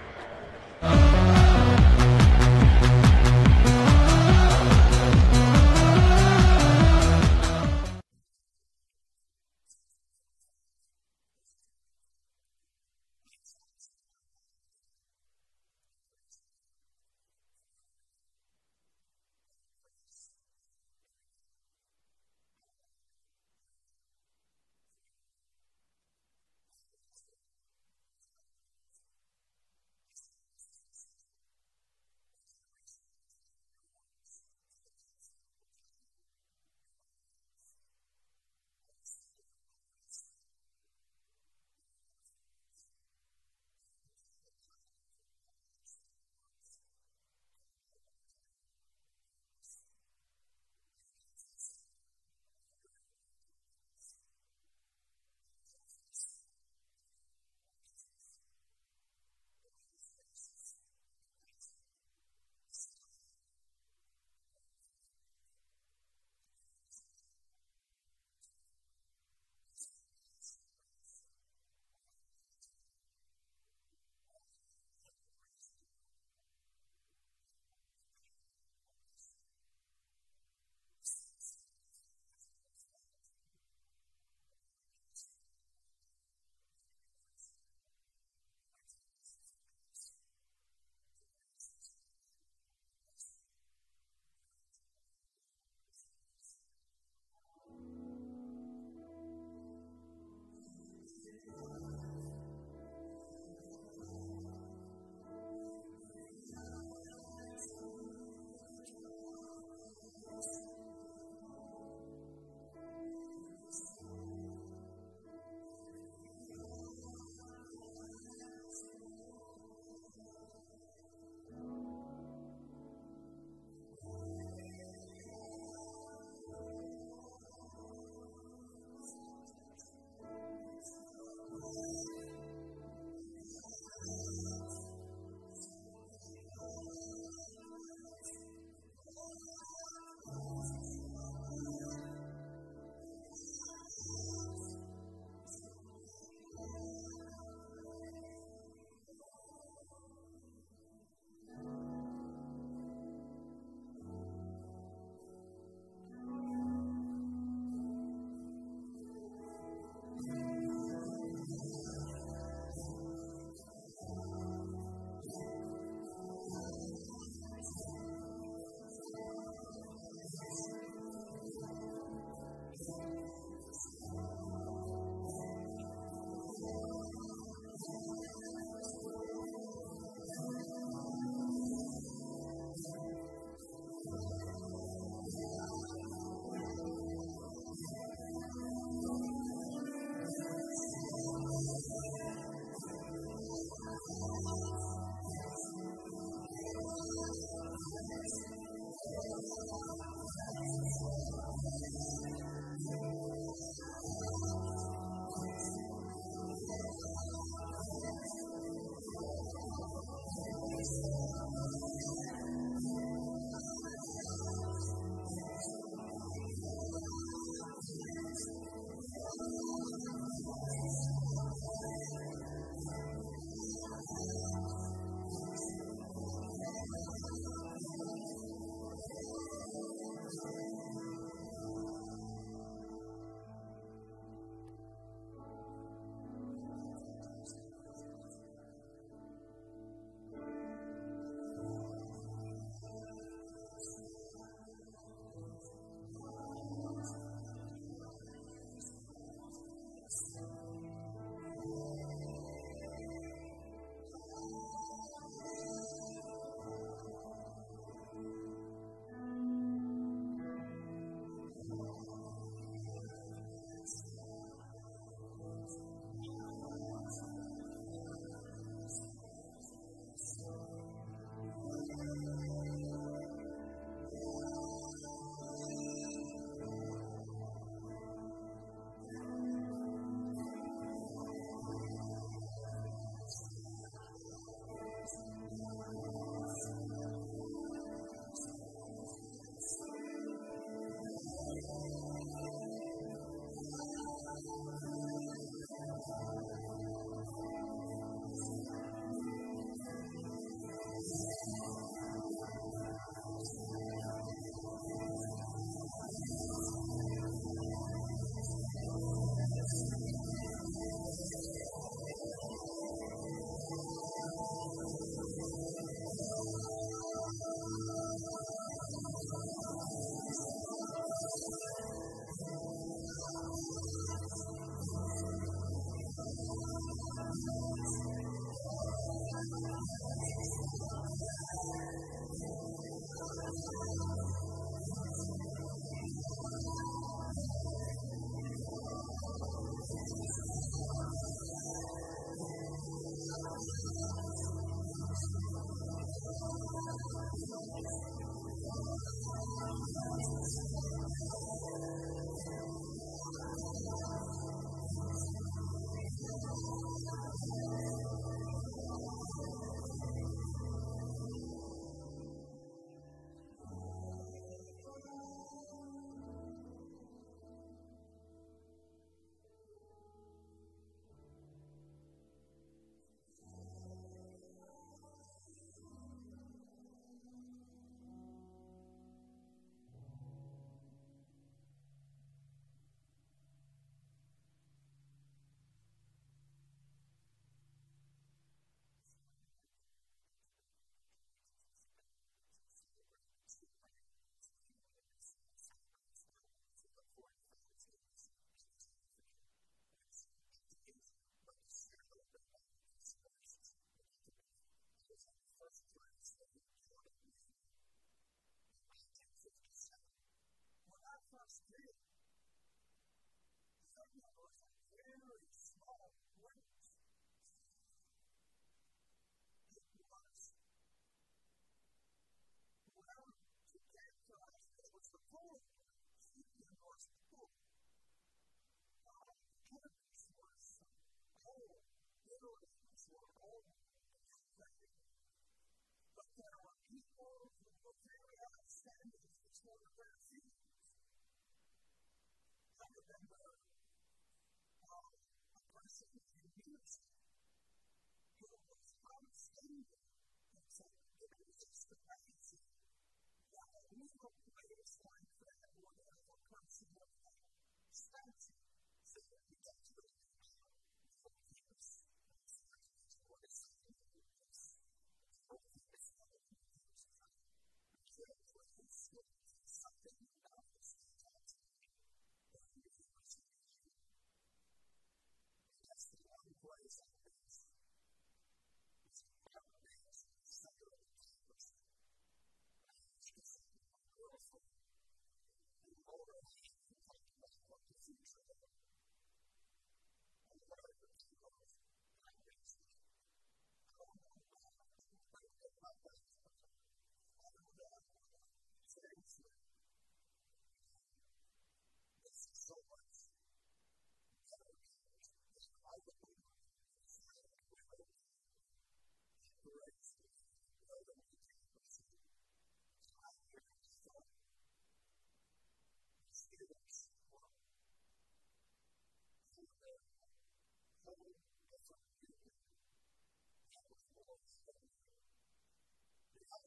Thank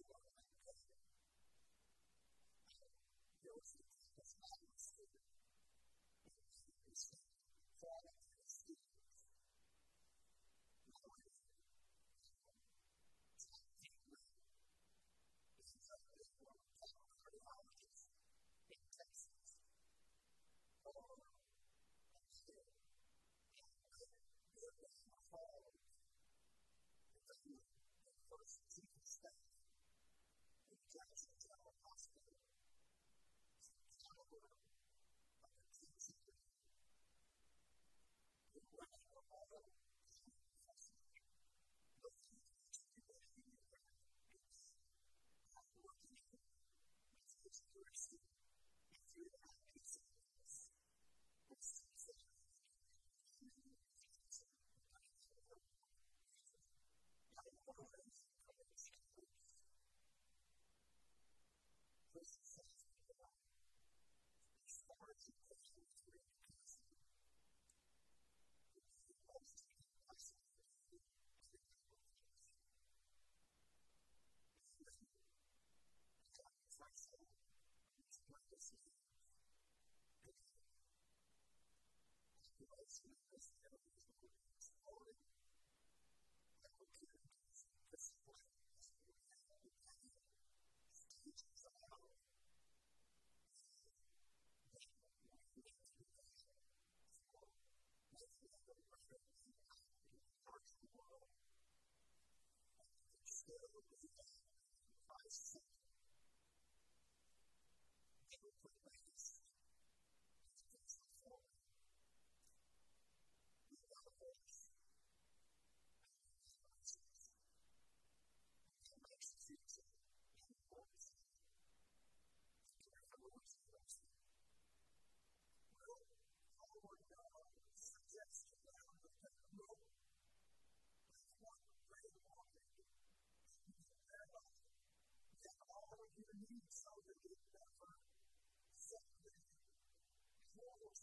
you. Thank you. Christ. morals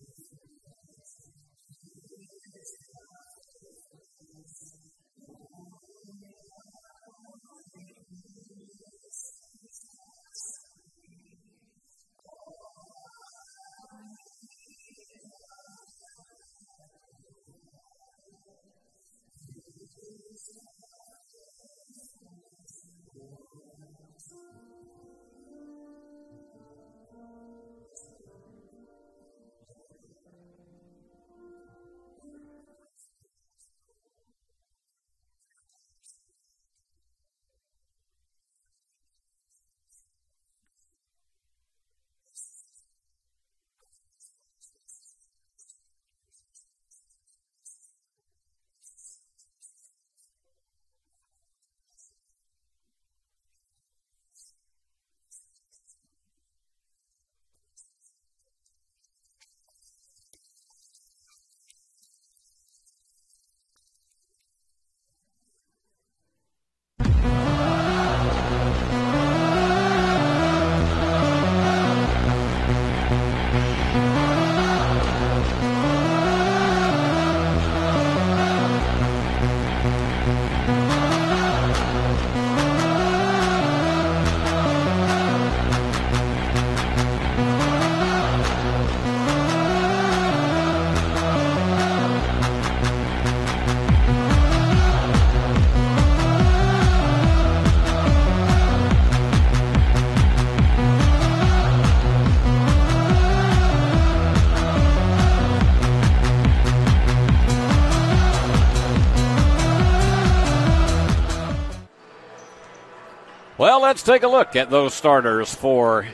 Well, let's take a look at those starters for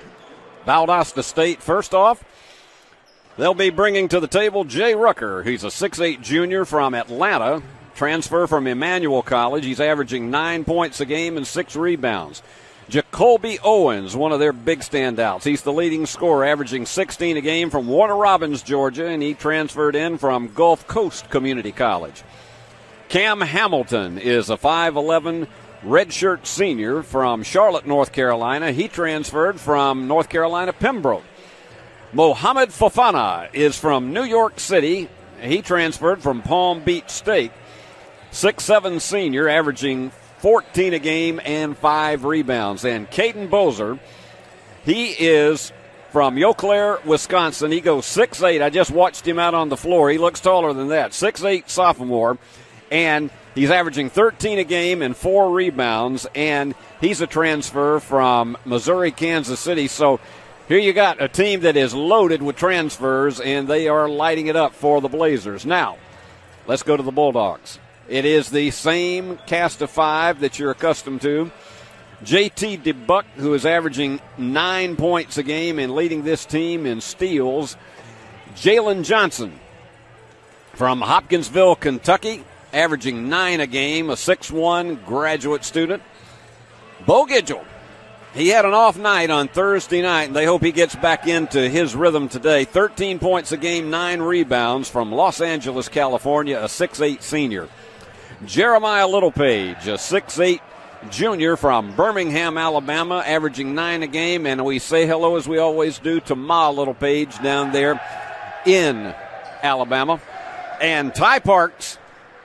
Valdosta State. First off, they'll be bringing to the table Jay Rucker. He's a 6'8 junior from Atlanta, transfer from Emmanuel College. He's averaging nine points a game and six rebounds. Jacoby Owens, one of their big standouts. He's the leading scorer, averaging 16 a game from Warner Robins, Georgia, and he transferred in from Gulf Coast Community College. Cam Hamilton is a 5'11 redshirt senior from Charlotte, North Carolina. He transferred from North Carolina Pembroke. Mohamed Fofana is from New York City. He transferred from Palm Beach State. Six-seven senior, averaging 14 a game and five rebounds. And Caden Bozer, he is from Eau Claire, Wisconsin. He goes six-eight. I just watched him out on the floor. He looks taller than that. Six-eight sophomore. And He's averaging 13 a game and four rebounds, and he's a transfer from Missouri, Kansas City. So here you got a team that is loaded with transfers, and they are lighting it up for the Blazers. Now, let's go to the Bulldogs. It is the same cast of five that you're accustomed to. JT DeBuck, who is averaging nine points a game and leading this team in steals. Jalen Johnson from Hopkinsville, Kentucky, averaging nine a game, a 6'1 graduate student. Bo Gidgel, he had an off night on Thursday night, and they hope he gets back into his rhythm today. 13 points a game, nine rebounds from Los Angeles, California, a 6'8 senior. Jeremiah Littlepage, a 6'8 junior from Birmingham, Alabama, averaging nine a game, and we say hello as we always do to Ma Littlepage down there in Alabama. And Ty Parks,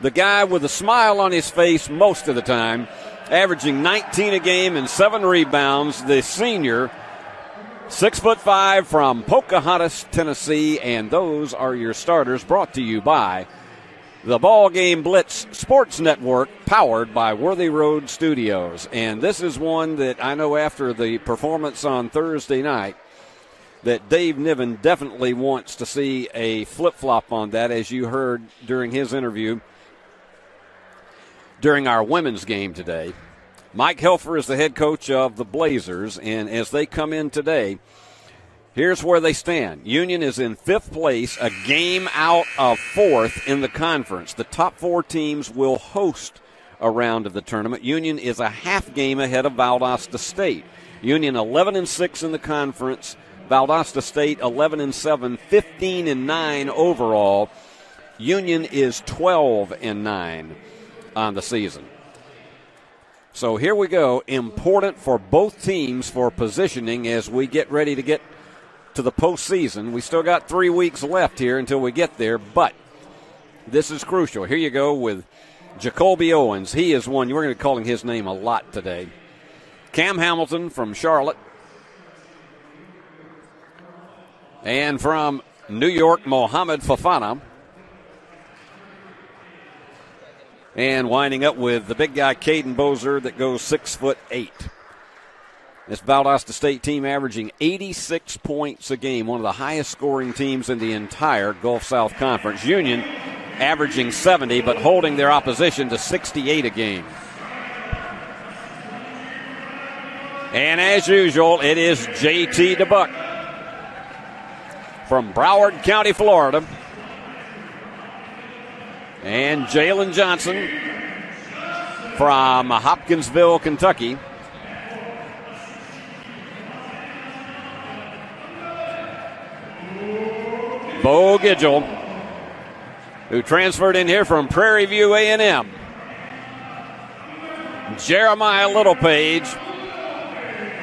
the guy with a smile on his face most of the time, averaging 19 a game and seven rebounds. The senior, Six foot five from Pocahontas, Tennessee, and those are your starters brought to you by the Ball Game Blitz Sports Network, powered by Worthy Road Studios. And this is one that I know after the performance on Thursday night that Dave Niven definitely wants to see a flip flop on that, as you heard during his interview during our women's game today. Mike Helfer is the head coach of the Blazers, and as they come in today, here's where they stand. Union is in fifth place, a game out of fourth in the conference. The top four teams will host a round of the tournament. Union is a half game ahead of Valdosta State. Union 11 and 6 in the conference. Valdosta State 11 and 7, 15 and 9 overall. Union is 12 and 9 on the season. So here we go. Important for both teams for positioning as we get ready to get to the postseason. We still got three weeks left here until we get there, but this is crucial. Here you go with Jacoby Owens. He is one, we're going to be calling his name a lot today. Cam Hamilton from Charlotte. And from New York, Mohammed Fofana. And winding up with the big guy, Caden Bozer, that goes six foot eight. This Valdosta State team averaging 86 points a game, one of the highest scoring teams in the entire Gulf South Conference. Union averaging 70, but holding their opposition to 68 a game. And as usual, it is JT DeBuck from Broward County, Florida. And Jalen Johnson from Hopkinsville, Kentucky. Bo Gidgel, who transferred in here from Prairie View A&M. Jeremiah Littlepage.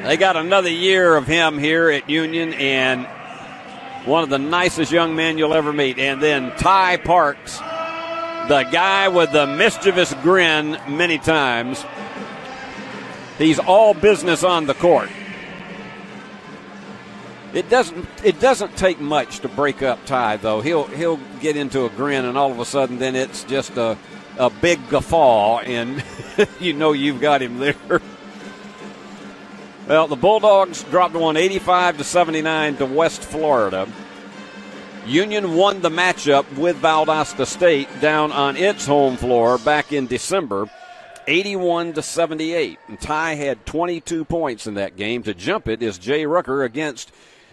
They got another year of him here at Union, and one of the nicest young men you'll ever meet. And then Ty Parks, the guy with the mischievous grin many times. He's all business on the court. It doesn't it doesn't take much to break up Ty though. He'll he'll get into a grin and all of a sudden then it's just a a big guffaw and you know you've got him there. Well, the Bulldogs dropped one 85 to 79 to West Florida. Union won the matchup with Valdosta State down on its home floor back in December, 81 to 78. And Ty had 22 points in that game. To jump it is Jay Rucker against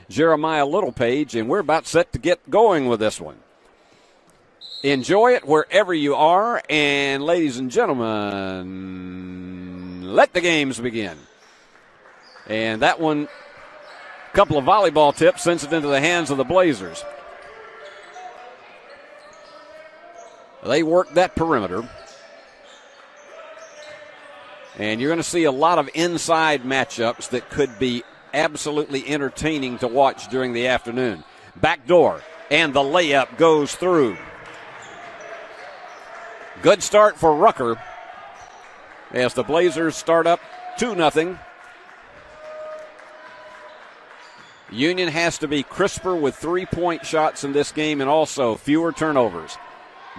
Jeremiah Littlepage, and we're about set to get going with this one. Enjoy it wherever you are, and ladies and gentlemen, let the games begin. And that one, a couple of volleyball tips sends it into the hands of the Blazers. They work that perimeter. And you're going to see a lot of inside matchups that could be absolutely entertaining to watch during the afternoon. Back door, and the layup goes through. Good start for Rucker as the Blazers start up 2 0. Union has to be crisper with three point shots in this game and also fewer turnovers.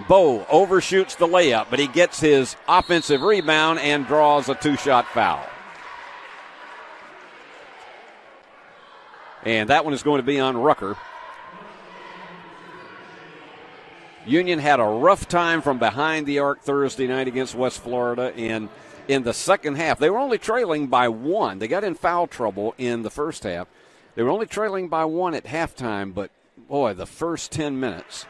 Bo overshoots the layup, but he gets his offensive rebound and draws a two shot foul. And that one is going to be on Rucker. Union had a rough time from behind the arc Thursday night against West Florida. And in the second half, they were only trailing by one. They got in foul trouble in the first half. They were only trailing by one at halftime, but boy, the first 10 minutes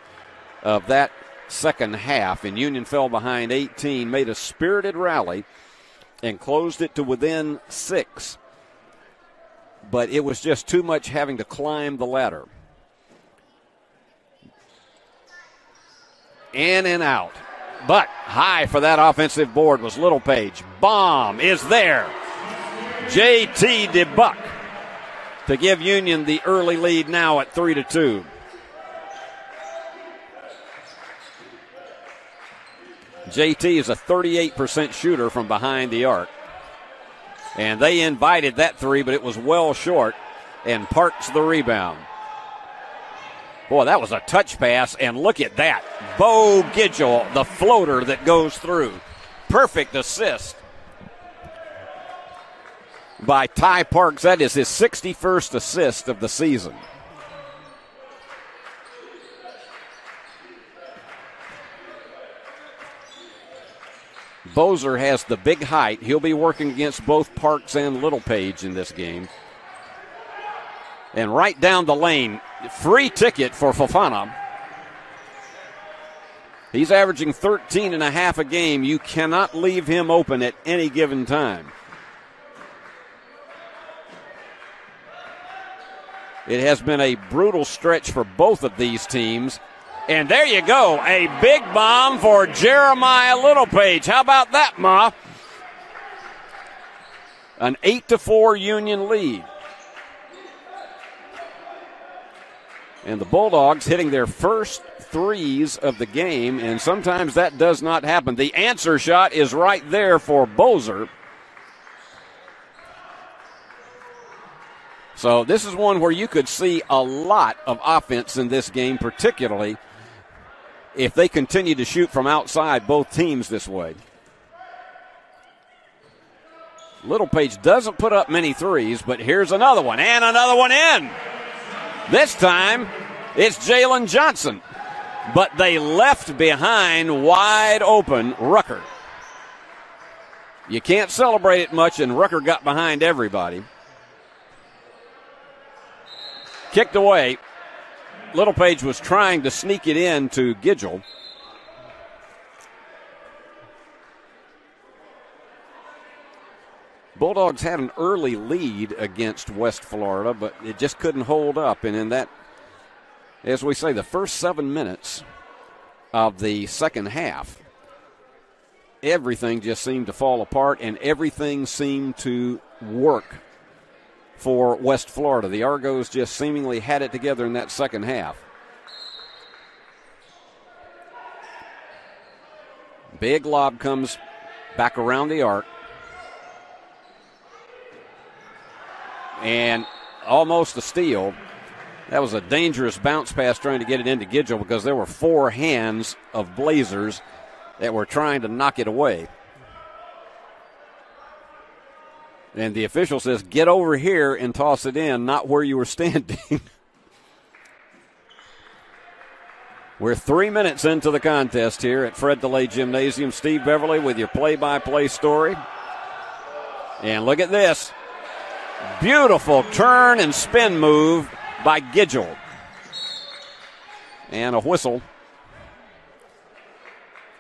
of that second half, and Union fell behind 18, made a spirited rally and closed it to within six. But it was just too much having to climb the ladder. In and out. But high for that offensive board was Littlepage. Bomb is there. JT DeBuck to give Union the early lead now at 3 to 2. JT is a 38% shooter from behind the arc. And they invited that three, but it was well short. and Parks the rebound. Boy, that was a touch pass, and look at that. Bo Gidgel, the floater that goes through. Perfect assist by Ty Parks. That is his 61st assist of the season. Bozer has the big height. He'll be working against both Parks and Littlepage in this game. And right down the lane, free ticket for Fofana. He's averaging 13 and a half a game. You cannot leave him open at any given time. It has been a brutal stretch for both of these teams. And there you go, a big bomb for Jeremiah Littlepage. How about that, Ma? An 8 to 4 Union lead. And the Bulldogs hitting their first threes of the game, and sometimes that does not happen. The answer shot is right there for Bozer. So this is one where you could see a lot of offense in this game, particularly if they continue to shoot from outside both teams this way. Littlepage doesn't put up many threes, but here's another one, and another one in. This time, it's Jalen Johnson. But they left behind wide open Rucker. You can't celebrate it much, and Rucker got behind everybody. Kicked away. Littlepage was trying to sneak it in to Gidgel. Bulldogs had an early lead against West Florida, but it just couldn't hold up. And in that, as we say, the first seven minutes of the second half, everything just seemed to fall apart and everything seemed to work for West Florida. The Argos just seemingly had it together in that second half. Big lob comes back around the arc. And almost a steal. That was a dangerous bounce pass trying to get it into Gidgel because there were four hands of Blazers that were trying to knock it away. And the official says, get over here and toss it in, not where you were standing. We're three minutes into the contest here at Fred DeLay Gymnasium. Steve Beverly with your play by play story. And look at this beautiful turn and spin move by Gidgel. And a whistle.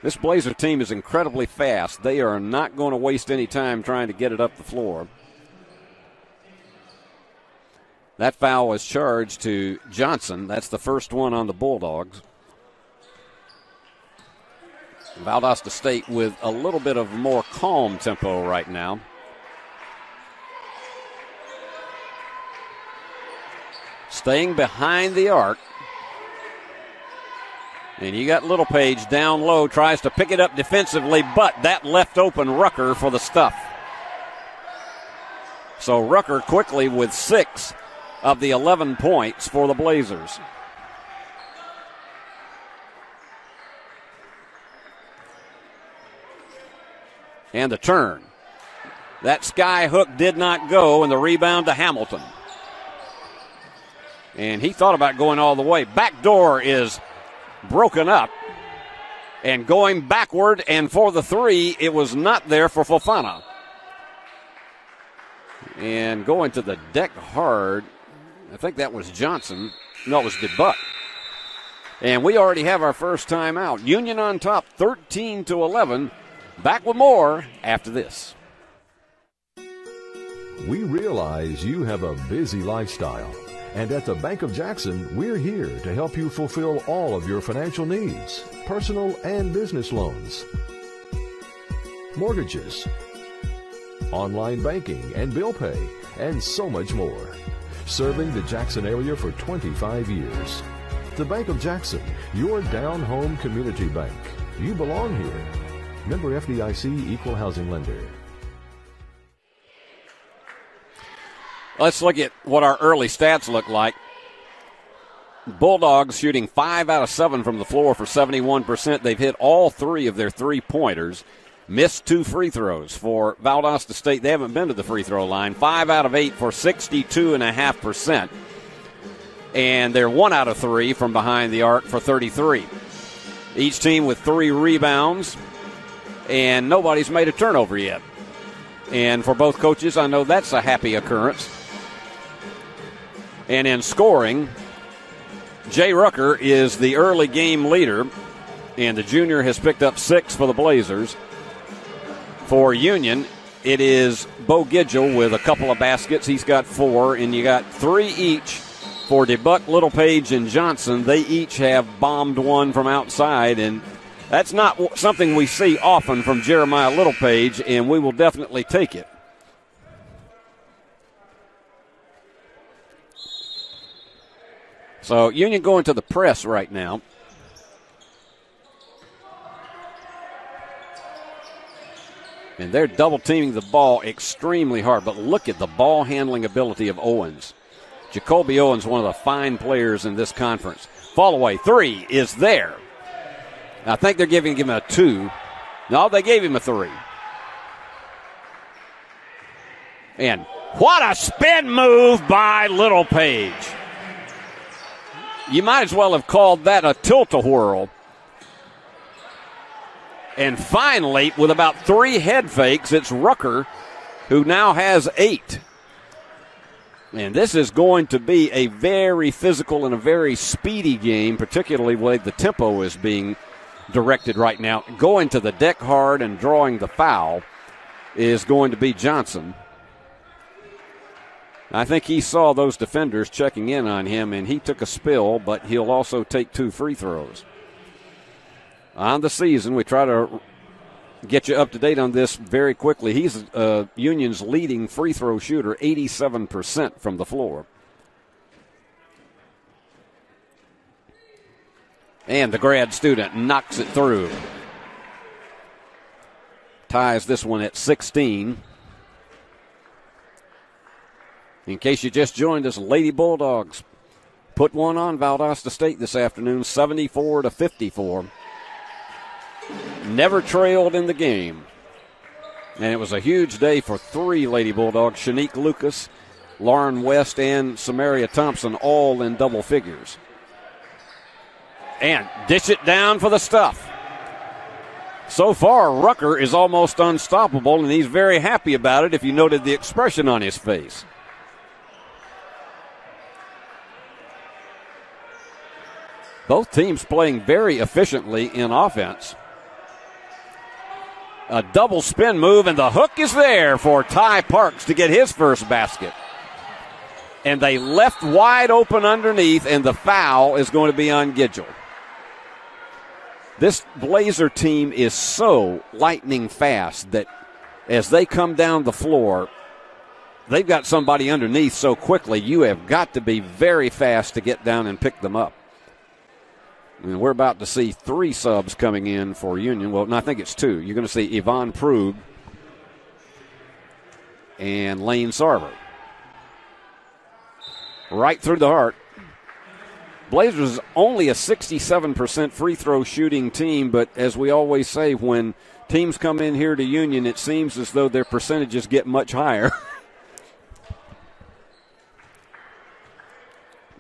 This Blazer team is incredibly fast. They are not going to waste any time trying to get it up the floor. That foul was charged to Johnson. That's the first one on the Bulldogs. Valdosta State with a little bit of more calm tempo right now. Staying behind the arc. And you got Littlepage down low, tries to pick it up defensively, but that left open Rucker for the stuff. So Rucker quickly with six of the 11 points for the Blazers. And the turn. That sky hook did not go, and the rebound to Hamilton. And he thought about going all the way. Back door is broken up. And going backward, and for the three, it was not there for Fofana. And going to the deck hard, I think that was Johnson. No, it was DeBuck. And we already have our first time out. Union on top, 13 to 11. Back with more after this. We realize you have a busy lifestyle. And at the Bank of Jackson, we're here to help you fulfill all of your financial needs, personal and business loans, mortgages, online banking and bill pay, and so much more. Serving the Jackson area for 25 years. The Bank of Jackson, your down home community bank. You belong here. Member FDIC Equal Housing Lender. Let's look at what our early stats look like. Bulldogs shooting five out of seven from the floor for 71%. They've hit all three of their three pointers. Missed two free throws for Valdosta State. They haven't been to the free throw line. Five out of eight for 62.5%. And they're one out of three from behind the arc for 33. Each team with three rebounds, and nobody's made a turnover yet. And for both coaches, I know that's a happy occurrence. And in scoring, Jay Rucker is the early game leader, and the junior has picked up six for the Blazers. For Union, it is Bo Gidgel with a couple of baskets. He's got four, and you got three each for DeBuck, Littlepage, and Johnson. They each have bombed one from outside, and that's not something we see often from Jeremiah Littlepage, and we will definitely take it. So Union going to the press right now. And they're double teaming the ball extremely hard. But look at the ball handling ability of Owens. Jacoby Owens, one of the fine players in this conference. Fall away three is there. I think they're giving him a two. No, they gave him a three. And what a spin move by Littlepage. You might as well have called that a tilt a whirl. And finally, with about three head fakes, it's Rucker who now has eight. And this is going to be a very physical and a very speedy game, particularly way the tempo is being directed right now. Going to the deck hard and drawing the foul is going to be Johnson. I think he saw those defenders checking in on him and he took a spill, but he'll also take two free throws. On the season, we try to get you up to date on this very quickly. He's uh, Union's leading free throw shooter, 87% from the floor. And the grad student knocks it through. Ties this one at 16. In case you just joined us, Lady Bulldogs put one on Valdosta State this afternoon, 74 to 54. Never trailed in the game. And it was a huge day for three Lady Bulldogs Shanique Lucas, Lauren West, and Samaria Thompson, all in double figures. And dish it down for the stuff. So far, Rucker is almost unstoppable, and he's very happy about it if you noted the expression on his face. Both teams playing very efficiently in offense. A double spin move, and the hook is there for Ty Parks to get his first basket. And they left wide open underneath, and the foul is going to be on Gidgel. This Blazer team is so lightning fast that as they come down the floor, they've got somebody underneath so quickly, you have got to be very fast to get down and pick them up. And we're about to see three subs coming in for Union. Well, no, I think it's two. You're going to see Yvonne Prug and Lane Sarver. Right through the heart. Blazers is only a 67% free throw shooting team, but as we always say, when teams come in here to Union, it seems as though their percentages get much higher.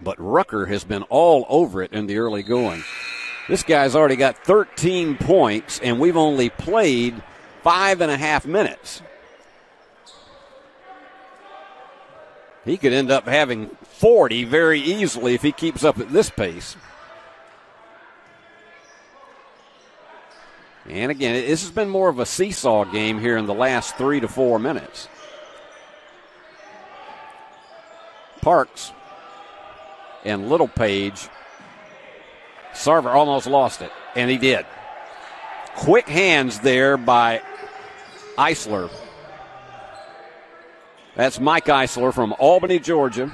but Rucker has been all over it in the early going. This guy's already got 13 points, and we've only played five and a half minutes. He could end up having 40 very easily if he keeps up at this pace. And again, this has been more of a seesaw game here in the last three to four minutes. Parks and Littlepage. Sarver almost lost it, and he did. Quick hands there by Eisler. That's Mike Eisler from Albany, Georgia.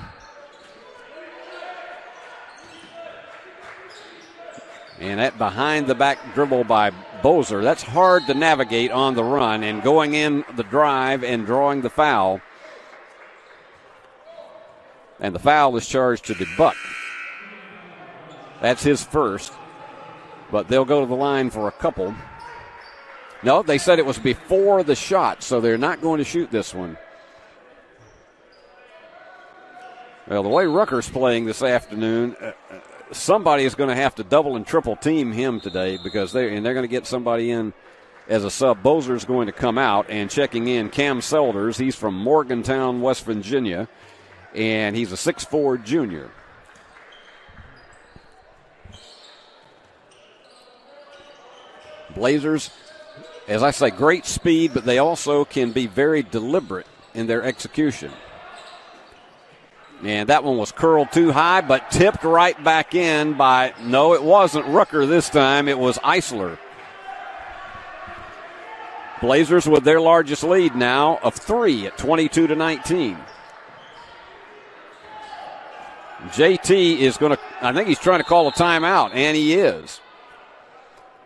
And that behind the back dribble by Bozer. That's hard to navigate on the run and going in the drive and drawing the foul And the foul is charged to DeBuck. That's his first, but they'll go to the line for a couple. No, they said it was before the shot, so they're not going to shoot this one. Well, the way Rucker's playing this afternoon, uh, uh somebody is going to have to double and triple team him today because they and they're going to get somebody in as a sub. Bozer's going to come out and checking in Cam Selders. He's from Morgantown, West Virginia, and he's a six-four junior. Blazers, as I say, great speed, but they also can be very deliberate in their execution. And that one was curled too high, but tipped right back in by, no, it wasn't Rucker this time, it was Eisler. Blazers with their largest lead now of three at 22 to 19. JT is going to, I think he's trying to call a timeout, and he is.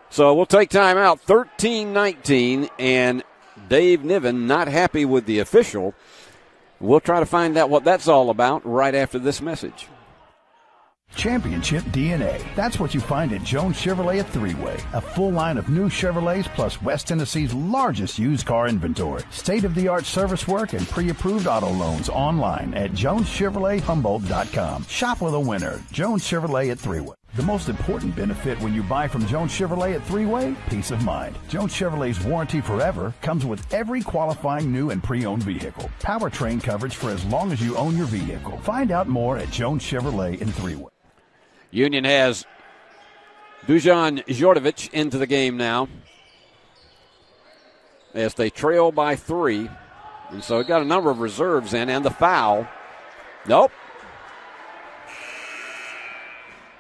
So we'll take timeout 13 19, and Dave Niven not happy with the official. We'll try to find out what that's all about right after this message. Championship DNA. That's what you find at Jones Chevrolet at Three Way. A full line of new Chevrolets plus West Tennessee's largest used car inventory. State of the art service work and pre approved auto loans online at JonesChevroletHumboldt.com. Shop with a winner. Jones Chevrolet at Three Way. The most important benefit when you buy from Jones Chevrolet at Three Way? Peace of mind. Jones Chevrolet's warranty forever comes with every qualifying new and pre owned vehicle. Powertrain coverage for as long as you own your vehicle. Find out more at Jones Chevrolet in Three Way. Union has Dujan Jordovic into the game now as they trail by three. And so we got a number of reserves in, and the foul. Nope.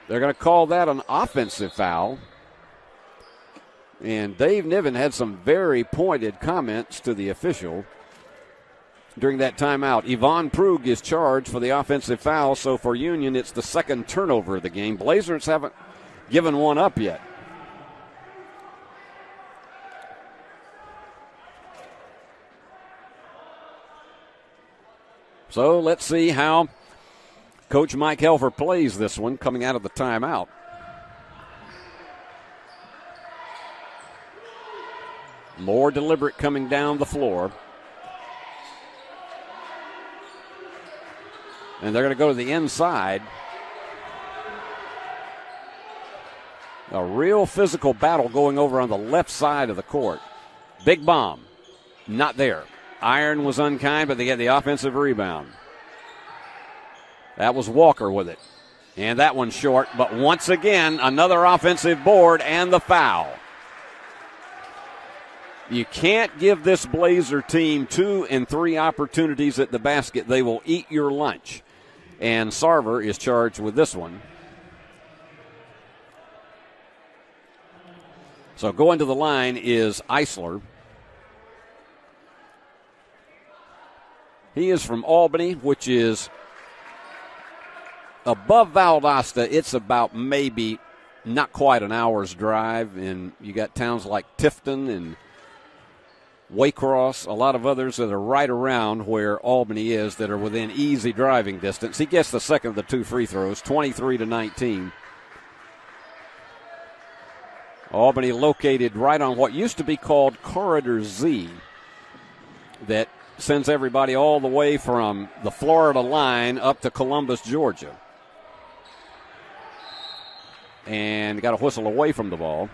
They're going to call that an offensive foul. And Dave Niven had some very pointed comments to the official during that timeout. Yvonne Prug is charged for the offensive foul, so for Union, it's the second turnover of the game. Blazers haven't given one up yet. So let's see how Coach Mike Helfer plays this one coming out of the timeout. More deliberate coming down the floor. And they're going to go to the inside. A real physical battle going over on the left side of the court. Big bomb. Not there. Iron was unkind, but they get the offensive rebound. That was Walker with it. And that one's short, but once again, another offensive board and the foul. You can't give this Blazer team two and three opportunities at the basket. They will eat your lunch and Sarver is charged with this one. So going to the line is Eisler. He is from Albany, which is above Valdosta. It's about maybe not quite an hour's drive, and you got towns like Tifton and Waycross, a lot of others that are right around where Albany is that are within easy driving distance. He gets the second of the two free throws, 23 to 19. Albany located right on what used to be called Corridor Z, that sends everybody all the way from the Florida line up to Columbus, Georgia. And got a whistle away from the ball.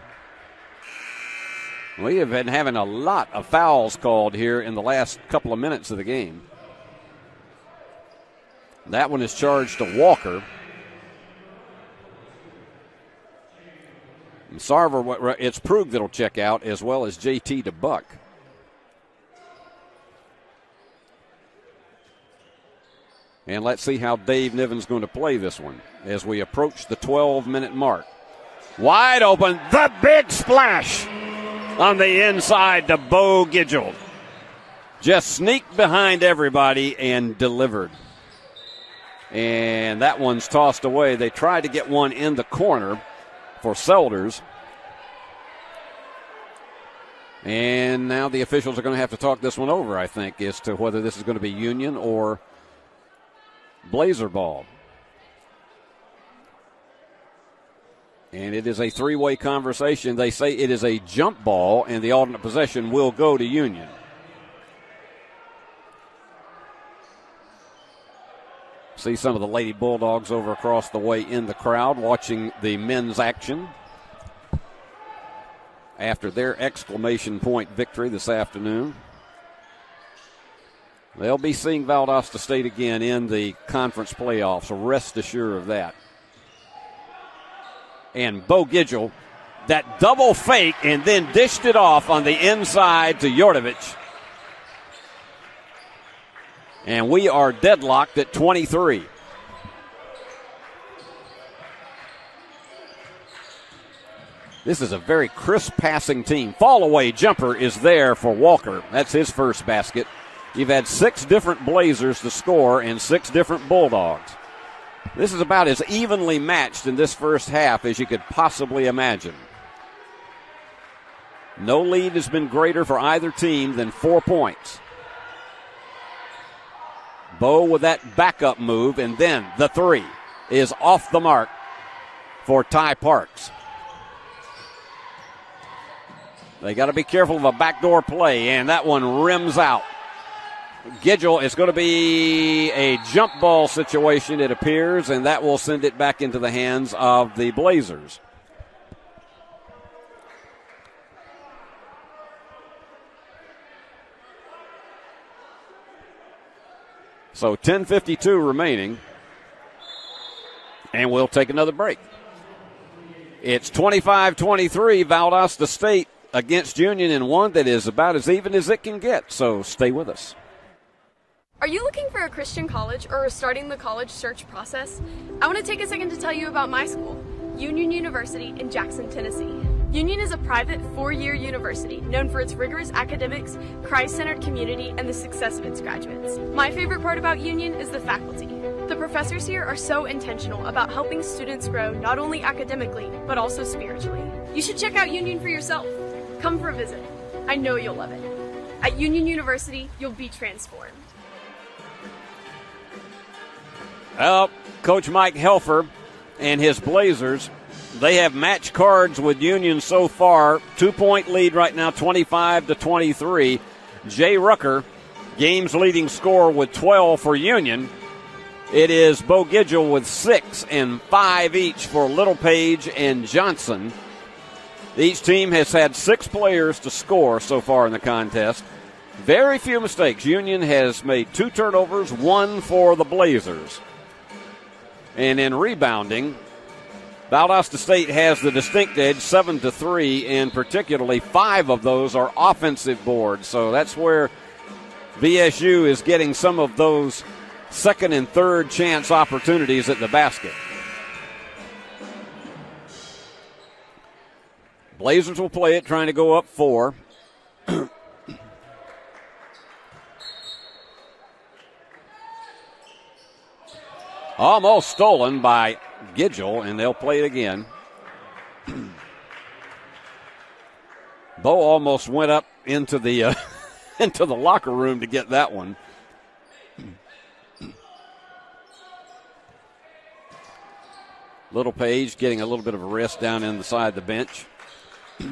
We have been having a lot of fouls called here in the last couple of minutes of the game. That one is charged to Walker. And Sarver, it's Prug that'll check out as well as JT DeBuck. And let's see how Dave Niven's going to play this one as we approach the 12 minute mark. Wide open, the big splash on the inside to Bo Gidgel. Just sneaked behind everybody and delivered. And that one's tossed away. They tried to get one in the corner for Selders. And now the officials are going to have to talk this one over, I think, as to whether this is going to be Union or Blazer ball. And it is a three way conversation. They say it is a jump ball, and the alternate possession will go to Union. See some of the Lady Bulldogs over across the way in the crowd watching the men's action after their exclamation point victory this afternoon. They'll be seeing Valdosta State again in the conference playoffs, rest assured of that. And Bo Gidgel, that double fake and then dished it off on the inside to Yordovich. And we are deadlocked at 23. This is a very crisp passing team. Fall away jumper is there for Walker. That's his first basket. You've had six different Blazers to score and six different Bulldogs. This is about as evenly matched in this first half as you could possibly imagine. No lead has been greater for either team than four points. Bo with that backup move, and then the three is off the mark for Ty Parks. They got to be careful of a backdoor play, and that one rims out. Gidgel is going to be a jump ball situation, it appears, and that will send it back into the hands of the Blazers. So 10:52 remaining, and we'll take another break. It's 25-23, Valdosta State against Union in one that is about as even as it can get. So stay with us. Are you looking for a Christian college or are starting the college search process? I want to take a second to tell you about my school, Union University in Jackson, Tennessee. Union is a private four year university known for its rigorous academics, Christ centered community, and the success of its graduates. My favorite part about Union is the faculty. The professors here are so intentional about helping students grow not only academically, but also spiritually. You should check out Union for yourself. Come for a visit. I know you'll love it. At Union University, you'll be transformed. Well, Coach Mike Helfer and his Blazers, they have match cards with Union so far. Two point lead right now, 25 to 23. Jay Rucker, game's leading scorer with 12 for Union. It is Bo Gidgel with six and five each for Littlepage and Johnson. Each team has had six players to score so far in the contest. Very few mistakes. Union has made two turnovers, one for the Blazers. And in rebounding, Valdosta State has the distinct edge, seven to three, and particularly five of those are offensive boards. So that's where VSU is getting some of those second and third chance opportunities at the basket. Blazers will play it, trying to go up four. Almost stolen by Gidgel, and they'll play it again. Bo almost went up into the uh, into the locker room to get that one. Littlepage getting a little bit of a rest down in the side of the bench.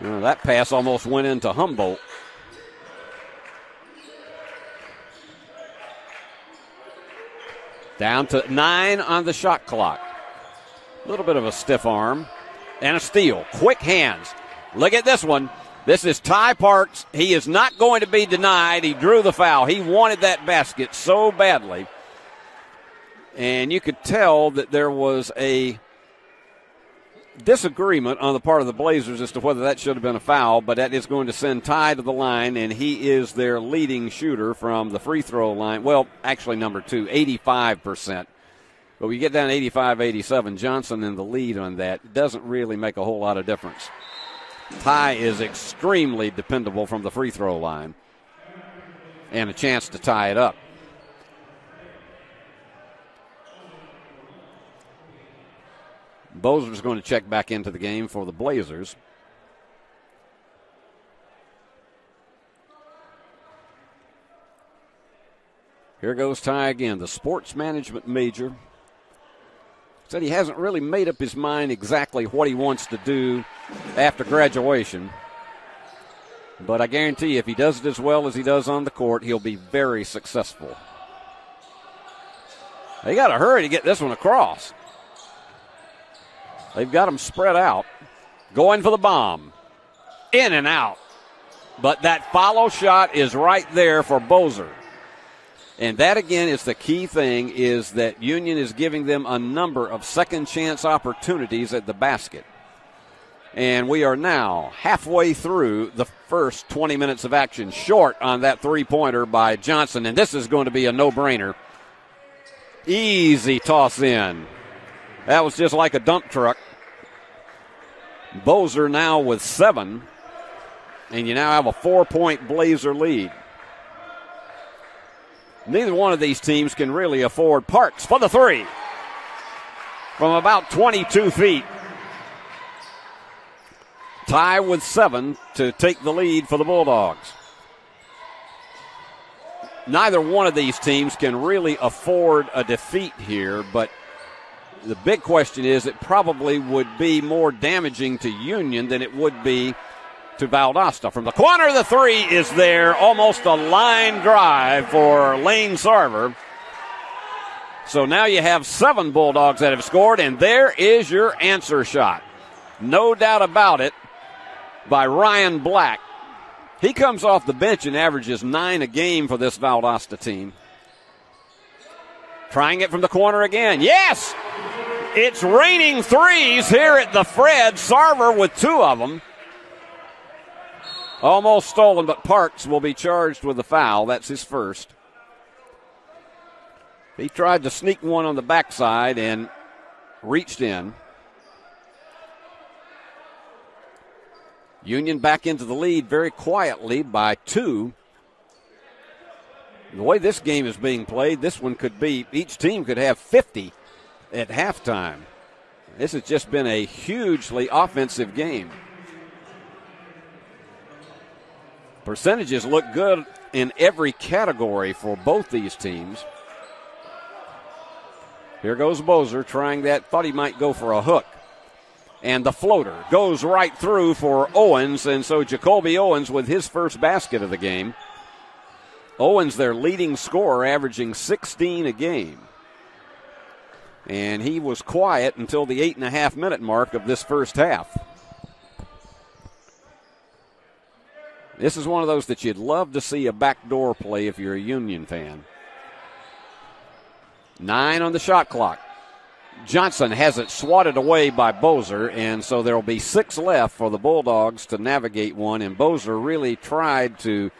Uh, that pass almost went into Humboldt. Down to nine on the shot clock. A little bit of a stiff arm and a steal. Quick hands. Look at this one. This is Ty Parks. He is not going to be denied. He drew the foul. He wanted that basket so badly. And you could tell that there was a disagreement on the part of the Blazers as to whether that should have been a foul, but that is going to send Ty to the line, and he is their leading shooter from the free throw line. Well, actually, number two, 85%. But we get down 85 87, Johnson in the lead on that. It doesn't really make a whole lot of difference. Ty is extremely dependable from the free throw line and a chance to tie it up. Bozer's going to check back into the game for the Blazers. Here goes Ty again, the sports management major. Said he hasn't really made up his mind exactly what he wants to do after graduation. But I guarantee if he does it as well as he does on the court, he'll be very successful. They got to hurry to get this one across. They've got them spread out. Going for the bomb. In and out. But that follow shot is right there for Bozer. And that again is the key thing is that Union is giving them a number of second chance opportunities at the basket. And we are now halfway through the first 20 minutes of action, short on that three pointer by Johnson. And this is going to be a no brainer. Easy toss in. That was just like a dump truck. Bozer now with seven. And you now have a four point Blazer lead. Neither one of these teams can really afford Parks for the three from about 22 feet. Tie with seven to take the lead for the Bulldogs. Neither one of these teams can really afford a defeat here, but the big question is it probably would be more damaging to Union than it would be to Valdosta. From the corner, of the three is there, almost a line drive for Lane Sarver. So now you have seven Bulldogs that have scored, and there is your answer shot. No doubt about it by Ryan Black. He comes off the bench and averages nine a game for this Valdosta team. Trying it from the corner again. Yes! It's raining threes here at the Fred. Sarver with two of them. Almost stolen, but Parks will be charged with a foul. That's his first. He tried to sneak one on the backside and reached in. Union back into the lead very quietly by two. The way this game is being played, this one could be, each team could have 50 at halftime. This has just been a hugely offensive game. Percentages look good in every category for both these teams. Here goes Bozer trying that, thought he might go for a hook and the floater goes right through for Owens, and so Jacoby Owens with his first basket of the game. Owens, their leading scorer, averaging 16 a game. And he was quiet until the eight and a half minute mark of this first half. This is one of those that you'd love to see a backdoor play if you're a Union fan. Nine on the shot clock. Johnson has it swatted away by Bozer, and so there will be six left for the Bulldogs to navigate one. And Bozer really tried to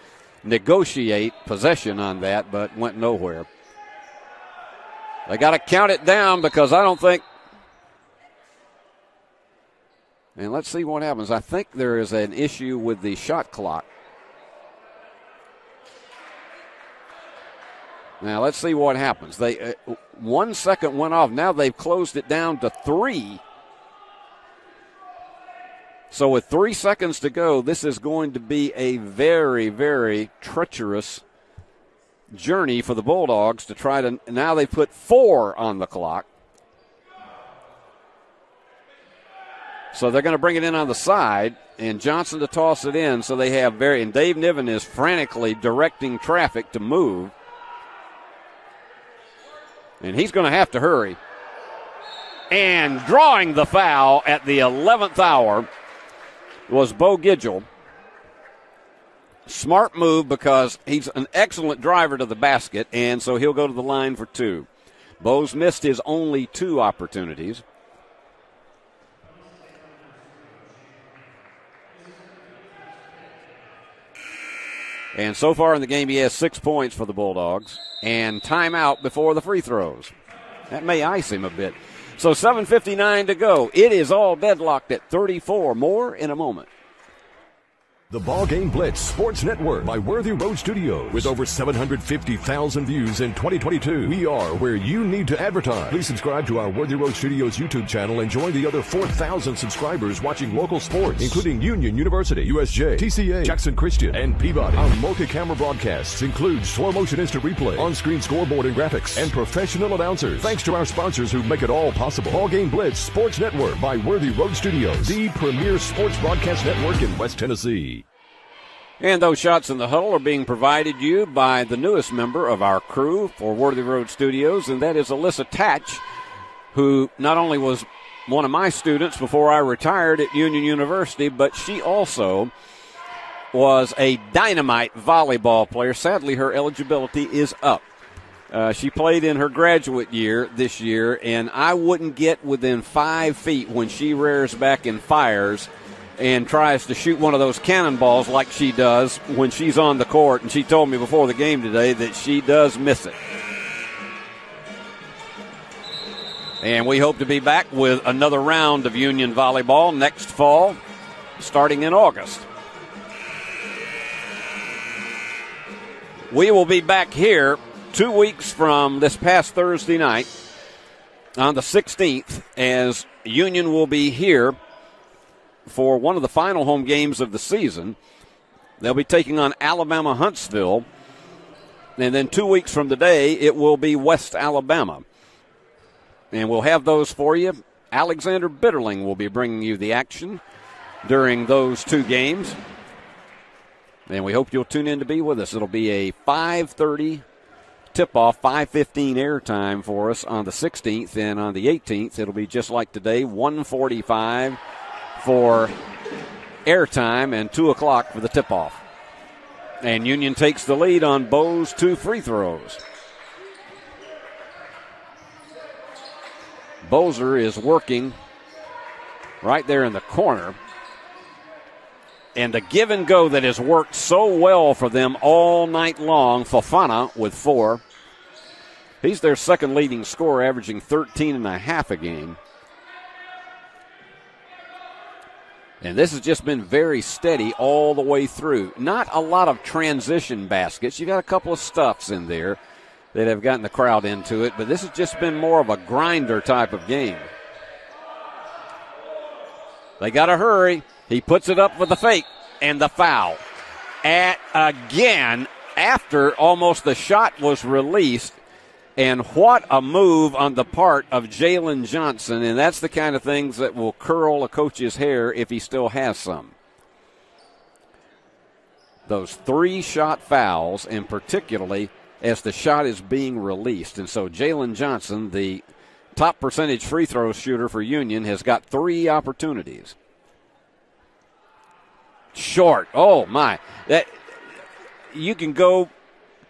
negotiate possession on that, but went nowhere. They got to count it down because I don't think. And let's see what happens. I think there is an issue with the shot clock. Now let's see what happens. They uh, one second went off. Now they've closed it down to three. So with three seconds to go, this is going to be a very, very treacherous journey for the Bulldogs to try to. Now they put four on the clock. So they're going to bring it in on the side, and Johnson to toss it in. So they have very, and Dave Niven is frantically directing traffic to move and he's going to have to hurry. And drawing the foul at the 11th hour was Bo Gidgel. Smart move because he's an excellent driver to the basket, and so he'll go to the line for two. Bo's missed his only two opportunities. And so far in the game, he has six points for the Bulldogs and timeout before the free throws. That may ice him a bit. So 7.59 to go. It is all deadlocked at 34. More in a moment. The Ball Game Blitz Sports Network by Worthy Road Studios. With over 750,000 views in 2022, we are where you need to advertise. Please subscribe to our Worthy Road Studios YouTube channel and join the other 4,000 subscribers watching local sports, including Union University, USJ, TCA, Jackson Christian, and Peabody. Our multi-camera broadcasts include slow motion instant replay, on-screen scoreboard and graphics, and professional announcers. Thanks to our sponsors who make it all possible. Ball Game Blitz Sports Network by Worthy Road Studios, the premier sports broadcast network in West Tennessee. And those shots in the huddle are being provided you by the newest member of our crew for Worthy Road Studios, and that is Alyssa Tatch, who not only was one of my students before I retired at Union University, but she also was a dynamite volleyball player. Sadly, her eligibility is up. Uh, she played in her graduate year this year, and I wouldn't get within five feet when she rears back and fires and tries to shoot one of those cannonballs like she does when she's on the court. And she told me before the game today that she does miss it. And we hope to be back with another round of Union volleyball next fall, starting in August. We will be back here two weeks from this past Thursday night on the 16th as Union will be here for one of the final home games of the season. They'll be taking on Alabama Huntsville. And then two weeks from today, it will be West Alabama. And we'll have those for you. Alexander Bitterling will be bringing you the action during those two games. And we hope you'll tune in to be with us. It'll be a 5:30 tip-off, 5:15 airtime for us on the 16th, and on the 18th it'll be just like today, 145 for airtime and 2 o'clock for the tip-off. And Union takes the lead on Bo's two free throws. Bozer is working right there in the corner. And the give and go that has worked so well for them all night long, Fofana with four. He's their second leading scorer, averaging 13 and a half a game. And this has just been very steady all the way through. Not a lot of transition baskets. You've got a couple of stuffs in there that have gotten the crowd into it, but this has just been more of a grinder type of game. They got to hurry. He puts it up with the fake and the foul. At again, after almost the shot was released, and what a move on the part of Jalen Johnson. And that's the kind of things that will curl a coach's hair if he still has some. Those three shot fouls, and particularly as the shot is being released. And so Jalen Johnson, the top percentage free throw shooter for Union, has got three opportunities. Short. Oh my. That you can go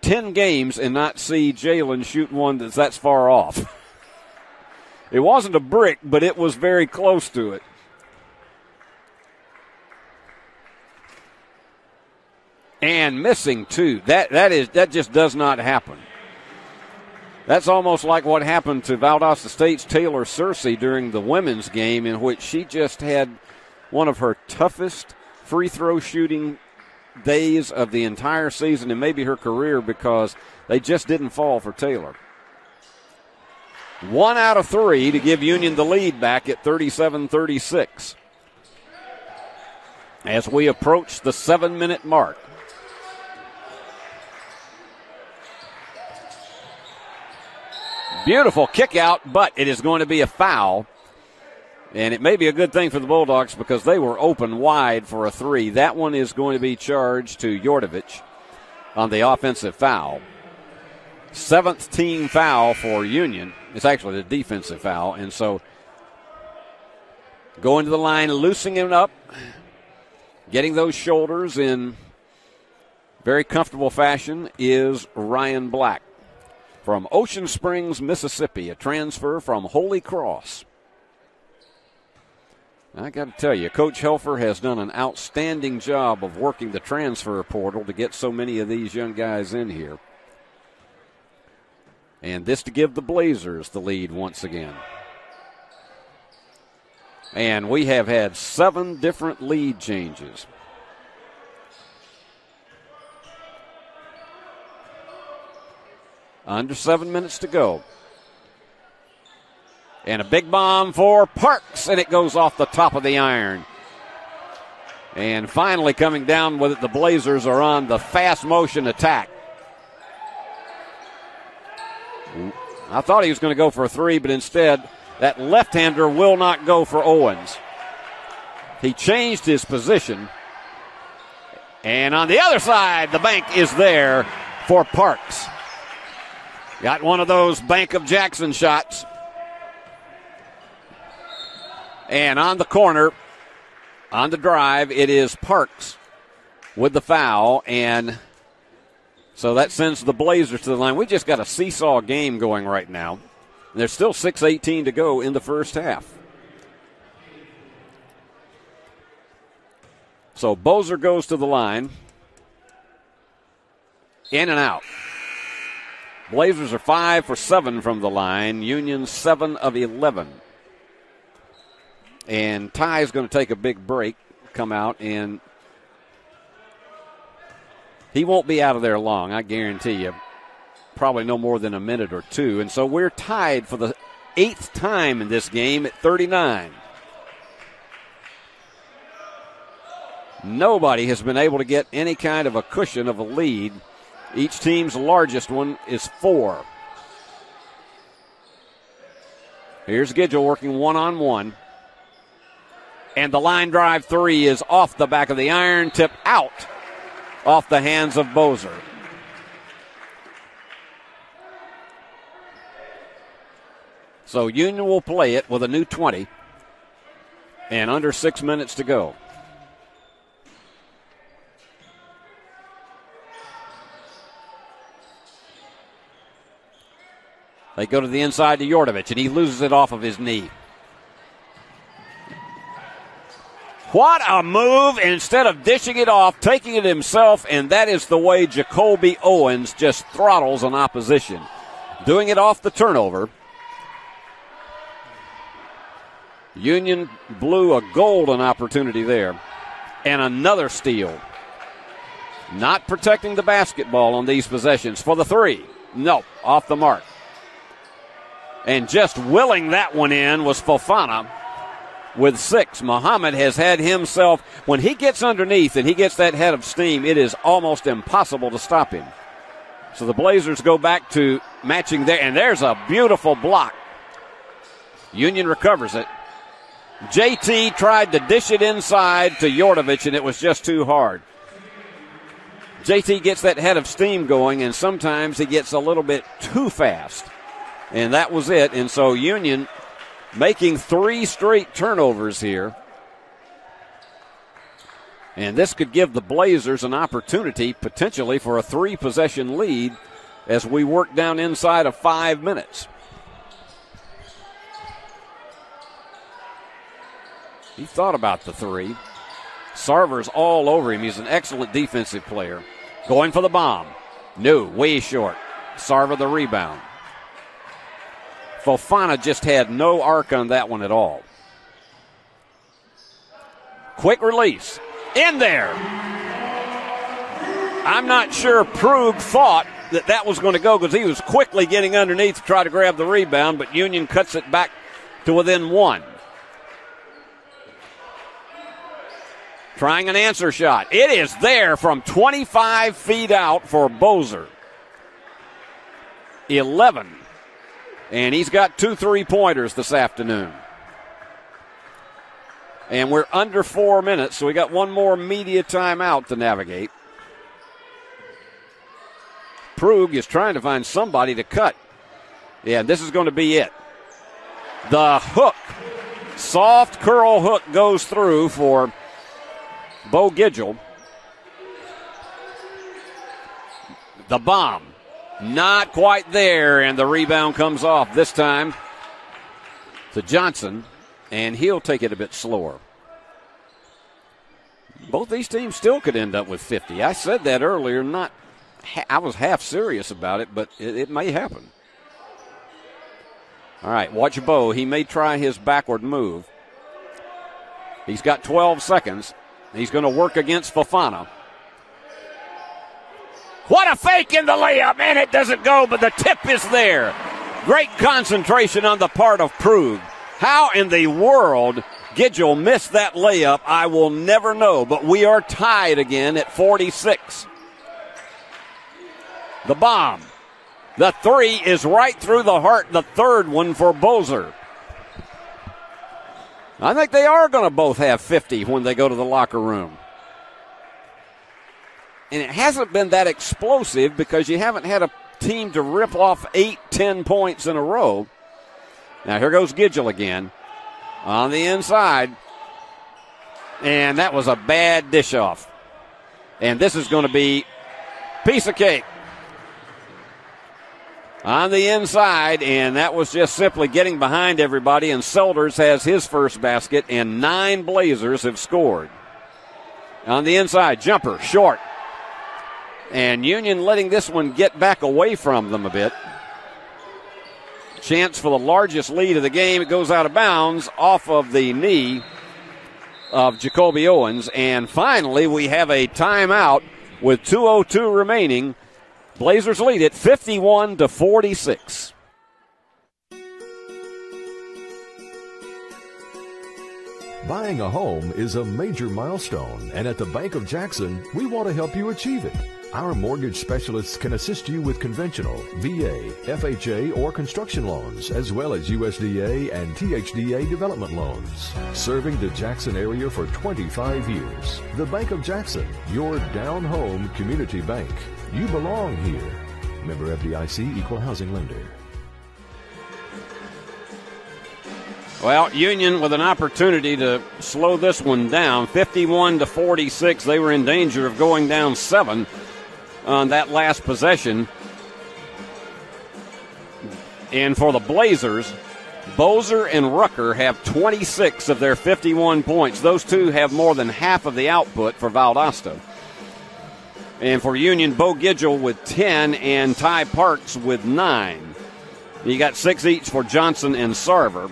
10 games and not see Jalen shoot one that's that's far off. It wasn't a brick, but it was very close to it. And missing too. That that is that just does not happen. That's almost like what happened to Valdosta State's Taylor Searcy during the women's game, in which she just had one of her toughest free throw shooting days of the entire season and maybe her career because they just didn't fall for Taylor. One out of three to give Union the lead back at 37 36. As we approach the seven minute mark. Beautiful kick out, but it is going to be a foul. And it may be a good thing for the Bulldogs because they were open wide for a three. That one is going to be charged to Yordovich on the offensive foul. Seventh team foul for Union. It's actually the defensive foul. And so going to the line, loosening him up, getting those shoulders in very comfortable fashion is Ryan Black from Ocean Springs, Mississippi, a transfer from Holy Cross. I got to tell you, Coach Helfer has done an outstanding job of working the transfer portal to get so many of these young guys in here. And this to give the Blazers the lead once again. And we have had seven different lead changes. Under seven minutes to go. And a big bomb for Parks, and it goes off the top of the iron. And finally, coming down with it, the Blazers are on the fast motion attack. I thought he was going to go for a three, but instead, that left hander will not go for Owens. He changed his position. And on the other side, the bank is there for Parks. Got one of those Bank of Jackson shots. And on the corner, on the drive, it is Parks with the foul. And so that sends the Blazers to the line. We just got a seesaw game going right now. There's still 6.18 to go in the first half. So Bozer goes to the line. In and out. Blazers are 5 for 7 from the line. Union 7 of 11. And Ty is going to take a big break, come out, and he won't be out of there long, I guarantee you. Probably no more than a minute or two. And so we're tied for the eighth time in this game at 39. Nobody has been able to get any kind of a cushion of a lead. Each team's largest one is four. Here's Gidgel working one on one. And the line drive three is off the back of the iron, tip out off the hands of Bozer. So Union will play it with a new 20 and under six minutes to go. They go to the inside to Yordovich, and he loses it off of his knee. What a move! Instead of dishing it off, taking it himself, and that is the way Jacoby Owens just throttles an opposition. Doing it off the turnover. Union blew a golden opportunity there. And another steal. Not protecting the basketball on these possessions for the three. No, off the mark. And just willing that one in was Fofana with six. Muhammad has had himself, when he gets underneath and he gets that head of steam, it is almost impossible to stop him. So the Blazers go back to matching there, and there's a beautiful block. Union recovers it. JT tried to dish it inside to Yordovich, and it was just too hard. JT gets that head of steam going, and sometimes he gets a little bit too fast. And that was it. And so Union making three straight turnovers here. And this could give the Blazers an opportunity potentially for a three possession lead as we work down inside of five minutes. He thought about the three. Sarver's all over him. He's an excellent defensive player. Going for the bomb. No, way short. Sarver the rebound. Fofana just had no arc on that one at all. Quick release. In there. I'm not sure Prug thought that that was going to go because he was quickly getting underneath to try to grab the rebound, but Union cuts it back to within one. Trying an answer shot. It is there from 25 feet out for Bozer. 11 and he's got two three pointers this afternoon. And we're under four minutes, so we got one more media timeout to navigate. Prug is trying to find somebody to cut. Yeah, this is going to be it. The hook, soft curl hook goes through for Bo Gidgel. The bomb not quite there, and the rebound comes off this time to Johnson, and he'll take it a bit slower. Both these teams still could end up with 50. I said that earlier. Not, I was half serious about it, but it, it may happen. All right, watch Bo. He may try his backward move. He's got 12 seconds. He's going to work against Fofana. What a fake in the layup, and it doesn't go, but the tip is there. Great concentration on the part of Prue. How in the world Gidgel missed that layup, I will never know, but we are tied again at 46. The bomb. The three is right through the heart, the third one for Bozer. I think they are going to both have 50 when they go to the locker room. And it hasn't been that explosive because you haven't had a team to rip off eight, ten points in a row. Now here goes Gidgel again on the inside. And that was a bad dish off. And this is going to be piece of cake on the inside, and that was just simply getting behind everybody. And Selders has his first basket, and nine Blazers have scored. On the inside, jumper, short. And Union letting this one get back away from them a bit. Chance for the largest lead of the game. It goes out of bounds off of the knee of Jacoby Owens. And finally, we have a timeout with 2.02 remaining Blazers lead it 51 to 46. Buying a home is a major milestone, and at the Bank of Jackson, we want to help you achieve it. Our mortgage specialists can assist you with conventional, VA, FHA, or construction loans, as well as USDA and THDA development loans. Serving the Jackson area for 25 years. The Bank of Jackson, your down home community bank. You belong here. Member FDIC Equal Housing Lender. Well, Union with an opportunity to slow this one down, 51 to 46. They were in danger of going down seven on that last possession. And for the Blazers, Bozer and Rucker have 26 of their 51 points. Those two have more than half of the output for Valdosta. And for Union, Bo Gidgel with 10 and Ty Parks with 9. You got six each for Johnson and Sarver.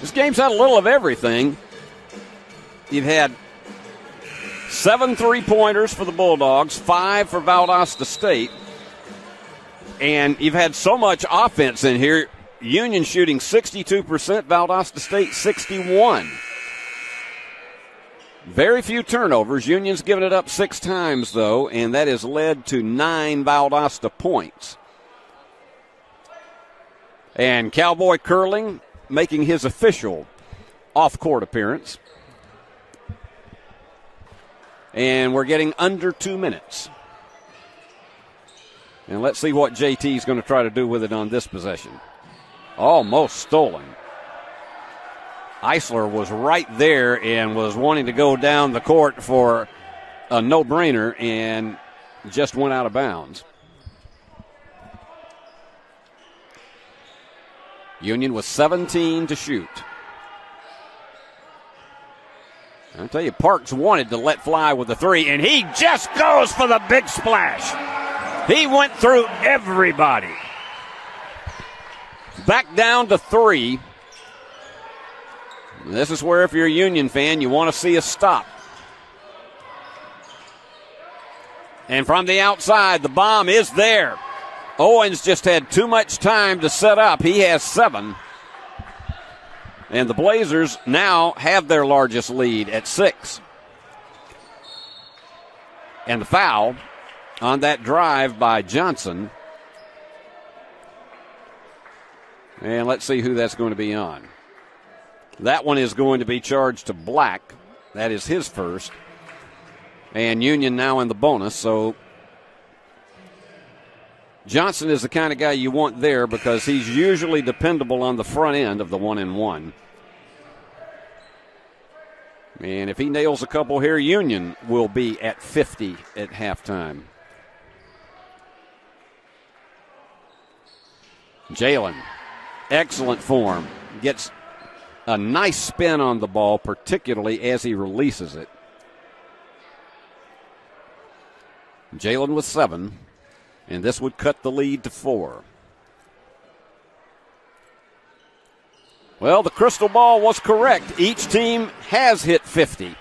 This game's had a little of everything. You've had seven three pointers for the Bulldogs, five for Valdosta State. And you've had so much offense in here. Union shooting 62%, Valdosta State 61. Very few turnovers. Union's given it up six times, though, and that has led to nine Valdosta points. And Cowboy Curling making his official off court appearance. And we're getting under two minutes. And let's see what JT is going to try to do with it on this possession. Almost stolen. Eisler was right there and was wanting to go down the court for a no brainer and just went out of bounds. Union was 17 to shoot. I'll tell you, Parks wanted to let fly with the three, and he just goes for the big splash. He went through everybody. Back down to three. This is where, if you're a Union fan, you want to see a stop. And from the outside, the bomb is there. Owens just had too much time to set up. He has seven. And the Blazers now have their largest lead at six. And the foul on that drive by Johnson. And let's see who that's going to be on. That one is going to be charged to Black. That is his first. And Union now in the bonus. So Johnson is the kind of guy you want there because he's usually dependable on the front end of the one and one. And if he nails a couple here, Union will be at 50 at halftime. Jalen, excellent form. Gets a nice spin on the ball, particularly as he releases it. Jalen with seven, and this would cut the lead to four. Well, the crystal ball was correct. Each team has hit 50.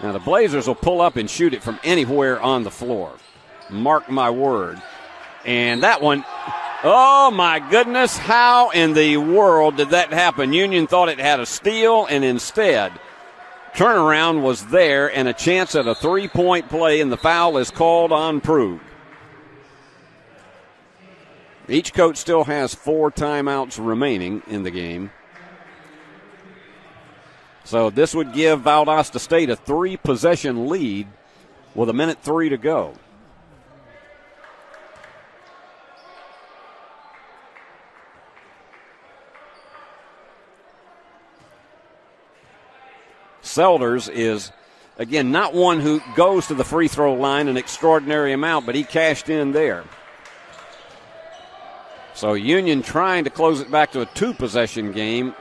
Now, the Blazers will pull up and shoot it from anywhere on the floor. Mark my word. And that one, oh my goodness, how in the world did that happen? Union thought it had a steal, and instead, turnaround was there and a chance at a three point play, and the foul is called on Prue. Each coach still has four timeouts remaining in the game. So this would give Valdosta State a three possession lead with a minute three to go. Selders is, again, not one who goes to the free throw line an extraordinary amount, but he cashed in there. So Union trying to close it back to a two possession game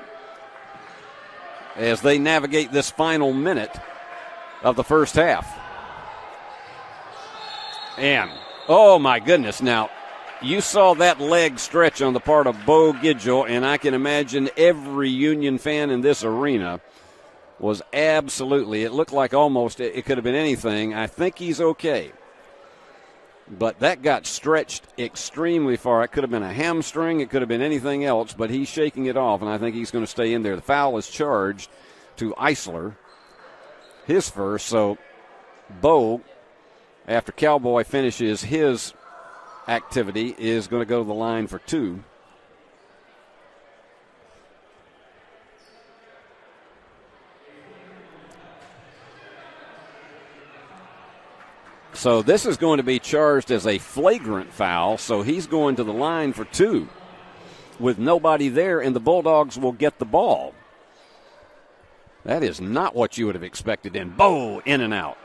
as they navigate this final minute of the first half. And, oh my goodness, now you saw that leg stretch on the part of Bo Gidgel, and I can imagine every Union fan in this arena was absolutely, it looked like almost it, could have been anything. I think he's okay. But that got stretched extremely far. It could have been a hamstring, it could have been anything else, but he's shaking it off, and I think he's going to stay in there. The foul is charged to Eisler, his first. So Bo, after Cowboy finishes his activity, is going to go to the line for two. So this is going to be charged as a flagrant foul. So he's going to the line for two with nobody there, and the Bulldogs will get the ball. That is not what you would have expected. And Bo in and out.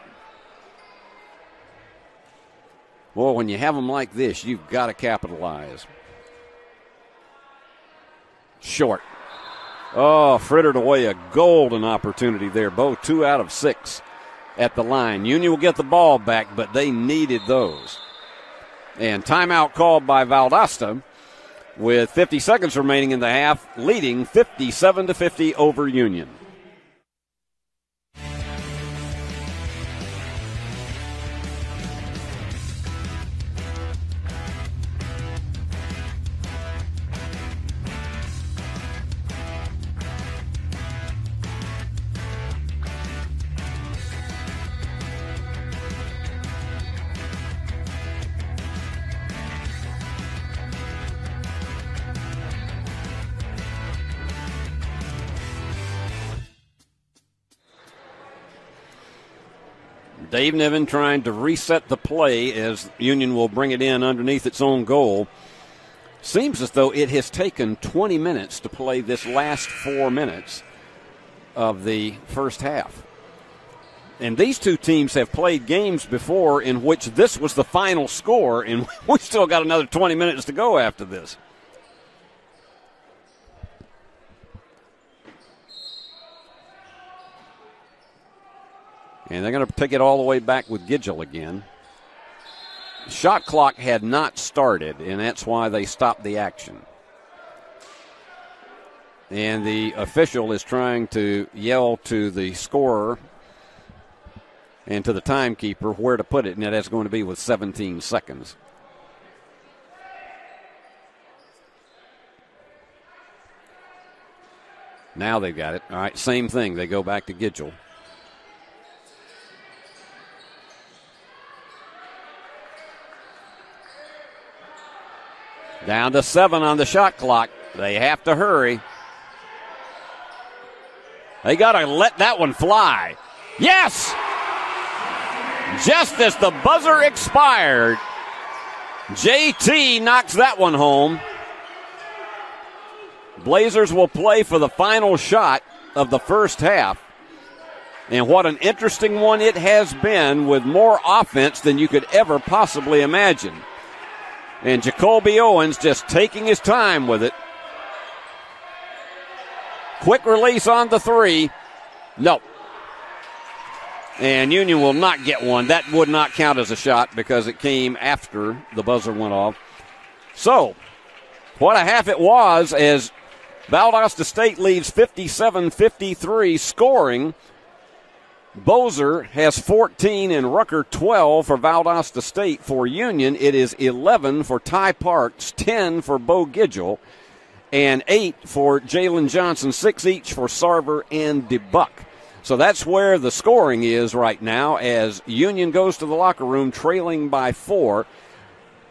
Well, when you have them like this, you've got to capitalize. Short. Oh, frittered away a golden opportunity there. Bo, two out of six at the line. Union will get the ball back, but they needed those. And timeout called by Valdosta with 50 seconds remaining in the half, leading 57 to 50 over Union. Dave Niven trying to reset the play as Union will bring it in underneath its own goal. Seems as though it has taken 20 minutes to play this last four minutes of the first half. And these two teams have played games before in which this was the final score, and we still got another 20 minutes to go after this. And they're going to take it all the way back with Gidgel again. Shot clock had not started, and that's why they stopped the action. And the official is trying to yell to the scorer and to the timekeeper where to put it, and that's going to be with 17 seconds. Now they've got it. All right, same thing. They go back to Gidgel. Down to seven on the shot clock. They have to hurry. They got to let that one fly. Yes! Just as the buzzer expired, JT knocks that one home. Blazers will play for the final shot of the first half. And what an interesting one it has been with more offense than you could ever possibly imagine. And Jacoby Owens just taking his time with it. Quick release on the three. Nope. And Union will not get one. That would not count as a shot because it came after the buzzer went off. So, what a half it was as Valdosta State leaves 57 53, scoring Bozer has 14 and Rucker 12 for Valdosta State. For Union, it is 11 for Ty Parks, 10 for Bo Gidgel, and 8 for Jalen Johnson, 6 each for Sarver and DeBuck. So that's where the scoring is right now as Union goes to the locker room trailing by four.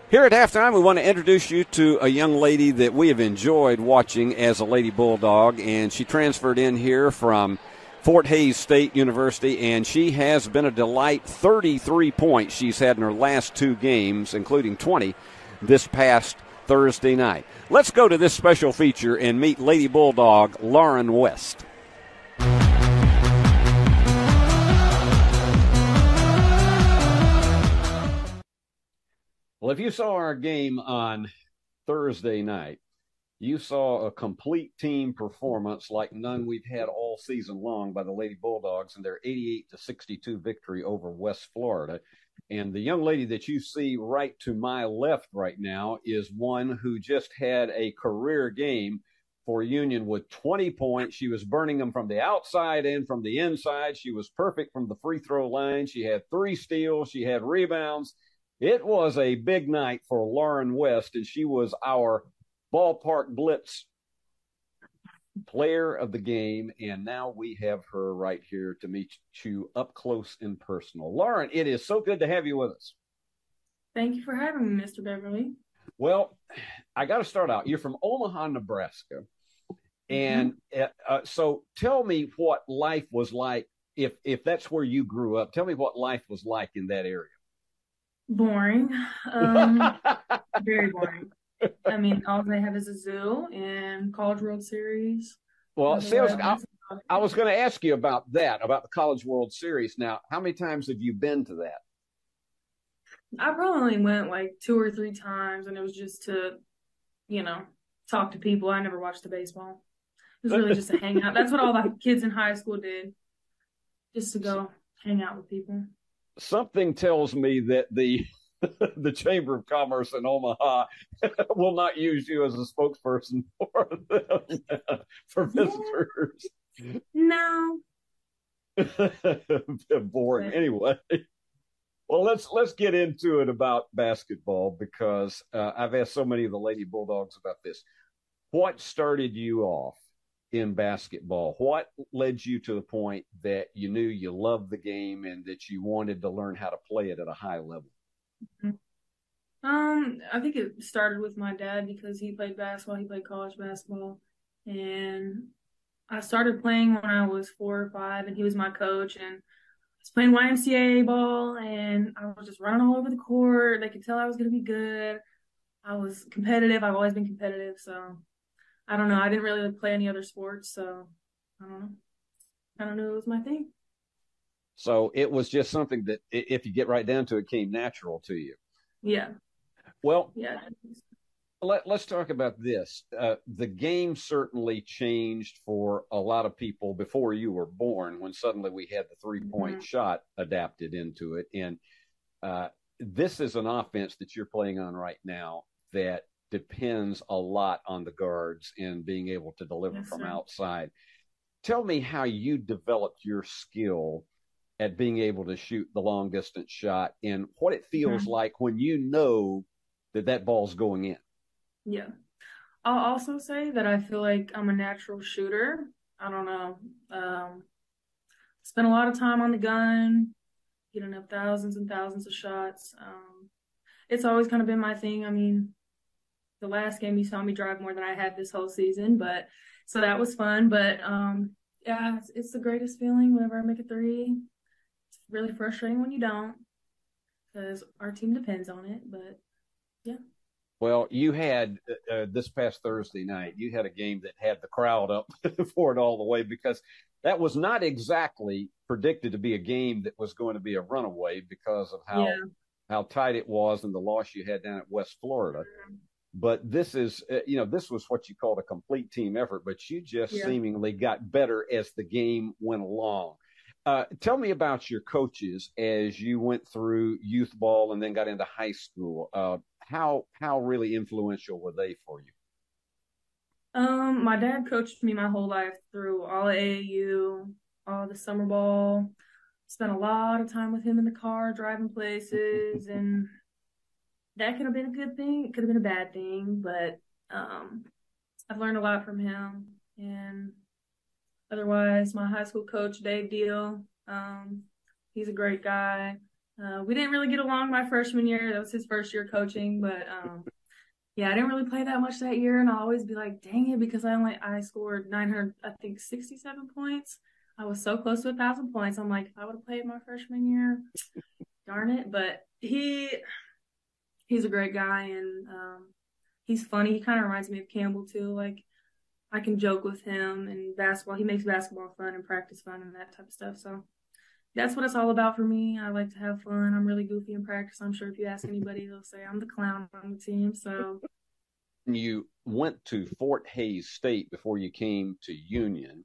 Here at halftime, we want to introduce you to a young lady that we have enjoyed watching as a Lady Bulldog, and she transferred in here from Fort Hays State University, and she has been a delight. 33 points she's had in her last two games, including 20 this past Thursday night. Let's go to this special feature and meet Lady Bulldog Lauren West. Well, if you saw our game on Thursday night, you saw a complete team performance like none we've had all season long by the Lady Bulldogs and their 88 to 62 victory over West Florida. And the young lady that you see right to my left right now is one who just had a career game for Union with 20 points. She was burning them from the outside and from the inside. She was perfect from the free throw line. She had three steals. She had rebounds. It was a big night for Lauren West, and she was our ballpark blitz player of the game. And now we have her right here to meet you up close and personal. Lauren, it is so good to have you with us. Thank you for having me, Mr. Beverly. Well, I got to start out. You're from Omaha, Nebraska. And mm-hmm. uh, so tell me what life was like if if that's where you grew up. Tell me what life was like in that area. Boring. Um, very boring. I mean, all they have is a zoo and College World Series. Well, see, I was, I, I was going to ask you about that, about the College World Series. Now, how many times have you been to that? I probably went like two or three times, and it was just to, you know, talk to people. I never watched the baseball. It was really just a hangout. That's what all the kids in high school did, just to go hang out with people something tells me that the the Chamber of Commerce in Omaha will not use you as a spokesperson for them, for visitors. No. Boring. Anyway, well, let's let's get into it about basketball because uh, I've asked so many of the Lady Bulldogs about this. What started you off in basketball? What led you to the point that you knew you loved the game and that you wanted to learn how to play it at a high level? Mm-hmm. Um, I think it started with my dad because he played basketball. He played college basketball, and I started playing when I was four or five, and he was my coach. And I was playing YMCA ball, and I was just running all over the court. They could tell I was going to be good. I was competitive. I've always been competitive, so I don't know. I didn't really play any other sports, so I don't know. I don't know. It was my thing. So it was just something that, if you get right down to it, came natural to you. Yeah. Well, yeah. Let, us talk about this. Uh, the game certainly changed for a lot of people before you were born when suddenly we had the three point mm-hmm. shot adapted into it. And uh, this is an offense that you're playing on right now that depends a lot on the guards and being able to deliver yes, from sir. outside. Tell me how you developed your skill at being able to shoot the long distance shot and what it feels mm-hmm. like when you know that that ball's going in. Yeah. I'll also say that I feel like I'm a natural shooter. I don't know. Um, spend a lot of time on the gun, getting up thousands and thousands of shots. Um, it's always kind of been my thing. I mean, the last game you saw me drive more than I had this whole season, but so that was fun. But um, yeah, it's, it's the greatest feeling whenever I make a three. Really frustrating when you don't because our team depends on it. But yeah. Well, you had uh, uh this past Thursday night, you had a game that had the crowd up for it all the way because that was not exactly predicted to be a game that was going to be a runaway because of how yeah. how tight it was and the loss you had down at West Florida. But this is, uh, you know, this was what you called a complete team effort, but you just yeah. seemingly got better as the game went along. Uh, tell me about your coaches as you went through youth ball and then got into high school. Uh, how how really influential were they for you? Um, my dad coached me my whole life through all AAU, all the summer ball. spent a lot of time with him in the car, driving places, and that could have been a good thing. It could have been a bad thing, but um, I've learned a lot from him. And otherwise, my high school coach, Dave Deal, um, he's a great guy. Uh, we didn't really get along my freshman year. That was his first year coaching, but um, yeah, I didn't really play that much that year, and I'll always be like, "Dang it!" Because I only I scored 900, I think 67 points. I was so close to a thousand points. I'm like, if I would have played my freshman year, darn it. But he he's a great guy, and um, he's funny. He kind of reminds me of Campbell too. Like I can joke with him and basketball. He makes basketball fun and practice fun and that type of stuff. So that's what it's all about for me. I like to have fun. I'm really goofy in practice. I'm sure if you ask anybody, they'll say I'm the clown on the team. So you went to Fort Hays State before you came to Union.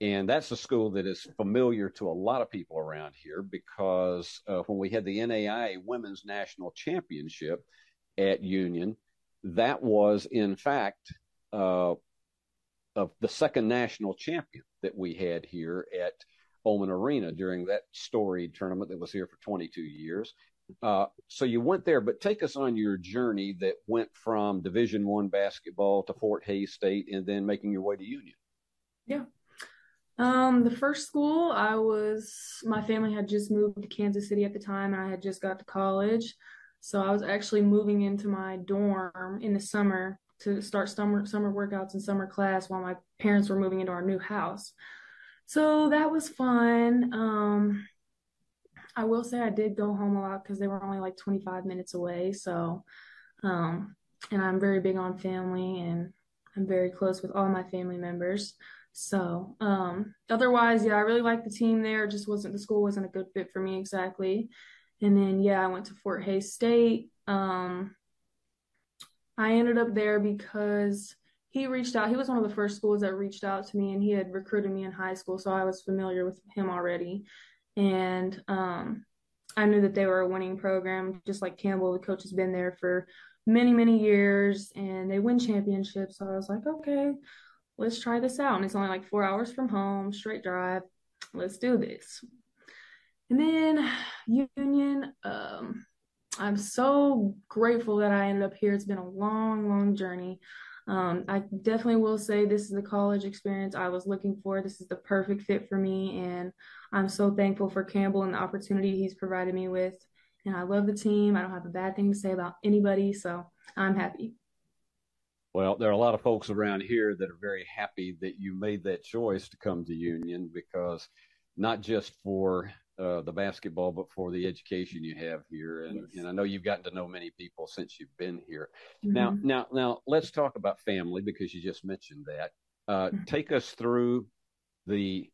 And that's a school that is familiar to a lot of people around here because uh, when we had the NAIA Women's National Championship at Union, that was in fact uh, of the second national champion that we had here at Oman Arena during that storied tournament that was here for 22 years. Uh, so you went there, but take us on your journey that went from Division One basketball to Fort Hays State, and then making your way to Union. Yeah. Um, the first school I was, my family had just moved to Kansas City at the time, and I had just got to college, so I was actually moving into my dorm in the summer to start summer summer workouts and summer class while my parents were moving into our new house. So that was fun. Um, I will say I did go home a lot because they were only like 25 minutes away. So, um, and I'm very big on family and I'm very close with all my family members. So, um, otherwise, yeah, I really liked the team there. It just wasn't, the school wasn't a good fit for me exactly. And then, yeah, I went to Fort Hays State. Um, I ended up there because he reached out. He was one of the first schools that reached out to me, and he had recruited me in high school, so I was familiar with him already. And um, I knew that they were a winning program, just like Campbell. The coach has been there for many, many years, and they win championships. So I was like, okay, let's try this out. And it's only like four hours from home, straight drive. Let's do this. And then Union, um, I'm so grateful that I ended up here. It's been a long, long journey. Um, I definitely will say this is the college experience I was looking for. This is the perfect fit for me, and I'm so thankful for Campbell and the opportunity he's provided me with. And I love the team. I don't have a bad thing to say about anybody, so I'm happy. Well, there are a lot of folks around here that are very happy that you made that choice to come to Union because not just for uh, the basketball, but for the education you have here. And, yes. and I know you've gotten to know many people since you've been here. Mm-hmm. Now, now, now, let's talk about family because you just mentioned that. Uh, mm-hmm. Take us through the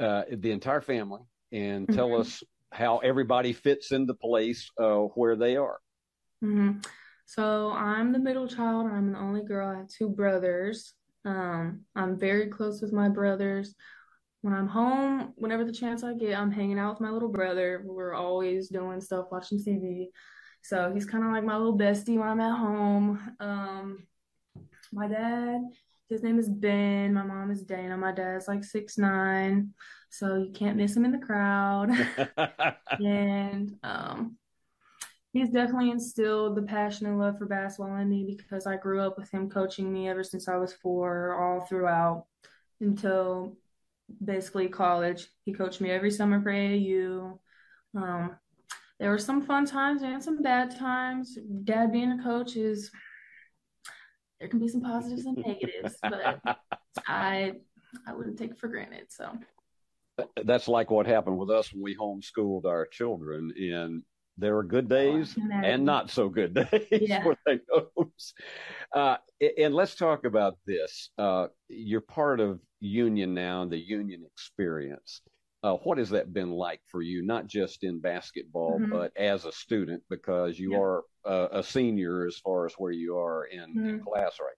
uh, the entire family and tell mm-hmm. us how everybody fits into place uh, where they are. Mm-hmm. So I'm the middle child. I'm the only girl. I have two brothers. Um, I'm very close with my brothers when I'm home, whenever the chance I get, I'm hanging out with my little brother. We're always doing stuff, watching TV. So he's kind of like my little bestie when I'm at home. Um, my dad, his name is Ben. My mom is Dana. My dad's like six nine, so you can't miss him in the crowd. and um, he's definitely instilled the passion and love for basketball in me because I grew up with him coaching me ever since I was four, all throughout until basically college. He coached me every summer for AAU. Um, there were some fun times and some bad times. Dad being a coach is there can be some positives and negatives, but I I wouldn't take it for granted. So that's like what happened with us when we homeschooled our children, and there are good days oh, and not so good days yeah. for those. Uh, and let's talk about this. Uh, you're part of Union now, the Union experience. Uh, what has that been like for you, not just in basketball, mm-hmm. but as a student, because you are a, a, senior as far as where you are in, mm-hmm. in class right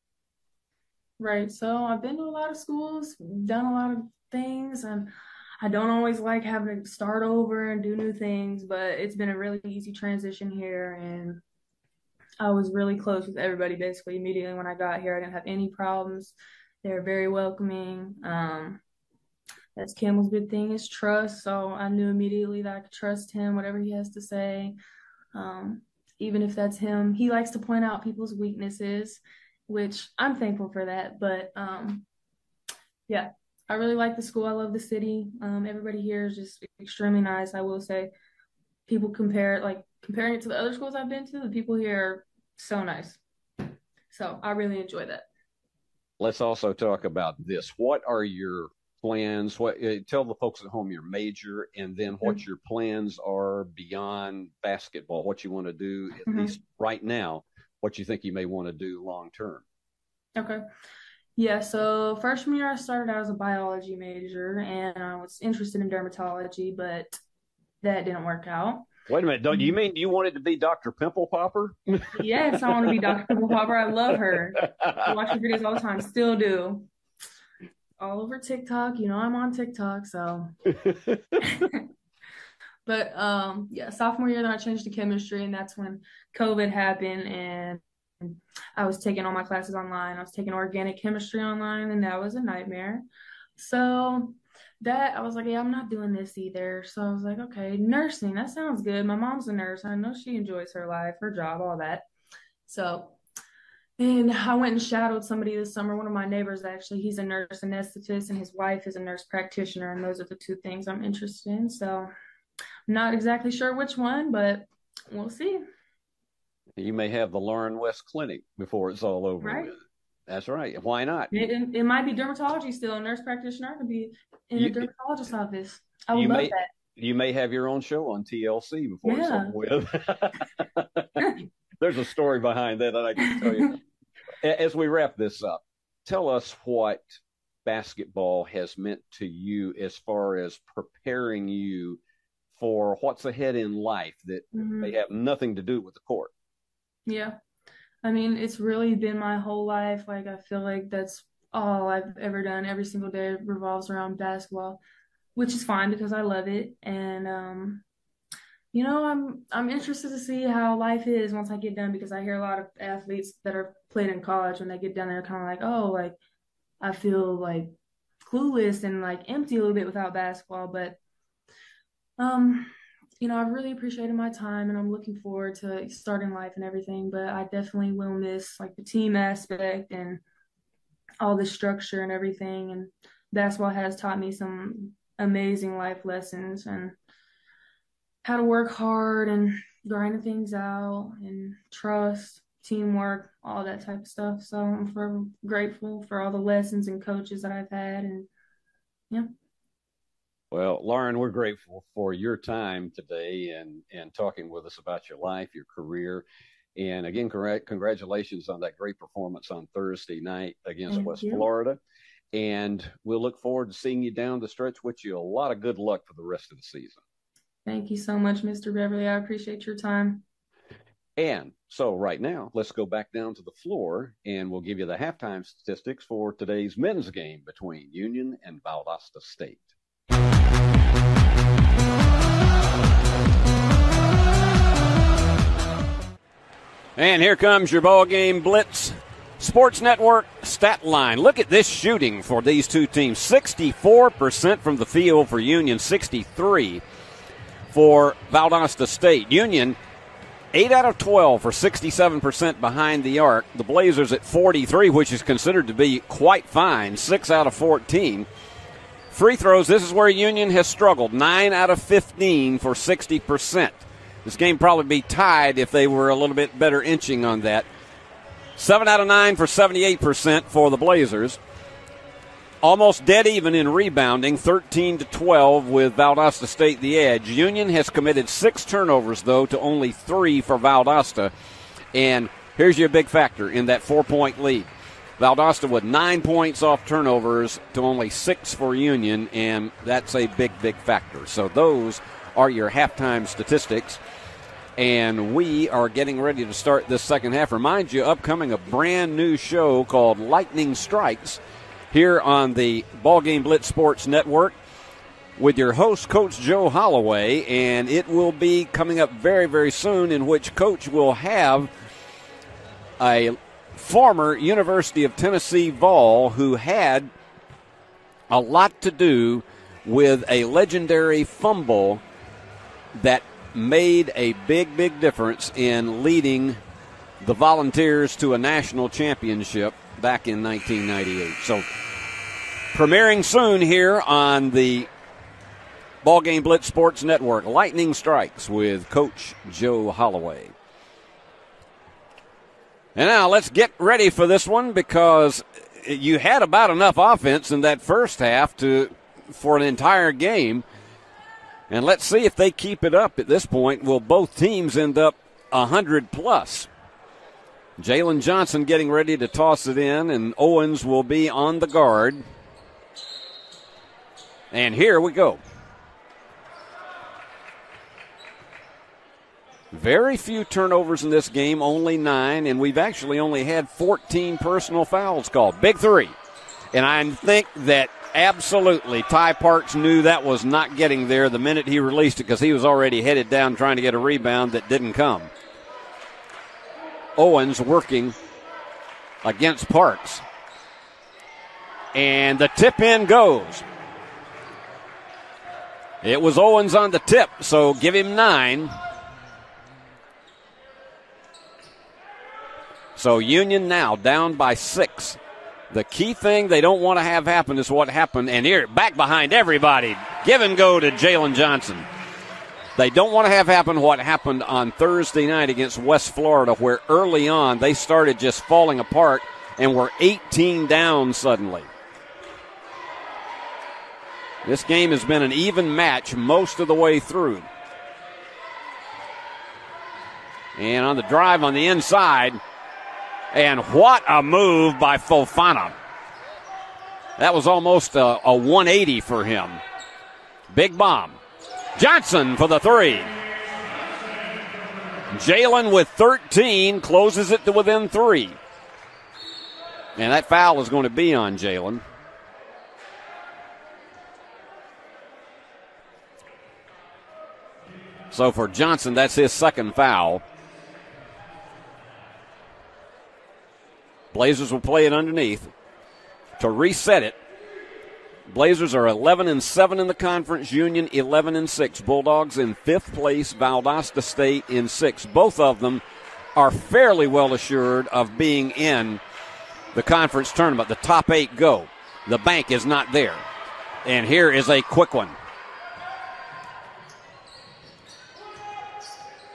Right. So I've been to a lot of schools, done a lot of things, and I don't always like having to start over and do new things, but it's been a really easy transition here. And I was really close with everybody basically immediately when I got here. I didn't have any problems. They're very welcoming. Um, that's Campbell's good thing is trust. So I knew immediately that I could trust him, whatever he has to say. Um, even if that's him, he likes to point out people's weaknesses, which I'm thankful for that. But um, yeah, I really like the school. I love the city. Um, everybody here is just extremely nice. I will say, people compare it like comparing it to the other schools I've been to, the people here are so nice. So I really enjoy that. Let's also talk about this. What are your plans? What uh, tell the folks at home your major, and then what mm-hmm. your plans are beyond basketball. What you want to do, at mm-hmm. least right now. What you think you may want to do long term. Okay. Yeah, so freshman year I started out as a biology major and I was interested in dermatology, but that didn't work out. Wait a minute, don't you mean you wanted to be Dr. Pimple Popper? yes, I want to be Dr. Pimple Popper. I love her. I watch her videos all the time, still do. All over TikTok. You know I'm on TikTok, so but um yeah, sophomore year then I changed to chemistry and that's when COVID happened and I was taking all my classes online. I was taking organic chemistry online, and that was a nightmare. So that I was like, yeah, I'm not doing this either. So I was like, okay, nursing, that sounds good. My mom's a nurse. I know she enjoys her life, her job, all that. So and I went and shadowed somebody this summer. One of my neighbors, actually, he's a nurse anesthetist, and his wife is a nurse practitioner. And those are the two things I'm interested in. So I'm not exactly sure which one, but we'll see you may have the Lauren West Clinic before it's all over right. with. That's right. Why not? It, it, might be dermatology still. A nurse practitioner could be in you, a dermatologist's office. I would love may, that. You may have your own show on TLC before yeah. it's over with. There's a story behind that that I can tell you. As we wrap this up, tell us what basketball has meant to you as far as preparing you for what's ahead in life that mm-hmm. may have nothing to do with the court. Yeah. I mean, it's really been my whole life. Like, I feel like that's all I've ever done. Every single day revolves around basketball, which is fine because I love it. And, um, you know, I'm I'm interested to see how life is once I get done because I hear a lot of athletes that are played in college when they get done, they're kind of like, oh, like I feel like clueless and like empty a little bit without basketball. But um, you know, I've really appreciated my time and I'm looking forward to starting life and everything, but I definitely will miss like the team aspect and all the structure and everything. And basketball has taught me some amazing life lessons and how to work hard and grinding things out and trust, teamwork, all that type of stuff. So I'm forever grateful for all the lessons and coaches that I've had and yeah. Well, Lauren, we're grateful for your time today and, and talking with us about your life, your career. And again, correct, congratulations on that great performance on Thursday night against Thank West you. Florida. And we'll look forward to seeing you down the stretch. Wish you a lot of good luck for the rest of the season. Thank you so much, Mr. Beverly. I appreciate your time. And so, right now, let's go back down to the floor and we'll give you the halftime statistics for today's men's game between Union and Valdosta State. And here comes your ball game blitz. Sports Network stat line. Look at this shooting for these two teams. 64% from the field for Union, 63 for Valdosta State. Union 8 out of 12 for 67% behind the arc. The Blazers at 43, which is considered to be quite fine, 6 out of 14. Free throws, this is where Union has struggled. 9 out of 15 for 60%. This game probably be tied if they were a little bit better inching on that. Seven out of nine for 78% for the Blazers. Almost dead even in rebounding, 13 to 12 with Valdosta State the edge. Union has committed six turnovers, though, to only three for Valdosta. And here's your big factor in that four point lead. Valdosta with nine points off turnovers to only six for Union, and that's a big, big factor. So those are your halftime statistics and we are getting ready to start this second half. Remind you, upcoming a brand new show called Lightning Strikes here on the Ball Game Blitz Sports Network with your host, Coach Joe Holloway, and it will be coming up very, very soon, in which Coach will have a former University of Tennessee Vol who had a lot to do with a legendary fumble that made a big, big difference in leading the Volunteers to a national championship back in 1998. So, premiering soon here on the Ball Game Blitz Sports Network, Lightning Strikes with Coach Joe Holloway. And now let's get ready for this one because you had about enough offense in that first half to for an entire game. And let's see if they keep it up at this point. Will both teams end up 100 plus? Jalen Johnson getting ready to toss it in, and Owens will be on the guard. And here we go. Very few turnovers in this game, only nine, and we've actually only had 14 personal fouls called. Big three. And I think that absolutely Ty Parks knew that was not getting there the minute he released it because he was already headed down trying to get a rebound that didn't come. Owens working against Parks. And the tip in goes. It was Owens on the tip, so give him nine. So Union now down by six. The key thing they don't want to have happen is what happened. And here, back behind everybody. Give and go to Jalen Johnson. They don't want to have happen what happened on Thursday night against West Florida, where early on they started just falling apart and were 18 down suddenly. This game has been an even match most of the way through. And on the drive on the inside, and what a move by Fofana. That was almost a, a 180 for him. Big bomb. Johnson for the three. Jalen with 13 closes it to within three. And that foul is going to be on Jalen. So for Johnson, that's his second foul. Blazers will play it underneath to reset it. Blazers are 11 and 7 in the conference. Union 11 and 6. Bulldogs in fifth place. Valdosta State in sixth. Both of them are fairly well assured of being in the conference tournament. The top eight go. The bank is not there. And here is a quick one.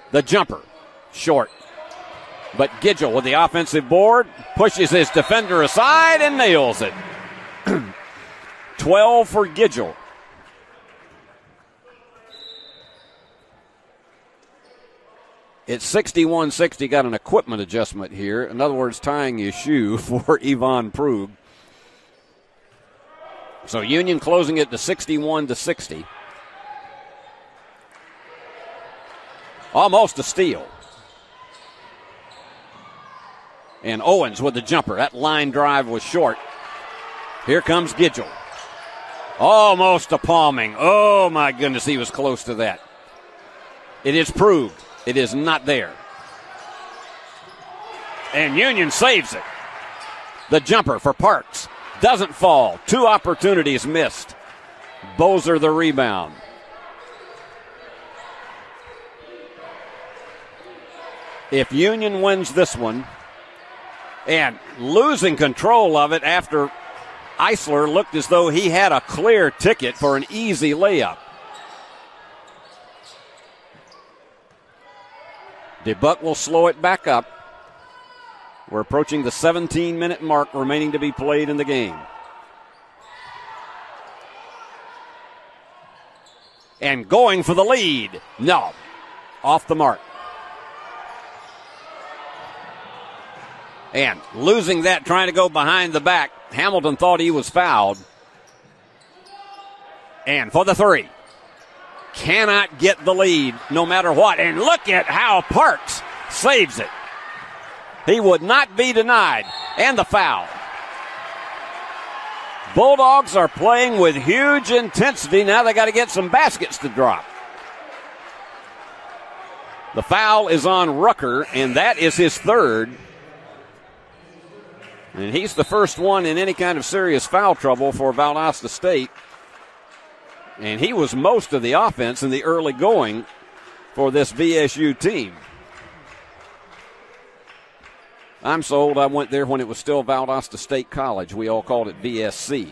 The jumper, short. But Gidgel with the offensive board pushes his defender aside and nails it. 12 for Gidgel. It's 61 60. Got an equipment adjustment here. In other words, tying his shoe for Yvonne Prug. So Union closing it to 61 to 60. Almost a steal. And Owens with the jumper. That line drive was short. Here comes Gidgel. Almost a palming. Oh my goodness, he was close to that. It is proved. It is not there. And Union saves it. The jumper for Parks doesn't fall. Two opportunities missed. Bozer the rebound. If Union wins this one and losing control of it after Eisler looked as though he had a clear ticket for an easy layup. DeBuck will slow it back up. We're approaching the 17 minute mark remaining to be played in the game. And going for the lead. No. Off the mark. And losing that, trying to go behind the back. Hamilton thought he was fouled. And for the three. Cannot get the lead no matter what. And look at how Parks saves it. He would not be denied. And the foul. Bulldogs are playing with huge intensity. Now they got to get some baskets to drop. The foul is on Rucker, and that is his third. And he's the first one in any kind of serious foul trouble for Valdosta State. And he was most of the offense in the early going for this VSU team. I'm sold. I went there when it was still Valdosta State College. We all called it VSC.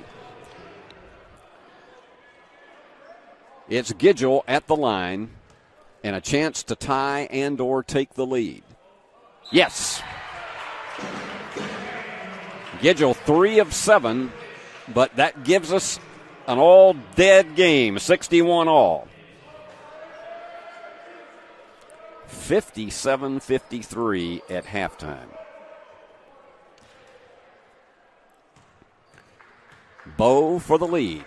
It's Gidgel at the line and a chance to tie and or take the lead. Yes. Gidgel three of seven, but that gives us an all dead game, 61 all. 57 53 at halftime. Bo for the lead.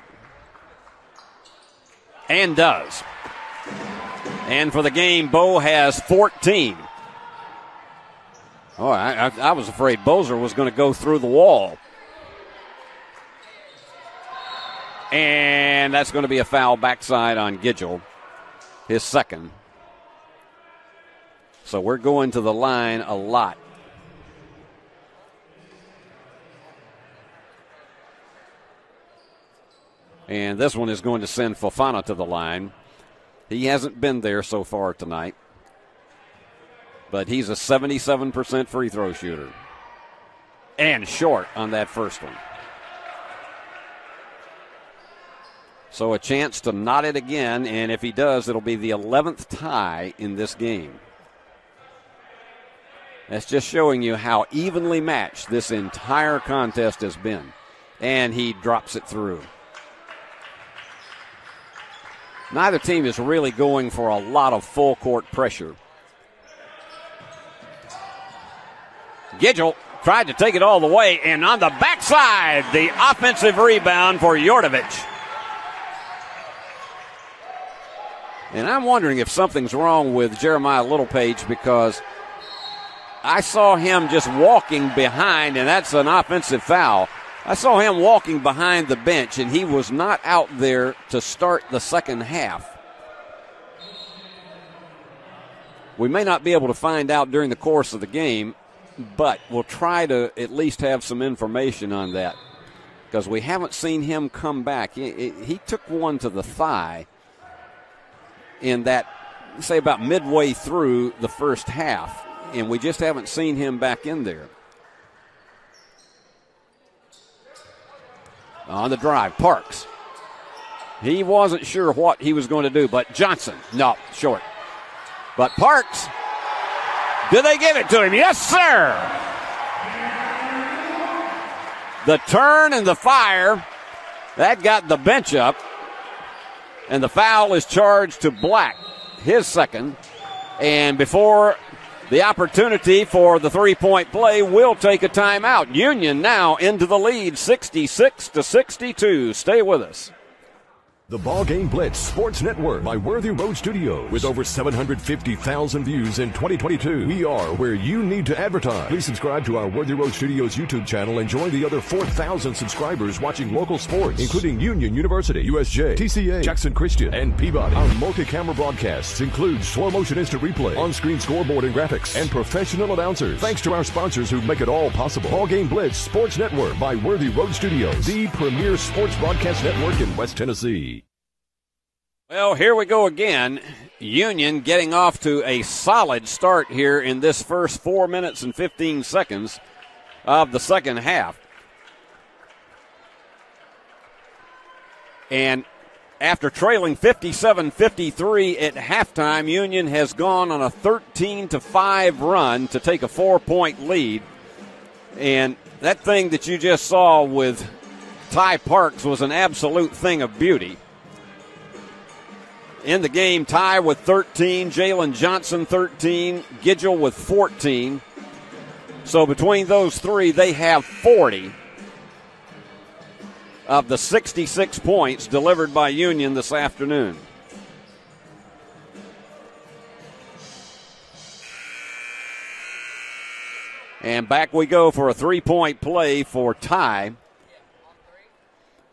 And does. And for the game, Bo has 14. Oh, I, I, I was afraid Bozer was going to go through the wall. And that's going to be a foul backside on Gidgel, his second. So we're going to the line a lot. And this one is going to send Fofana to the line. He hasn't been there so far tonight, but he's a 77% free throw shooter. And short on that first one. So a chance to knot it again, and if he does, it'll be the 11th tie in this game. That's just showing you how evenly matched this entire contest has been. And he drops it through. Neither team is really going for a lot of full court pressure. Gidgel tried to take it all the way, and on the backside, the offensive rebound for Yordovich. And I'm wondering if something's wrong with Jeremiah Littlepage because I saw him just walking behind, and that's an offensive foul. I saw him walking behind the bench, and he was not out there to start the second half. We may not be able to find out during the course of the game, but we'll try to at least have some information on that because we haven't seen him come back. He, he took one to the thigh in that, say, about midway through the first half, and we just haven't seen him back in there. On the drive, Parks. He wasn't sure what he was going to do, but Johnson, no, short. But Parks, do they give it to him? Yes, sir. The turn and the fire, that got the bench up. And the foul is charged to Black, his second. And before the opportunity for the three point play will take a timeout. Union now into the lead 66 to 62. Stay with us. The Ball Game Blitz Sports Network by Worthy Road Studios. With over 750,000 views in 2022, we are where you need to advertise. Please subscribe to our Worthy Road Studios YouTube channel and join the other 4,000 subscribers watching local sports, including Union University, USJ, TCA, Jackson Christian, and Peabody. Our multi-camera broadcasts include slow motion instant replay, on-screen scoreboard and graphics, and professional announcers. Thanks to our sponsors who make it all possible. Ball Game Blitz Sports Network by Worthy Road Studios, the premier sports broadcast network in West Tennessee. Well, here we go again. Union getting off to a solid start here in this first four minutes and 15 seconds of the second half. And after trailing 57 53 at halftime, Union has gone on a 13 5 run to take a four point lead. And that thing that you just saw with Ty Parks was an absolute thing of beauty in the game. Ty with 13, Jalen Johnson 13, Gidgel with 14. So between those three, they have 40 of the 66 points delivered by Union this afternoon. And back we go for a three point play for Ty.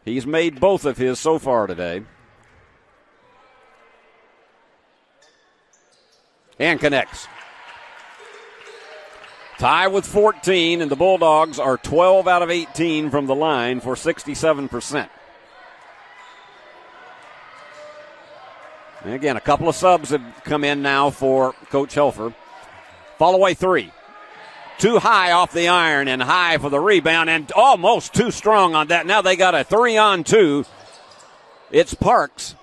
He's made both of his so far today. And connects. Ty with 14, and the Bulldogs are 12 out of 18 from the line for 67%. And again, a couple of subs have come in now for Coach Helfer. Fall away three. Too high off the iron and high for the rebound and almost too strong on that. Now they got a three on two. It's Parks.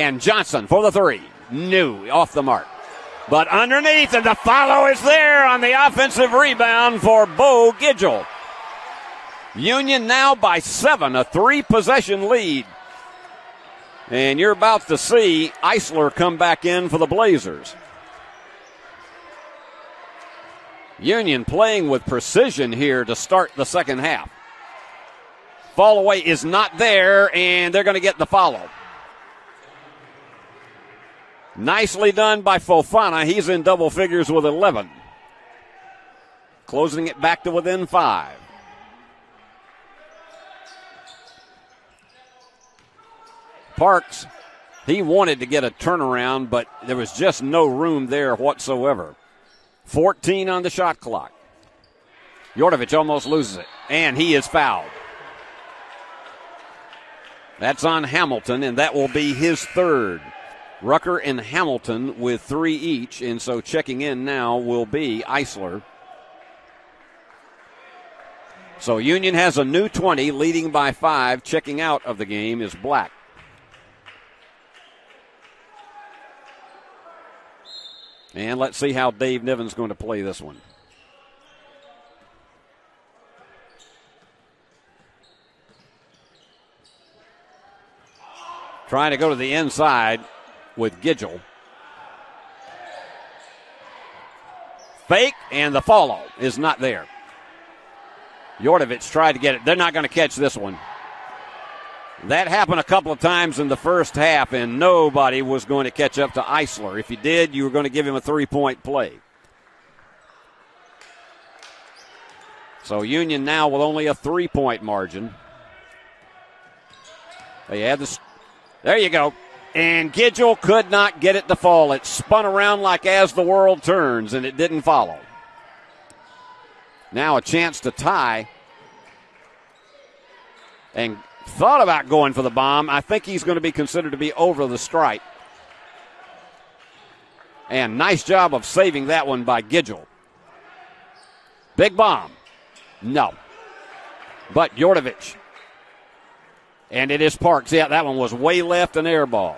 And Johnson for the three. New off the mark. But underneath, and the follow is there on the offensive rebound for Bo Gidgel. Union now by seven, a three possession lead. And you're about to see Eisler come back in for the Blazers. Union playing with precision here to start the second half. Fall away is not there, and they're going to get the follow. Nicely done by Fofana. He's in double figures with 11. Closing it back to within five. Parks, he wanted to get a turnaround, but there was just no room there whatsoever. 14 on the shot clock. Yordovich almost loses it, and he is fouled. That's on Hamilton, and that will be his third. Rucker and Hamilton with three each, and so checking in now will be Eisler. So Union has a new 20, leading by five. Checking out of the game is Black. And let's see how Dave Niven's going to play this one. Trying to go to the inside with Gidgel. Fake, and the follow is not there. Yordovich tried to get it. They're not going to catch this one. That happened a couple of times in the first half, and nobody was going to catch up to Eisler. If you did, you were going to give him a three point play. So Union now with only a three point margin. They had this. There you go. And Gidgel could not get it to fall. It spun around like as the world turns, and it didn't follow. Now a chance to tie. And thought about going for the bomb. I think he's going to be considered to be over the strike. And nice job of saving that one by Gidgel. Big bomb. No. But Yordovich. And it is Parks. Yeah, that one was way left an air ball.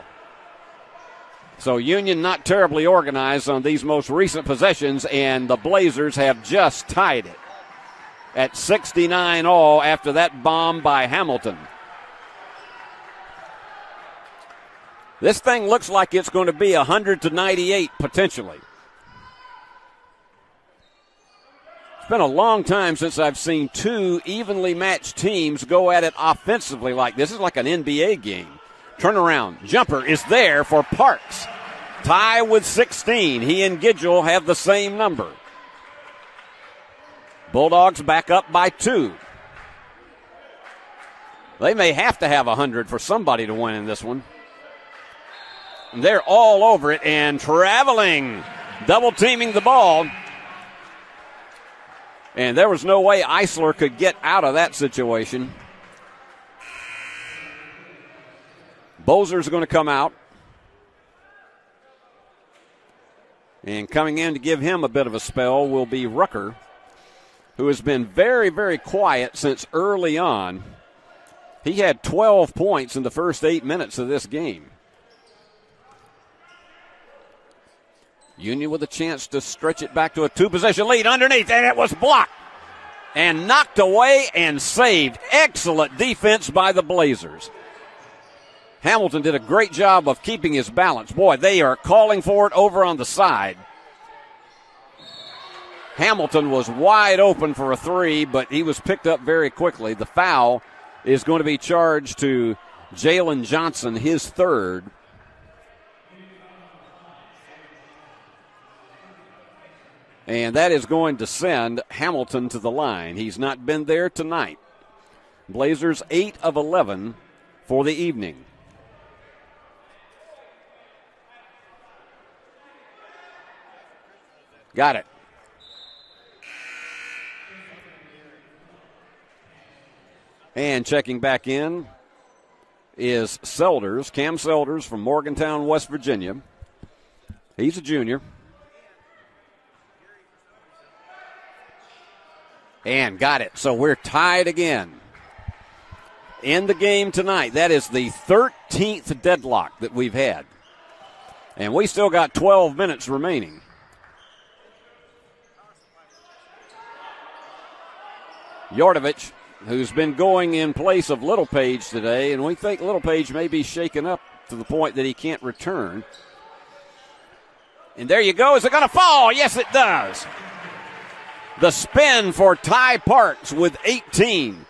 So Union not terribly organized on these most recent possessions, and the Blazers have just tied it at 69 all after that bomb by Hamilton. This thing looks like it's going to be 100 to 98 potentially. It's been a long time since I've seen two evenly matched teams go at it offensively like this. Is like an NBA game. Turnaround. Jumper is there for Parks. Ty with 16. He and Gidgel have the same number. Bulldogs back up by two. They may have to have 100 for somebody to win in this one. They're all over it and traveling, double teaming the ball. And there was no way Eisler could get out of that situation. Bozer's going to come out. And coming in to give him a bit of a spell will be Rucker, who has been very, very quiet since early on. He had 12 points in the first eight minutes of this game. Union with a chance to stretch it back to a two possession lead underneath, and it was blocked and knocked away and saved. Excellent defense by the Blazers. Hamilton did a great job of keeping his balance. Boy, they are calling for it over on the side. Hamilton was wide open for a three, but he was picked up very quickly. The foul is going to be charged to Jalen Johnson, his third. And that is going to send Hamilton to the line. He's not been there tonight. Blazers 8 of 11 for the evening. Got it. And checking back in is Selders, Cam Selders from Morgantown, West Virginia. He's a junior. And got it. So we're tied again. In the game tonight, that is the 13th deadlock that we've had. And we still got 12 minutes remaining. Yordovich, who's been going in place of Littlepage today, and we think Littlepage may be shaken up to the point that he can't return. And there you go. Is it going to fall? Yes, it does. The spin for Ty Parks with 18.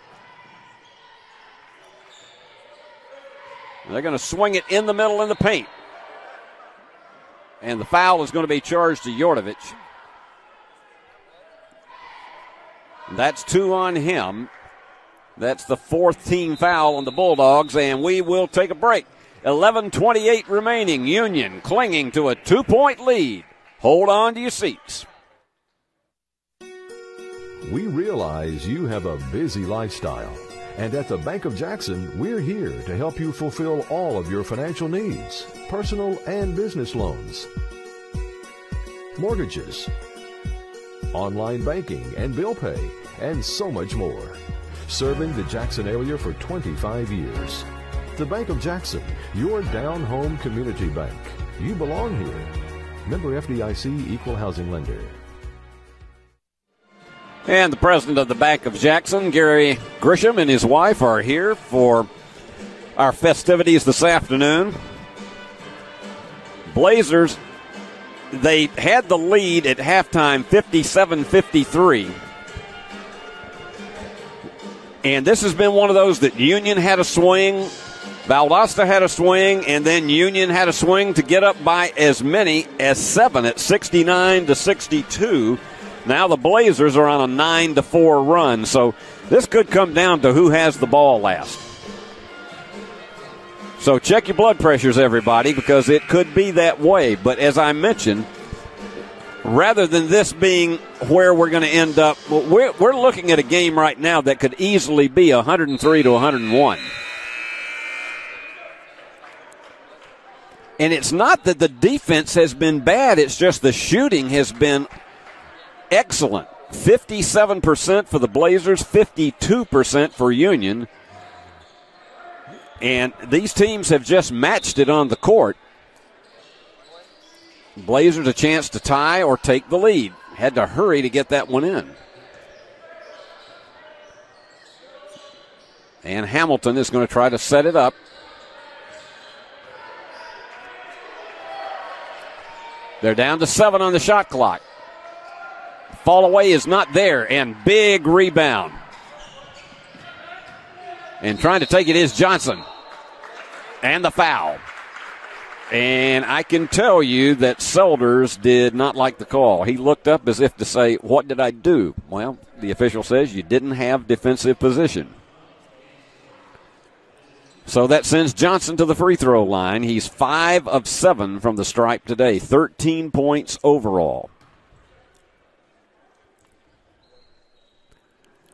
They're going to swing it in the middle in the paint. And the foul is going to be charged to Yordovich. That's two on him. That's the fourth team foul on the Bulldogs, and we will take a break. 11:28 remaining. Union clinging to a two-point lead. Hold on to your seats. We realize you have a busy lifestyle, and at the Bank of Jackson, we're here to help you fulfill all of your financial needs, personal and business loans, mortgages, online banking and bill pay, and so much more. Serving the Jackson area for 25 years. The Bank of Jackson, your down home community bank. You belong here. Member FDIC Equal Housing Lender. And the president of the Bank of Jackson, Gary Grisham, and his wife are here for our festivities this afternoon. Blazers, they had the lead at halftime 57 53. And this has been one of those that Union had a swing, Valdosta had a swing, and then Union had a swing to get up by as many as seven at 69 to 62. Now the Blazers are on a 9 to 4 run, so this could come down to who has the ball last. So check your blood pressures, everybody, because it could be that way. But as I mentioned, rather than this being where we're going to end up, we're, we're looking at a game right now that could easily be 103 to 101. And it's not that the defense has been bad, it's just the shooting has been excellent. 57% for the Blazers, 52% for Union. And these teams have just matched it on the court. Blazers a chance to tie or take the lead. Had to hurry to get that one in. And Hamilton is going to try to set it up. They're down to seven on the shot clock. Fall away is not there, and big rebound. And trying to take it is Johnson. And the foul. And I can tell you that Selders did not like the call. He looked up as if to say, What did I do? Well, the official says you didn't have defensive position. So that sends Johnson to the free throw line. He's five of seven from the stripe today, 13 points overall.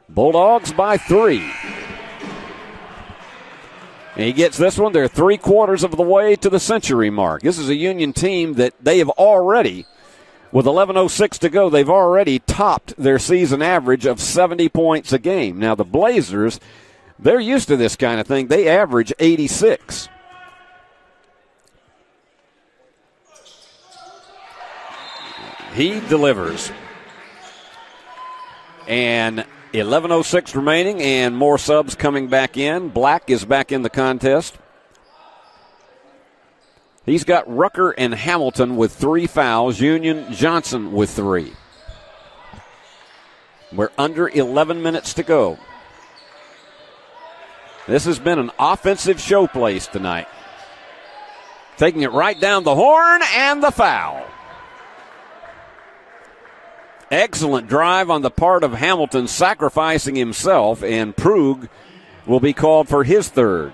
Bulldogs by three. And he gets this one. They're three quarters of the way to the century mark. This is a Union team that they have already, with 11.06 to go, they've already topped their season average of 70 points a game. Now, the Blazers, they're used to this kind of thing. They average 86. He delivers. And 11.06 remaining and more subs coming back in. Black is back in the contest. He's got Rucker and Hamilton with three fouls, Union Johnson with three. We're under 11 minutes to go. This has been an offensive showplace tonight. Taking it right down the horn and the foul. Excellent drive on the part of Hamilton, sacrificing himself, and Prug will be called for his third.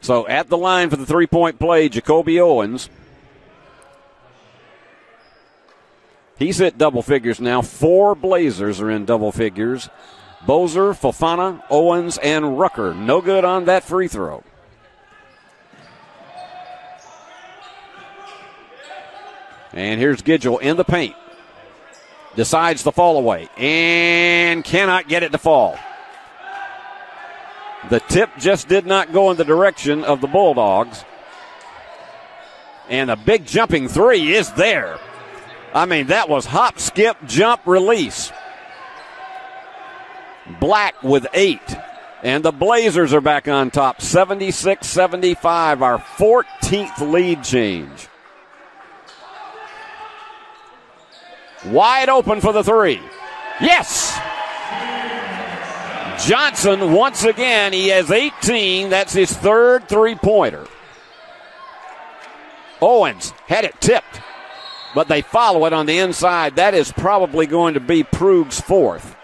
So at the line for the three point play, Jacoby Owens. He's hit double figures now. Four Blazers are in double figures. Bozer, Fofana, Owens, and Rucker. No good on that free throw. And here's Gidgel in the paint. Decides the fall away and cannot get it to fall. The tip just did not go in the direction of the Bulldogs. And a big jumping three is there. I mean, that was hop, skip, jump, release. Black with eight. And the Blazers are back on top. 76 75, our 14th lead change. Wide open for the three. Yes! Johnson, once again, he has 18. That's his third three pointer. Owens had it tipped, but they follow it on the inside. That is probably going to be Prug's fourth,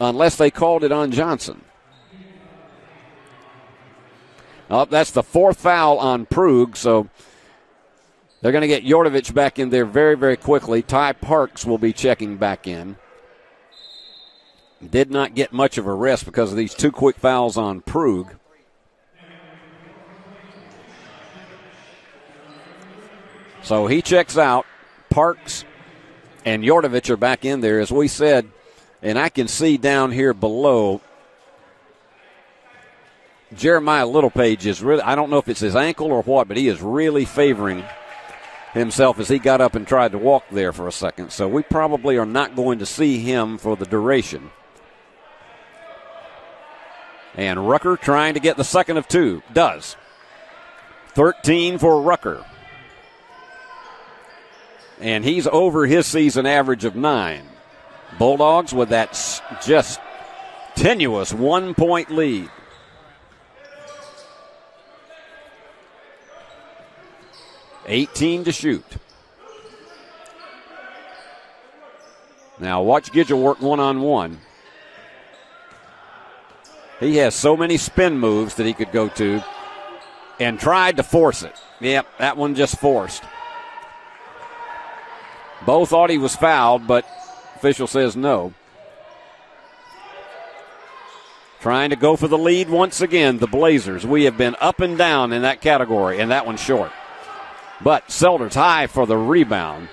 unless they called it on Johnson. Oh, that's the fourth foul on Prug, so they're going to get Yordovich back in there very, very quickly. Ty Parks will be checking back in. Did not get much of a rest because of these two quick fouls on Prug. So he checks out. Parks and Yordovich are back in there, as we said. And I can see down here below Jeremiah Littlepage is really, I don't know if it's his ankle or what, but he is really favoring himself as he got up and tried to walk there for a second. So we probably are not going to see him for the duration. And Rucker trying to get the second of two. Does. 13 for Rucker. And he's over his season average of nine. Bulldogs with that just tenuous one point lead. Eighteen to shoot. Now watch Gidgel work one on one. He has so many spin moves that he could go to and tried to force it. Yep, that one just forced. Bo thought he was fouled, but official says no. Trying to go for the lead once again, the Blazers. We have been up and down in that category, and that one's short. But Selders high for the rebound.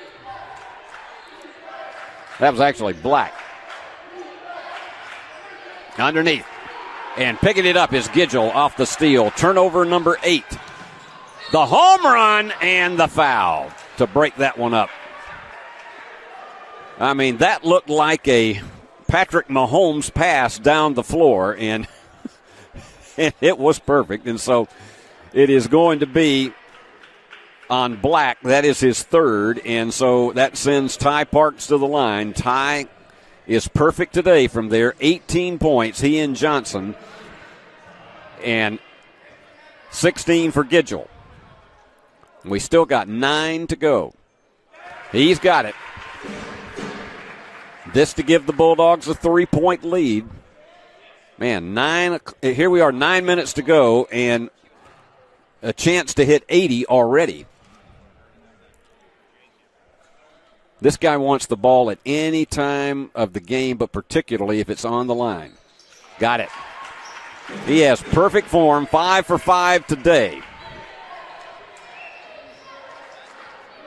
That was actually Black. Underneath. And picking it up is Gidgel off the steal. Turnover number eight. The home run and the foul to break that one up. I mean, that looked like a Patrick Mahomes pass down the floor, and, and it was perfect. And so it is going to be on Black. That is his third, and so that sends Ty Parks to the line. Ty is perfect today from there. 18 points, he and Johnson, and 16 for Gidgel. We still got nine to go. He's got it. This to give the Bulldogs a three point lead. Man, nine. Here we are, nine minutes to go, and a chance to hit 80 already. This guy wants the ball at any time of the game, but particularly if it's on the line. Got it. He has perfect form, five for five today.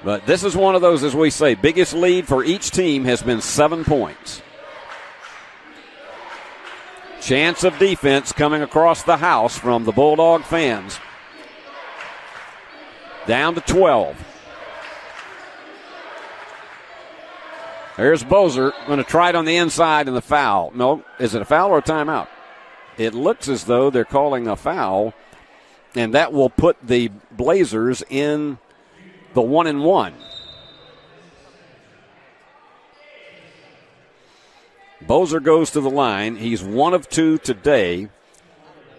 But this is one of those, as we say, biggest lead for each team has been seven points. Chance of defense coming across the house from the Bulldog fans. Down to 12. There's Bozer going to try it on the inside and the foul. No, is it a foul or a timeout? It looks as though they're calling a foul, and that will put the Blazers in the one and one. Bozer goes to the line. He's one of two today.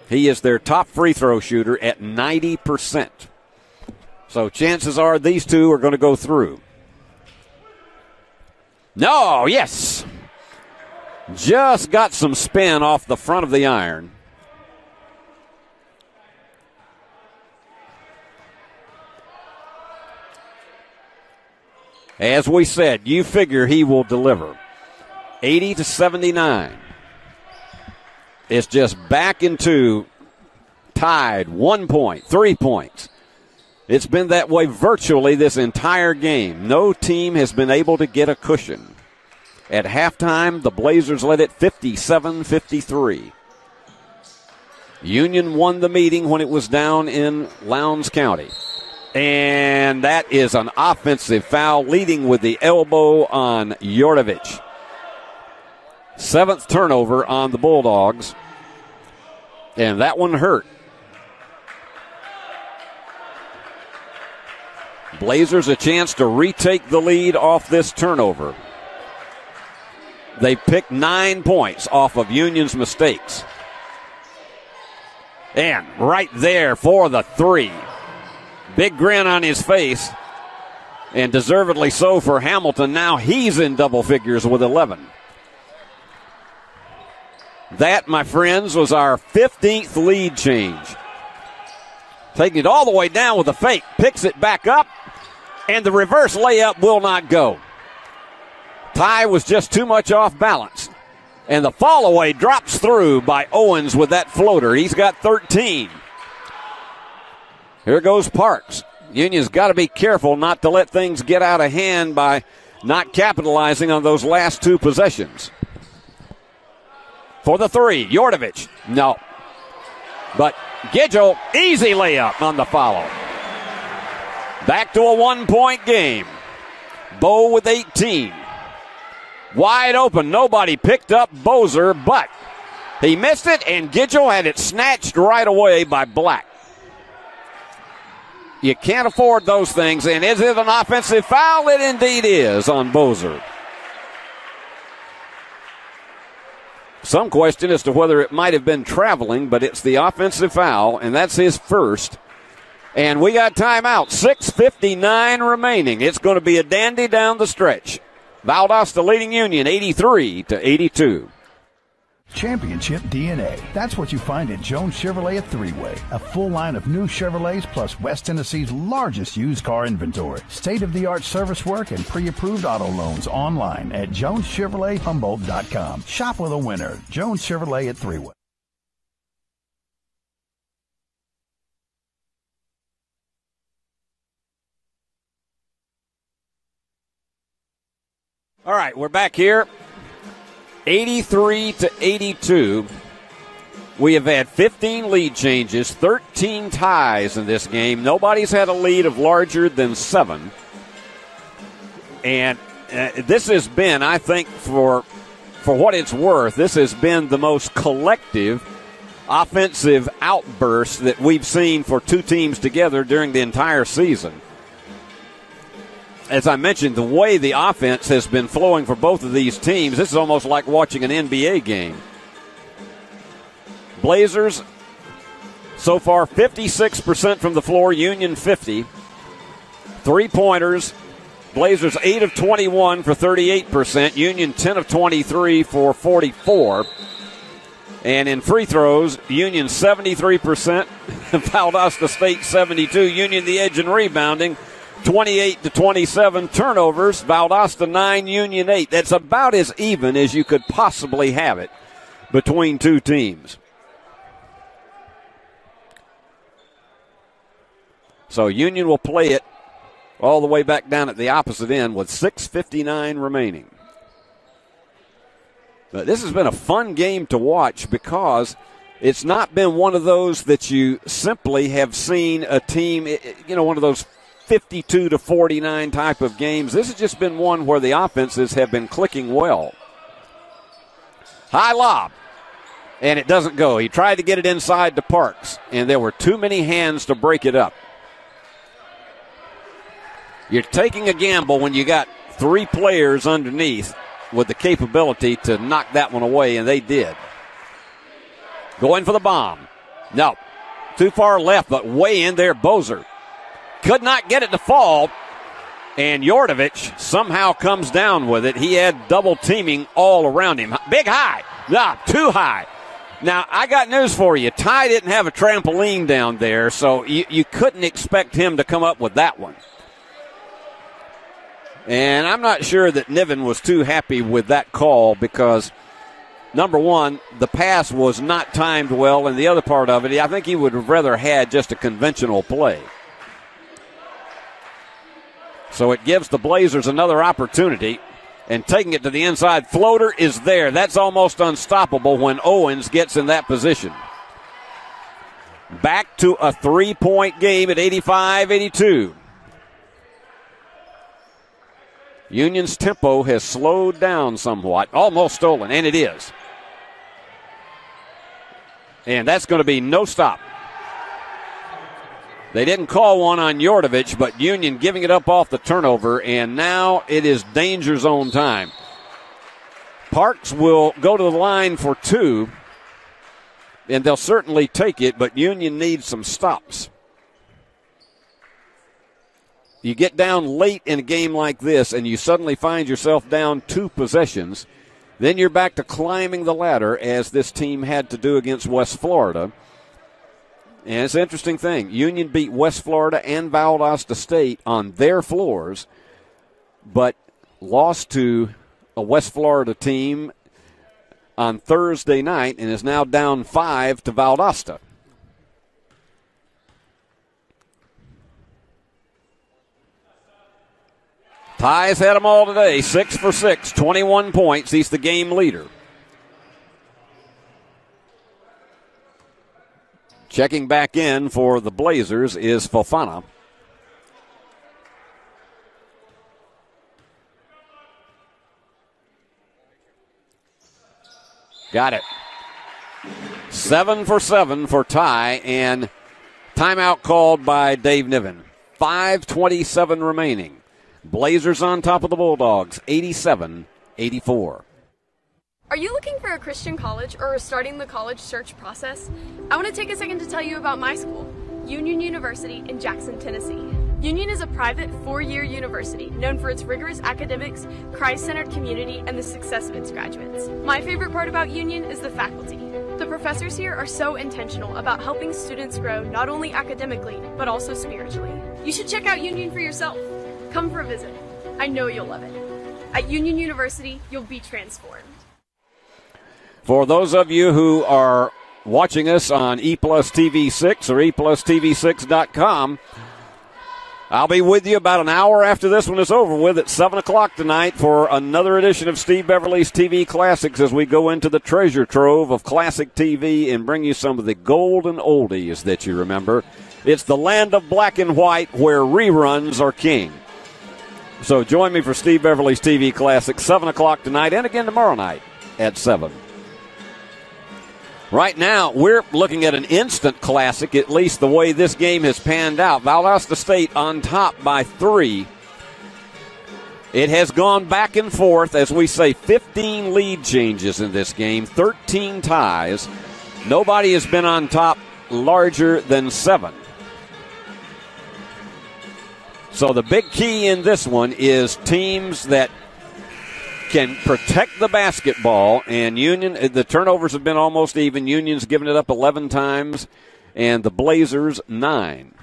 He is their top free throw shooter at 90%. So chances are these two are going to go through. No, yes. Just got some spin off the front of the iron. As we said, you figure he will deliver. 80 to 79. It's just back into tied, one point, three points. It's been that way virtually this entire game. No team has been able to get a cushion. At halftime, the Blazers led it 57 53. Union won the meeting when it was down in Lowndes County. And that is an offensive foul, leading with the elbow on Yordovich. Seventh turnover on the Bulldogs. And that one hurt. Blazers a chance to retake the lead off this turnover. They picked nine points off of Union's mistakes. And right there for the three. Big grin on his face. And deservedly so for Hamilton. Now he's in double figures with 11. That, my friends, was our 15th lead change. Taking it all the way down with a fake. Picks it back up. And the reverse layup will not go. Ty was just too much off balance. And the fall away drops through by Owens with that floater. He's got 13. Here goes Parks. Union's got to be careful not to let things get out of hand by not capitalizing on those last two possessions. For the three, Yordovich. No. But Gidgel, easy layup on the follow. Back to a one point game. Bo with 18. Wide open. Nobody picked up Bozer, but he missed it, and Gidgel had it snatched right away by Black. You can't afford those things. And is it an offensive foul? It indeed is on Bozer. Some question as to whether it might have been traveling, but it's the offensive foul, and that's his first. And we got timeout. 6.59 remaining. It's going to be a dandy down the stretch. Valdosta leading Union 83 to 82. Championship DNA. That's what you find at Jones Chevrolet at Three Way. A full line of new Chevrolets plus West Tennessee's largest used car inventory. State of the art service work and pre approved auto loans online at JonesChevroletHumboldt.com. Shop with a winner. Jones Chevrolet at Three Way. All right, we're back here. 83 to 82. We have had 15 lead changes, 13 ties in this game. Nobody's had a lead of larger than seven. And uh, this has been, I think, for for what it's worth, this has been the most collective offensive outburst that we've seen for two teams together during the entire season as I mentioned, the way the offense has been flowing for both of these teams, this is almost like watching an NBA game. Blazers, so far 56% from the floor, Union 50. Three pointers, Blazers 8 of 21 for 38%, Union 10 of 23 for 44. And in free throws, Union 73%, Valdosta State 72, Union the edge in rebounding 28 to 27 turnovers. Valdosta 9, Union 8. That's about as even as you could possibly have it between two teams. So Union will play it all the way back down at the opposite end with 6.59 remaining. But this has been a fun game to watch because it's not been one of those that you simply have seen a team, you know, one of those 52 to 49 type of games. This has just been one where the offenses have been clicking well. High lob. And it doesn't go. He tried to get it inside to Parks, and there were too many hands to break it up. You're taking a gamble when you got three players underneath with the capability to knock that one away, and they did. Going for the bomb. No. Too far left, but way in there, Bozer. Could not get it to fall. And Yordovich somehow comes down with it. He had double teaming all around him. Big high. Nah, too high. Now, I got news for you. Ty didn't have a trampoline down there, so you, you couldn't expect him to come up with that one. And I'm not sure that Niven was too happy with that call because, number one, the pass was not timed well, and the other part of it, I think he would have rather had just a conventional play. So it gives the Blazers another opportunity. And taking it to the inside floater is there. That's almost unstoppable when Owens gets in that position. Back to a three point game at 85 82. Union's tempo has slowed down somewhat, almost stolen, and it is. And that's going to be no stop. They didn't call one on Yordovich, but Union giving it up off the turnover, and now it is danger zone time. Parks will go to the line for two, and they'll certainly take it, but Union needs some stops. You get down late in a game like this, and you suddenly find yourself down two possessions. Then you're back to climbing the ladder, as this team had to do against West Florida. And it's an interesting thing. Union beat West Florida and Valdosta State on their floors, but lost to a West Florida team on Thursday night and is now down five to Valdosta. Ty's had them all today. Six for six, 21 points. He's the game leader. Checking back in for the Blazers is Fofana. Got it. Seven for seven for Ty, and timeout called by Dave Niven. 5.27 remaining. Blazers on top of the Bulldogs, 87 84. Are you looking for a Christian college or are starting the college search process? I want to take a second to tell you about my school, Union University in Jackson, Tennessee. Union is a private four year university known for its rigorous academics, Christ centered community, and the success of its graduates. My favorite part about Union is the faculty. The professors here are so intentional about helping students grow not only academically, but also spiritually. You should check out Union for yourself. Come for a visit. I know you'll love it. At Union University, you'll be transformed. For those of you who are watching us on E Plus TV 6 or E Plus TV 6.com, I'll be with you about an hour after this one is over with at 7 o'clock tonight for another edition of Steve Beverly's TV Classics as we go into the treasure trove of classic TV and bring you some of the golden oldies that you remember. It's the land of black and white where reruns are king. So join me for Steve Beverly's TV Classics, 7 o'clock tonight and again tomorrow night at 7. Right now, we're looking at an instant classic, at least the way this game has panned out. Valdosta State on top by three. It has gone back and forth, as we say, 15 lead changes in this game, 13 ties. Nobody has been on top larger than seven. So the big key in this one is teams that can protect the basketball. And Union, uh, the turnovers have been almost even. Union's given it up 11 times, and the Blazers nine.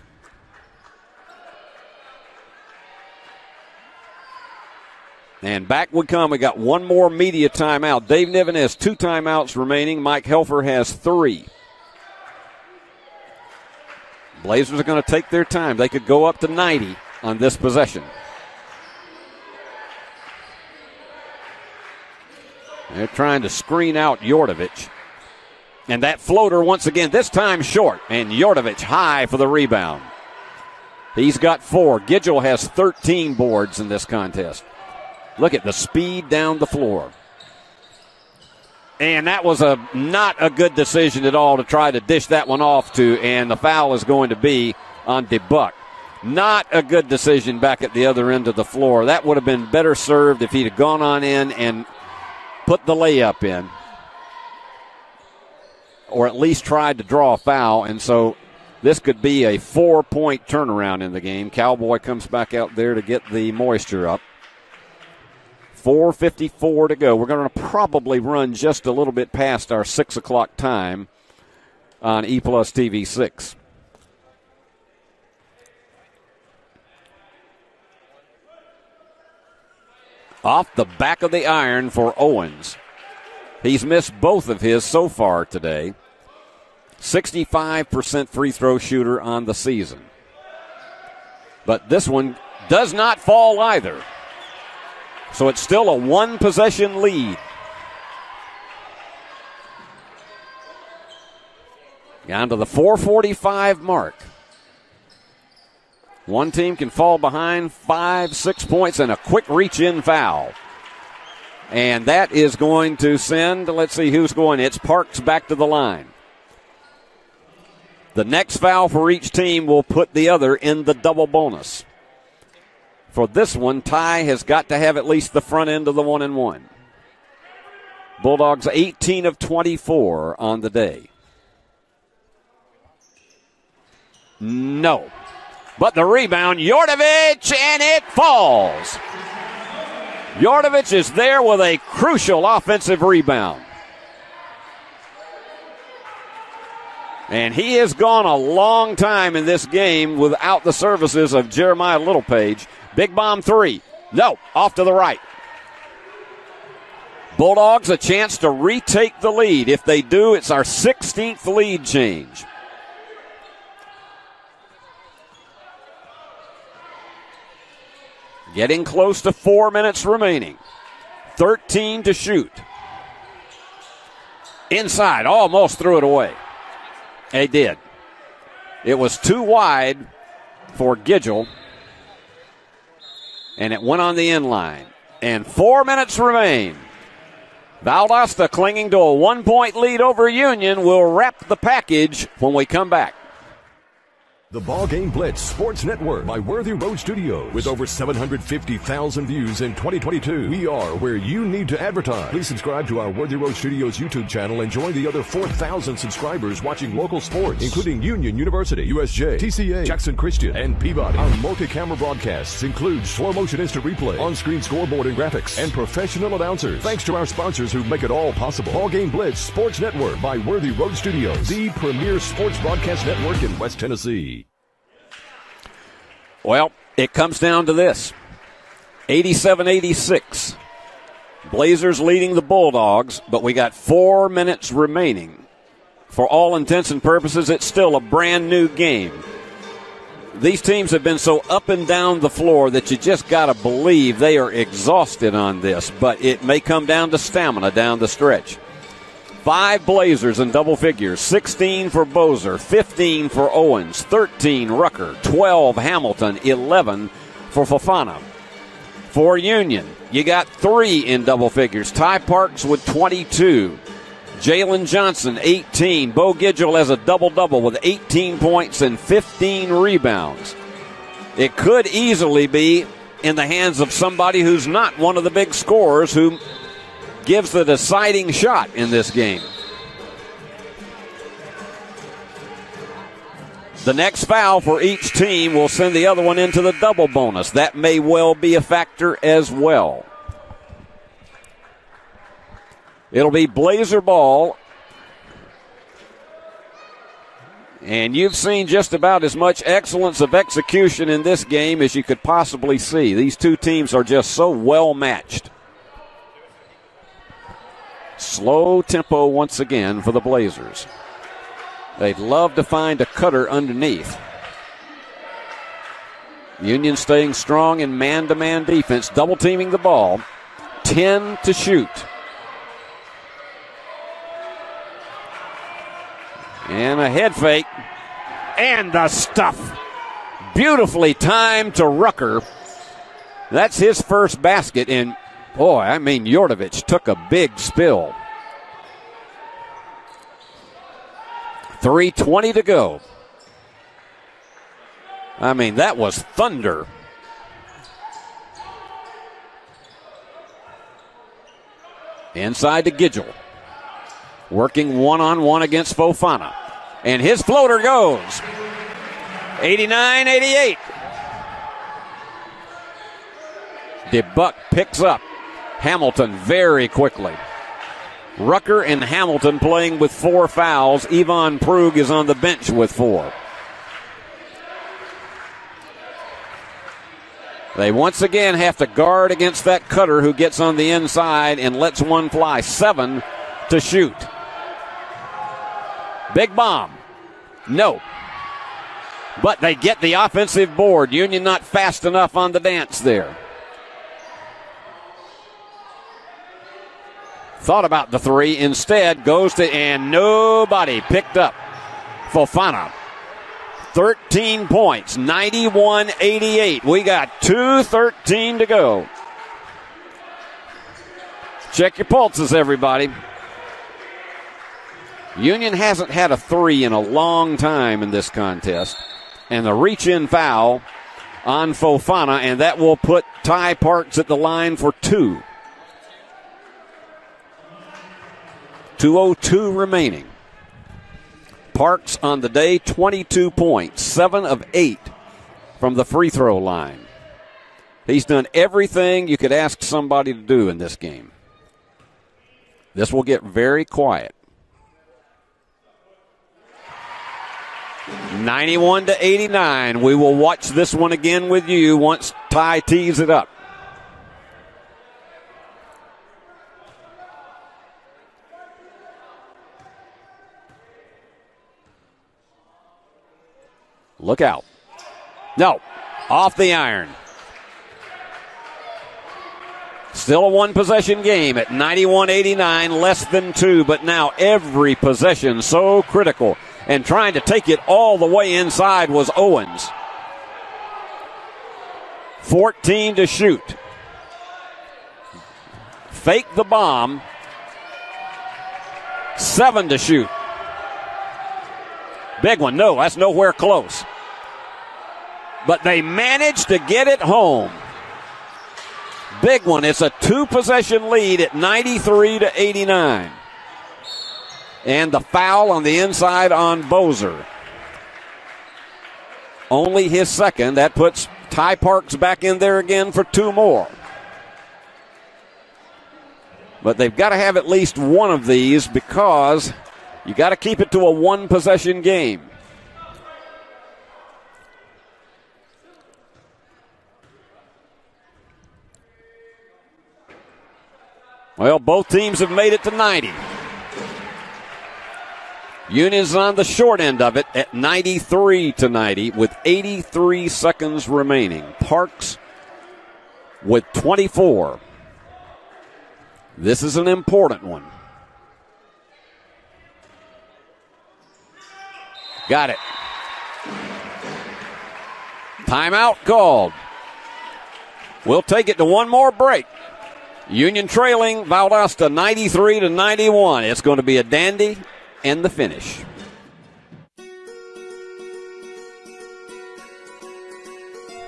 And back we come. We got one more media timeout. Dave Niven has two timeouts remaining. Mike Helfer has three. Blazers are going to take their time. They could go up to 90 on this possession. They're trying to screen out Yordovich. And that floater, once again, this time short. And Yordovich high for the rebound. He's got four. Gidgel has 13 boards in this contest. Look at the speed down the floor. And that was a not a good decision at all to try to dish that one off to, and the foul is going to be on DeBuck. Not a good decision back at the other end of the floor. That would have been better served if he'd have gone on in and put the layup in, or at least tried to draw a foul. And so this could be a four point turnaround in the game. Cowboy comes back out there to get the moisture up. 4.54 to go. We're going to probably run just a little bit past our 6 o'clock time on E Plus TV 6. Off the back of the iron for Owens. He's missed both of his so far today. 65% free throw shooter on the season. But this one does not fall either. So it's still a one possession lead. Down to the 445 mark. One team can fall behind five, six points and a quick reach in foul. And that is going to send, let's see who's going. It's Parks back to the line. The next foul for each team will put the other in the double bonus. For this one, Ty has got to have at least the front end of the one and one. Bulldogs 18 of 24 on the day. No. But the rebound, Yordovich, and it falls. Yordovich is there with a crucial offensive rebound. And he has gone a long time in this game without the services of Jeremiah Littlepage. Big bomb three. No, off to the right. Bulldogs a chance to retake the lead. If they do, it's our 16th lead change. Getting close to four minutes remaining. 13 to shoot. Inside, almost threw it away. They did. It was too wide for Gidgel, and it went on the end line. And four minutes remain. Valdosta clinging to a one point lead over Union will wrap the package when we come back. The Ball Game Blitz Sports Network by Worthy Road Studios. With over 750,000 views in 2022, we are where you need to advertise. Please subscribe to our Worthy Road Studios YouTube channel and join the other 4,000 subscribers watching local sports, including Union University, USJ, TCA, Jackson Christian, and Peabody. Our multi-camera broadcasts include slow motion instant replay, on-screen scoreboard and graphics, and professional announcers. Thanks to our sponsors who make it all possible. Ball Game Blitz Sports Network by Worthy Road Studios, the premier sports broadcast network in West Tennessee. Well, it comes down to this 87 86. Blazers leading the Bulldogs, but we got four minutes remaining. For all intents and purposes, it's still a brand new game. These teams have been so up and down the floor that you just got to believe they are exhausted on this, but it may come down to stamina down the stretch. Five Blazers in double figures 16 for Bozer, 15 for Owens, 13 Rucker, 12 Hamilton, 11 for Fofana. For Union, you got three in double figures. Ty Parks with 22. Jalen Johnson, 18. Bo Gidgel has a double double with 18 points and 15 rebounds. It could easily be in the hands of somebody who's not one of the big scorers who gives the deciding shot in this game. The next foul for each team will send the other one into the double bonus. That may well be a factor as well. It'll be Blazer ball. And you've seen just about as much excellence of execution in this game as you could possibly see. These two teams are just so well matched. Slow tempo once again for the Blazers. They'd love to find a cutter underneath. Union staying strong in man to man defense, double teaming the ball. 10 to shoot. And a head fake. And the stuff. Beautifully timed to Rucker. That's his first basket. And boy, I mean, Yordovich took a big spill. 3.20 to go. I mean, that was thunder. Inside to Gidgel. Working one on one against Fofana. And his floater goes. 89 88. DeBuck picks up Hamilton very quickly. Rucker and Hamilton playing with four fouls. Yvonne Prug is on the bench with four. They once again have to guard against that cutter who gets on the inside and lets one fly. Seven to shoot. Big bomb. No. But they get the offensive board. Union not fast enough on the dance there. Thought about the three. Instead, goes to, and nobody picked up. Fofana 13 points, 91 88. We got 2.13 to go. Check your pulses, everybody. Union hasn't had a three in a long time in this contest. And the reach in foul on Fofana, and that will put Ty Parks at the line for two. 202 remaining. Parks on the day, 22 points, 7 of 8 from the free throw line. He's done everything you could ask somebody to do in this game. This will get very quiet. 91 to 89. We will watch this one again with you once Ty tees it up. Look out. No. Off the iron. Still a one possession game at 91 89, less than two, but now every possession so critical. And trying to take it all the way inside was Owens. 14 to shoot. Fake the bomb. Seven to shoot. Big one. No, that's nowhere close. But they managed to get it home. Big one. It's a two possession lead at 93 to 89. And the foul on the inside on Bozer. Only his second. That puts Ty Parks back in there again for two more. But they've got to have at least one of these because you got to keep it to a one possession game. Well, both teams have made it to 90. Union's on the short end of it at 93 to 90 with 83 seconds remaining. Parks with 24. This is an important one. Got it. Timeout called. We'll take it to one more break. Union trailing Valdosta 93 to 91. It's going to be a dandy and the finish.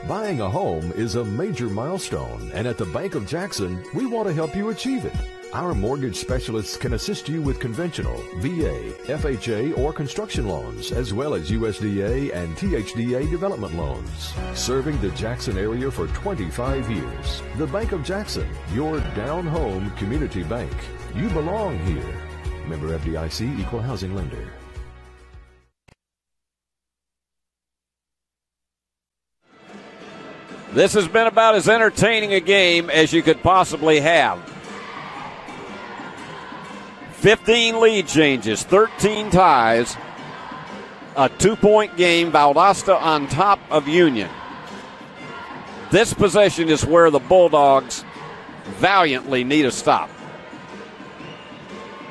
Buying a home is a major milestone, and at the Bank of Jackson, we want to help you achieve it. Our mortgage specialists can assist you with conventional, VA, FHA, or construction loans, as well as USDA and THDA development loans. Serving the Jackson area for 25 years. The Bank of Jackson, your down home community bank. You belong here. Member FDIC Equal Housing Lender. This has been about as entertaining a game as you could possibly have. 15 lead changes, 13 ties, a two point game. Valdosta on top of Union. This possession is where the Bulldogs valiantly need a stop.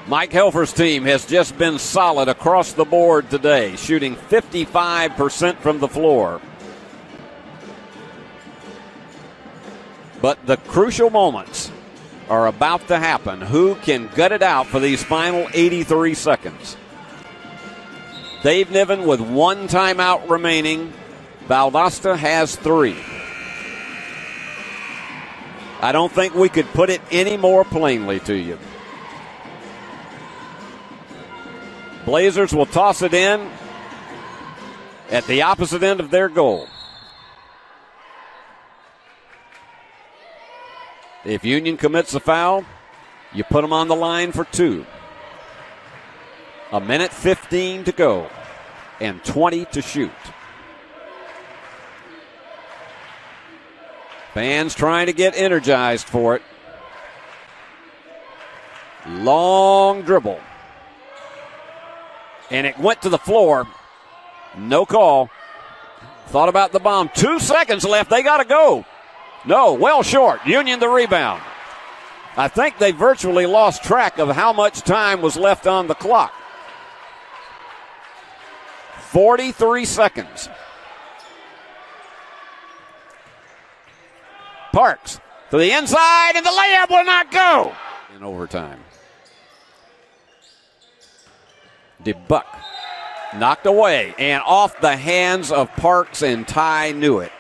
Mike Helfer's team has just been solid across the board today, shooting 55% from the floor. But the crucial moments are about to happen. Who can gut it out for these final 83 seconds? Dave Niven with one timeout remaining. Valdosta has three. I don't think we could put it any more plainly to you. Blazers will toss it in at the opposite end of their goal. If Union commits a foul, you put them on the line for two. A minute 15 to go and 20 to shoot. Fans trying to get energized for it. Long dribble. And it went to the floor. No call. Thought about the bomb. Two seconds left. They got to go. No, well short. Union the rebound. I think they virtually lost track of how much time was left on the clock. 43 seconds. Parks to the inside, and the layup will not go in overtime. DeBuck knocked away and off the hands of Parks, and Ty knew it.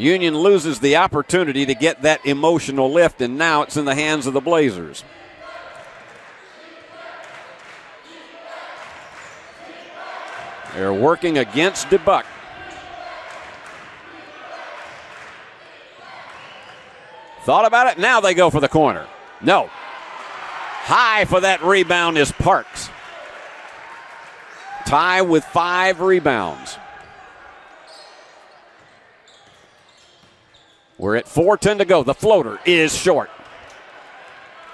Union loses the opportunity to get that emotional lift, and now it's in the hands of the Blazers. They're working against DeBuck. Thought about it. Now they go for the corner. No. High for that rebound is Parks. Ty with five rebounds. We're at 4.10 to go. The floater is short.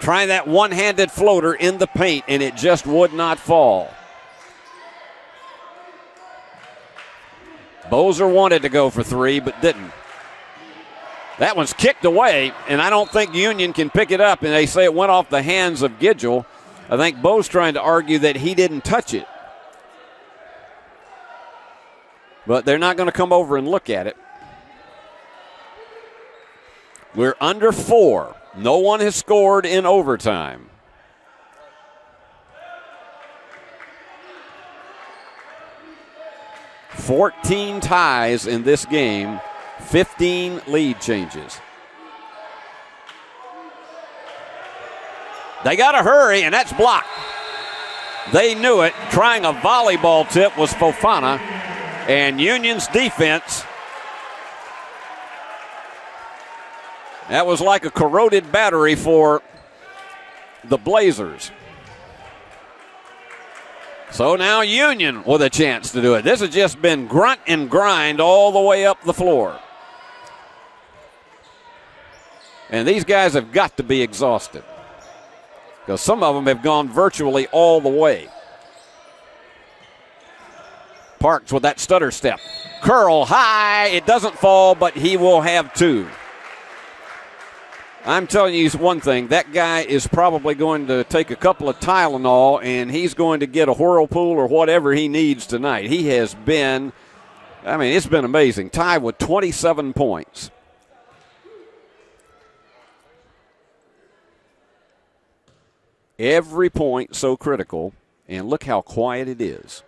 Try that one handed floater in the paint, and it just would not fall. Bozer wanted to go for three, but didn't. That one's kicked away, and I don't think Union can pick it up. And they say it went off the hands of Gidgel. I think Bo's trying to argue that he didn't touch it. But they're not going to come over and look at it. We're under four. No one has scored in overtime. Fourteen ties in this game, 15 lead changes. They got to hurry, and that's blocked. They knew it. Trying a volleyball tip was Fofana, and Union's defense That was like a corroded battery for the Blazers. So now Union with a chance to do it. This has just been grunt and grind all the way up the floor. And these guys have got to be exhausted because some of them have gone virtually all the way. Parks with that stutter step. Curl high. It doesn't fall, but he will have two. I'm telling you one thing. That guy is probably going to take a couple of Tylenol and he's going to get a whirlpool or whatever he needs tonight. He has been, I mean, it's been amazing. Ty with 27 points. Every point so critical, and look how quiet it is.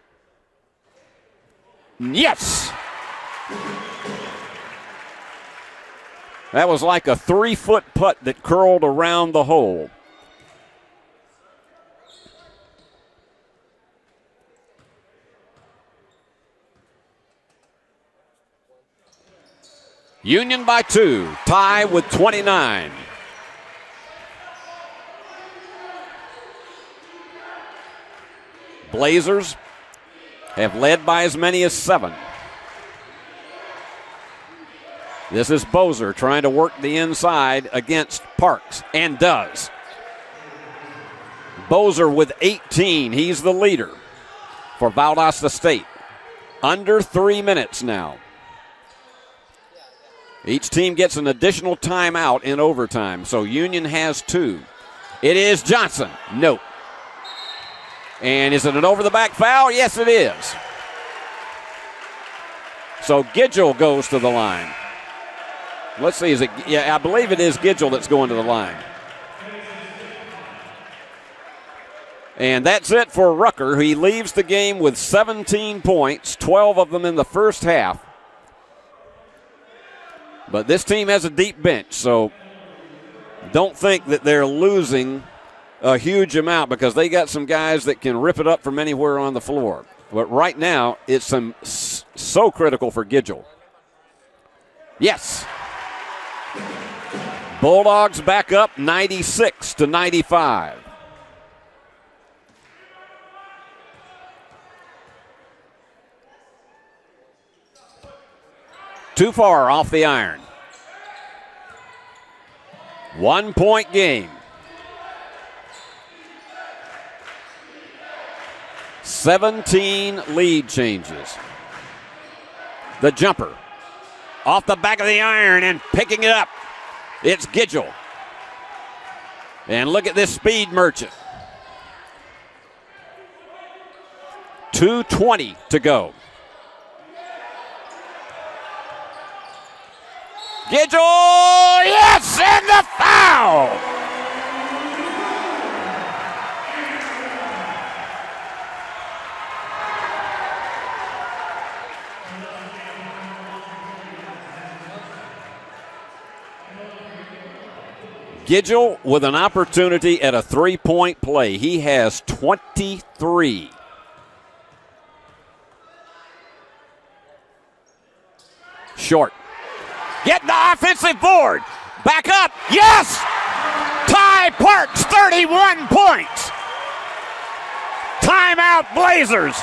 Yes! That was like a three foot putt that curled around the hole. Union by two, Ty with 29. Blazers have led by as many as seven. This is Bozer trying to work the inside against Parks and does. Bozer with 18. He's the leader for Valdosta State. Under three minutes now. Each team gets an additional timeout in overtime, so Union has two. It is Johnson. Nope. And is it an over the back foul? Yes, it is. So Gidgel goes to the line. Let's see. Is it? Yeah, I believe it is Gidgel that's going to the line. And that's it for Rucker. He leaves the game with 17 points, 12 of them in the first half. But this team has a deep bench, so don't think that they're losing a huge amount because they got some guys that can rip it up from anywhere on the floor. But right now, it's some so critical for Gidgel. Yes. Bulldogs back up 96 to 95. Too far off the iron. One point game. 17 lead changes. The jumper off the back of the iron and picking it up. It's Gidgel. And look at this speed merchant. 220 to go. Gidgel, yes, and the foul. Gidgel with an opportunity at a three point play. He has 23. Short. Get the offensive board. Back up. Yes! Ty Parks, 31 points. Timeout Blazers.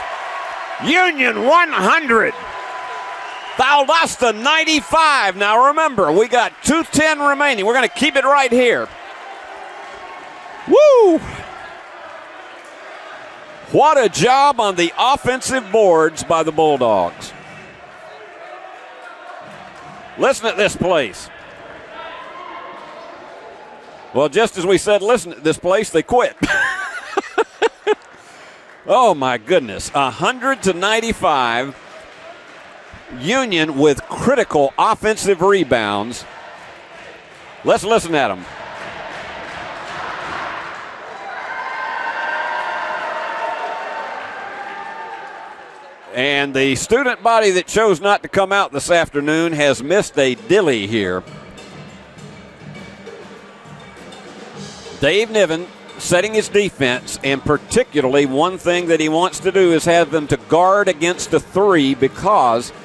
Union 100. Valdosta 95. Now remember, we got 210 remaining. We're going to keep it right here. Woo! What a job on the offensive boards by the Bulldogs. Listen at this place. Well, just as we said, listen at this place, they quit. oh my goodness. 100 to 95. Union with critical offensive rebounds. Let's listen at them. And the student body that chose not to come out this afternoon has missed a dilly here. Dave Niven setting his defense, and particularly one thing that he wants to do is have them to guard against a three because –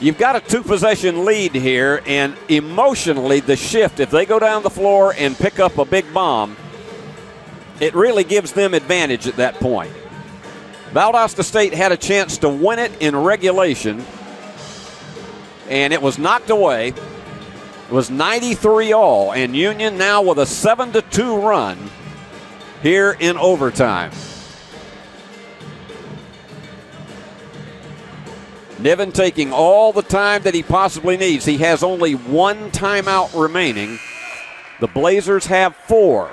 You've got a two possession lead here, and emotionally, the shift, if they go down the floor and pick up a big bomb, it really gives them advantage at that point. Valdosta State had a chance to win it in regulation, and it was knocked away. It was 93 all, and Union now with a 7 to 2 run here in overtime. Niven taking all the time that he possibly needs. He has only one timeout remaining. The Blazers have four.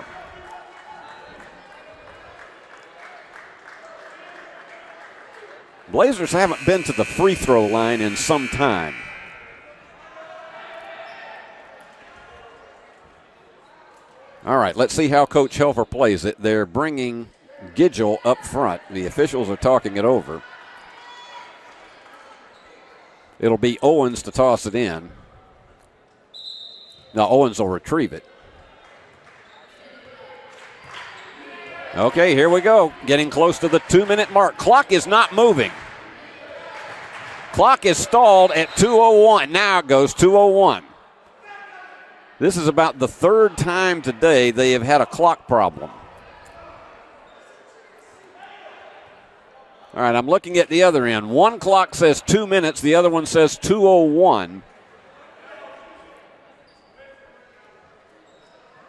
Blazers haven't been to the free throw line in some time. All right, let's see how Coach Helfer plays it. They're bringing Gidgel up front. The officials are talking it over. It'll be Owens to toss it in. Now Owens will retrieve it. Okay, here we go. Getting close to the two minute mark. Clock is not moving. Clock is stalled at 201. Now it goes 201. This is about the third time today they have had a clock problem. All right, I'm looking at the other end. One clock says two minutes, the other one says 201.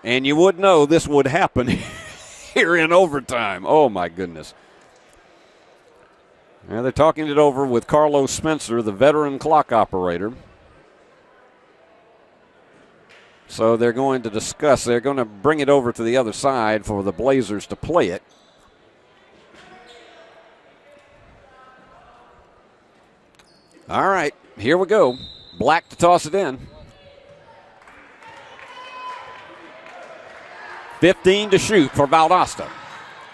And you would know this would happen here in overtime. Oh, my goodness. Now they're talking it over with Carlos Spencer, the veteran clock operator. So they're going to discuss, they're going to bring it over to the other side for the Blazers to play it. All right, here we go. Black to toss it in. 15 to shoot for Valdosta.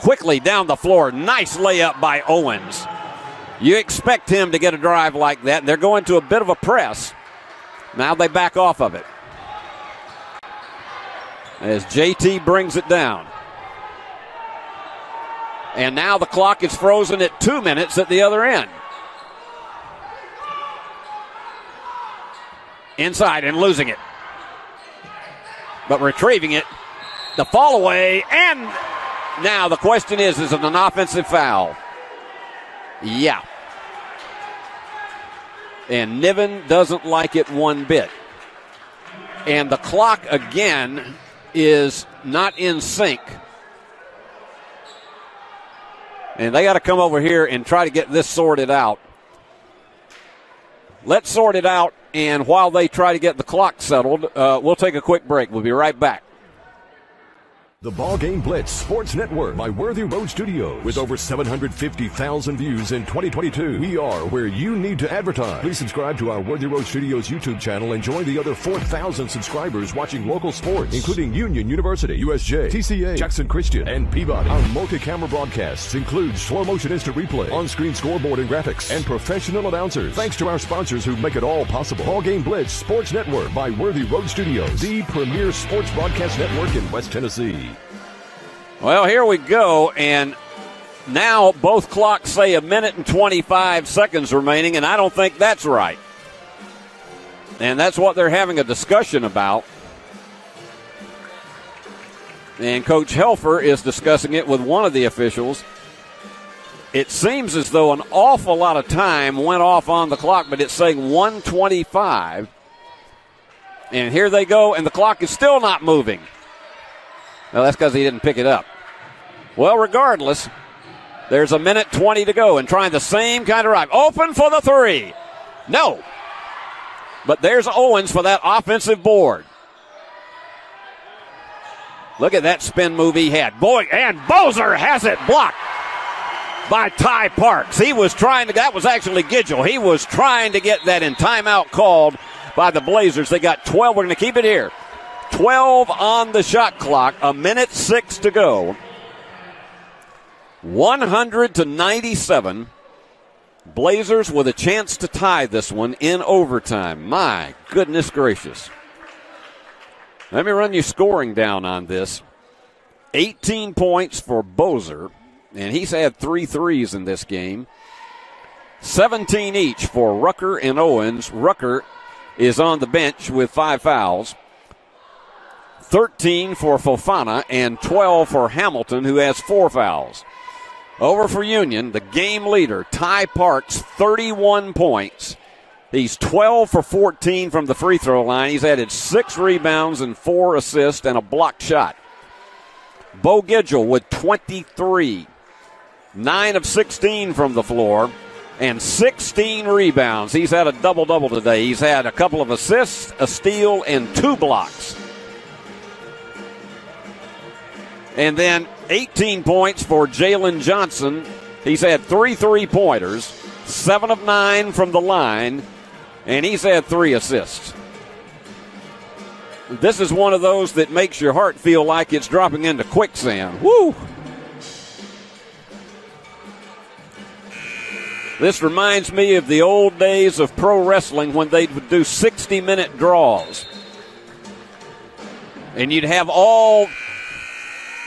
Quickly down the floor. Nice layup by Owens. You expect him to get a drive like that. They're going to a bit of a press. Now they back off of it. As JT brings it down. And now the clock is frozen at two minutes at the other end. Inside and losing it. But retrieving it, the fall away, and now the question is is it an offensive foul? Yeah. And Niven doesn't like it one bit. And the clock again is not in sync. And they got to come over here and try to get this sorted out. Let's sort it out. And while they try to get the clock settled, uh, we'll take a quick break. We'll be right back. The Ball Game Blitz Sports Network by Worthy Road Studios. With over 750,000 views in 2022, we are where you need to advertise. Please subscribe to our Worthy Road Studios YouTube channel and join the other 4,000 subscribers watching local sports, including Union University, USJ, TCA, Jackson Christian, and Peabody. Our multi-camera broadcasts include slow motion instant replay, on-screen scoreboard and graphics, and professional announcers. Thanks to our sponsors who make it all possible. Ball Game Blitz Sports Network by Worthy Road Studios, the premier sports broadcast network in West Tennessee. Well, here we go, and now both clocks say a minute and 25 seconds remaining, and I don't think that's right. And that's what they're having a discussion about. And Coach Helfer is discussing it with one of the officials. It seems as though an awful lot of time went off on the clock, but it's saying 125. And here they go, and the clock is still not moving. Well, that's because he didn't pick it up. Well, regardless, there's a minute 20 to go and trying the same kind of drive. Open for the three. No. But there's Owens for that offensive board. Look at that spin move he had. Boy, and Bozer has it blocked by Ty Parks. He was trying to, that was actually Gidgel. He was trying to get that in timeout called by the Blazers. They got 12. We're going to keep it here. 12 on the shot clock, a minute six to go. 100 to 97. Blazers with a chance to tie this one in overtime. My goodness gracious. Let me run you scoring down on this. 18 points for Bozer, and he's had three threes in this game. 17 each for Rucker and Owens. Rucker is on the bench with five fouls. 13 for Fofana and 12 for Hamilton, who has four fouls. Over for Union, the game leader, Ty Parks, 31 points. He's 12 for 14 from the free throw line. He's added six rebounds and four assists and a blocked shot. Bo Gidgel with 23, 9 of 16 from the floor, and 16 rebounds. He's had a double double today. He's had a couple of assists, a steal, and two blocks. And then 18 points for Jalen Johnson. He's had three three pointers, seven of nine from the line, and he's had three assists. This is one of those that makes your heart feel like it's dropping into quicksand. Woo! This reminds me of the old days of pro wrestling when they would do 60 minute draws. And you'd have all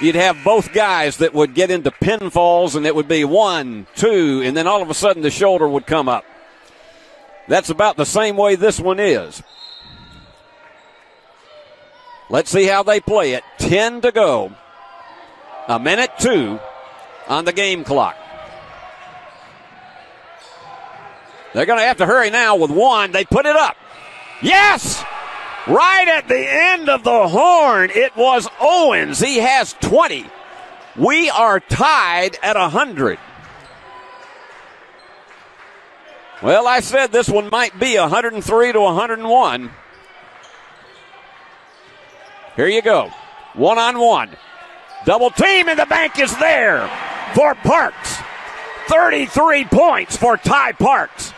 you'd have both guys that would get into pinfalls and it would be one, two, and then all of a sudden the shoulder would come up. That's about the same way this one is. Let's see how they play it. 10 to go. A minute two on the game clock. They're going to have to hurry now with one. They put it up. Yes! Right at the end of the horn, it was Owens. He has 20. We are tied at 100. Well, I said this one might be 103 to 101. Here you go. One on one. Double team, and the bank is there for Parks. 33 points for Ty Parks.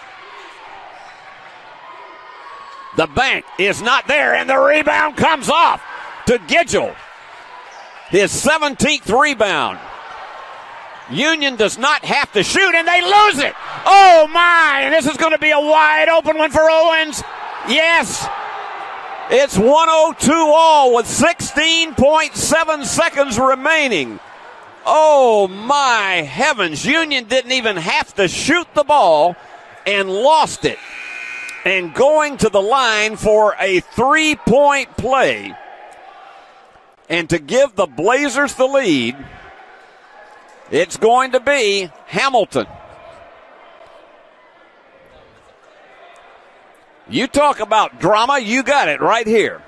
The bank is not there, and the rebound comes off to Gidgel. His 17th rebound. Union does not have to shoot, and they lose it. Oh, my. And this is going to be a wide open one for Owens. Yes. It's 102 all with 16.7 seconds remaining. Oh, my heavens. Union didn't even have to shoot the ball and lost it and going to the line for a three point play. And to give the Blazers the lead, it's going to be Hamilton. You talk about drama, you got it right here.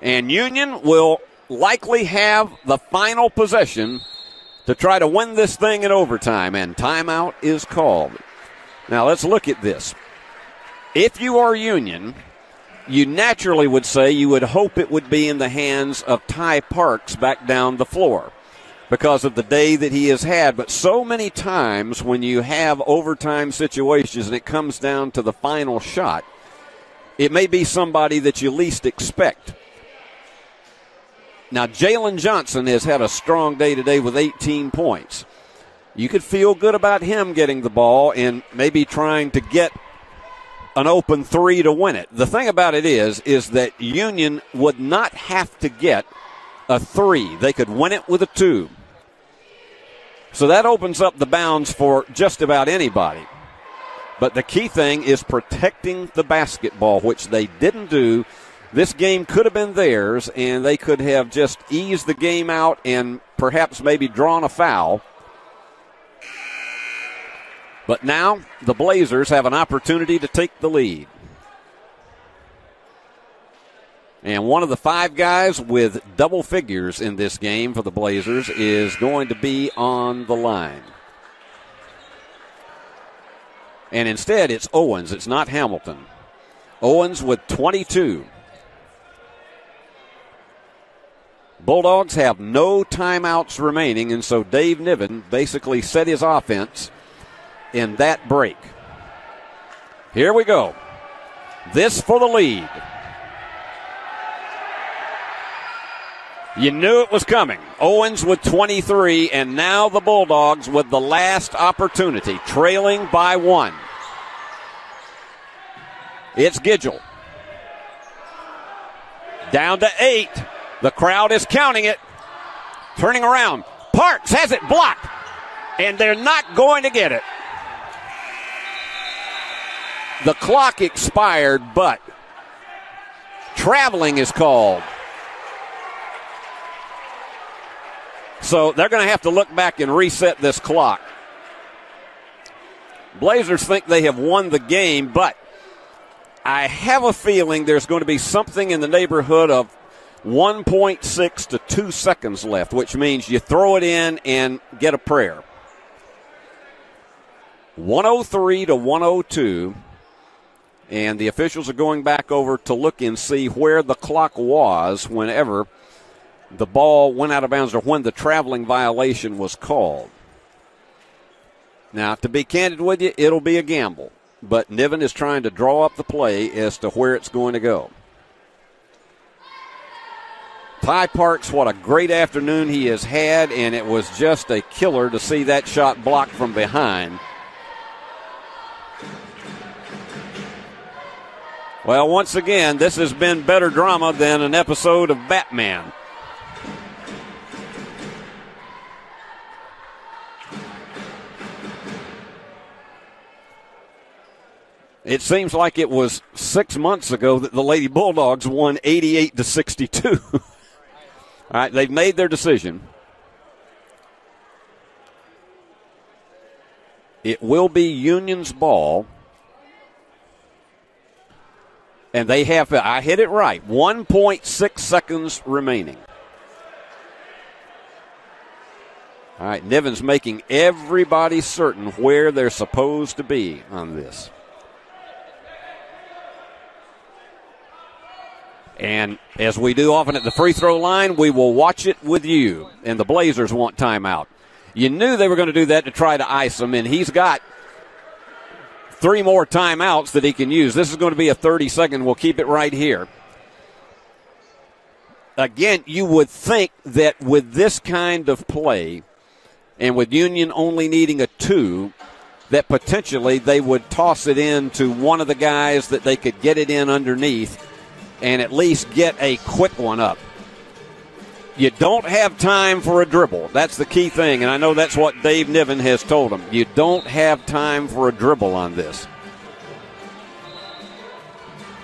And Union will likely have the final possession to try to win this thing in overtime, and timeout is called. Now let's look at this. If you are Union, you naturally would say you would hope it would be in the hands of Ty Parks back down the floor because of the day that he has had. But so many times when you have overtime situations and it comes down to the final shot, it may be somebody that you least expect. Now, Jalen Johnson has had a strong day today with 18 points. You could feel good about him getting the ball and maybe trying to get an open three to win it. The thing about it is, is that Union would not have to get a three. They could win it with a two. So that opens up the bounds for just about anybody. But the key thing is protecting the basketball, which they didn't do. This game could have been theirs, and they could have just eased the game out and perhaps maybe drawn a foul. But now the Blazers have an opportunity to take the lead. And one of the five guys with double figures in this game for the Blazers is going to be on the line. And instead, it's Owens. It's not Hamilton. Owens with 22. Bulldogs have no timeouts remaining, and so Dave Niven basically set his offense in that break. Here we go. This for the lead. You knew it was coming. Owens with 23, and now the Bulldogs with the last opportunity, trailing by one. It's Gidgel. Down to eight. The crowd is counting it. Turning around. Parks has it blocked, and they're not going to get it. The clock expired, but traveling is called. So they're going to have to look back and reset this clock. Blazers think they have won the game, but I have a feeling there's going to be something in the neighborhood of 1.6 to 2 seconds left, which means you throw it in and get a prayer. 103 to 102. And the officials are going back over to look and see where the clock was whenever the ball went out of bounds or when the traveling violation was called. Now, to be candid with you, it'll be a gamble, but Niven is trying to draw up the play as to where it's going to go. Ty Parks, what a great afternoon he has had, and it was just a killer to see that shot blocked from behind. Well, once again, this has been better drama than an episode of Batman. It seems like it was six months ago that the Lady Bulldogs won 88 to 62. All right, they've made their decision. It will be Union's ball. And they have, I hit it right, 1.6 seconds remaining. All right, Niven's making everybody certain where they're supposed to be on this. And as we do often at the free throw line, we will watch it with you. And the Blazers want timeout. You knew they were going to do that to try to ice them, and he's got three more timeouts that he can use. This is going to be a 30 second. We'll keep it right here. Again, you would think that with this kind of play, and with Union only needing a two, that potentially they would toss it in to one of the guys that they could get it in underneath and at least get a quick one up. You don't have time for a dribble. That's the key thing, and I know that's what Dave Niven has told him. You don't have time for a dribble on this.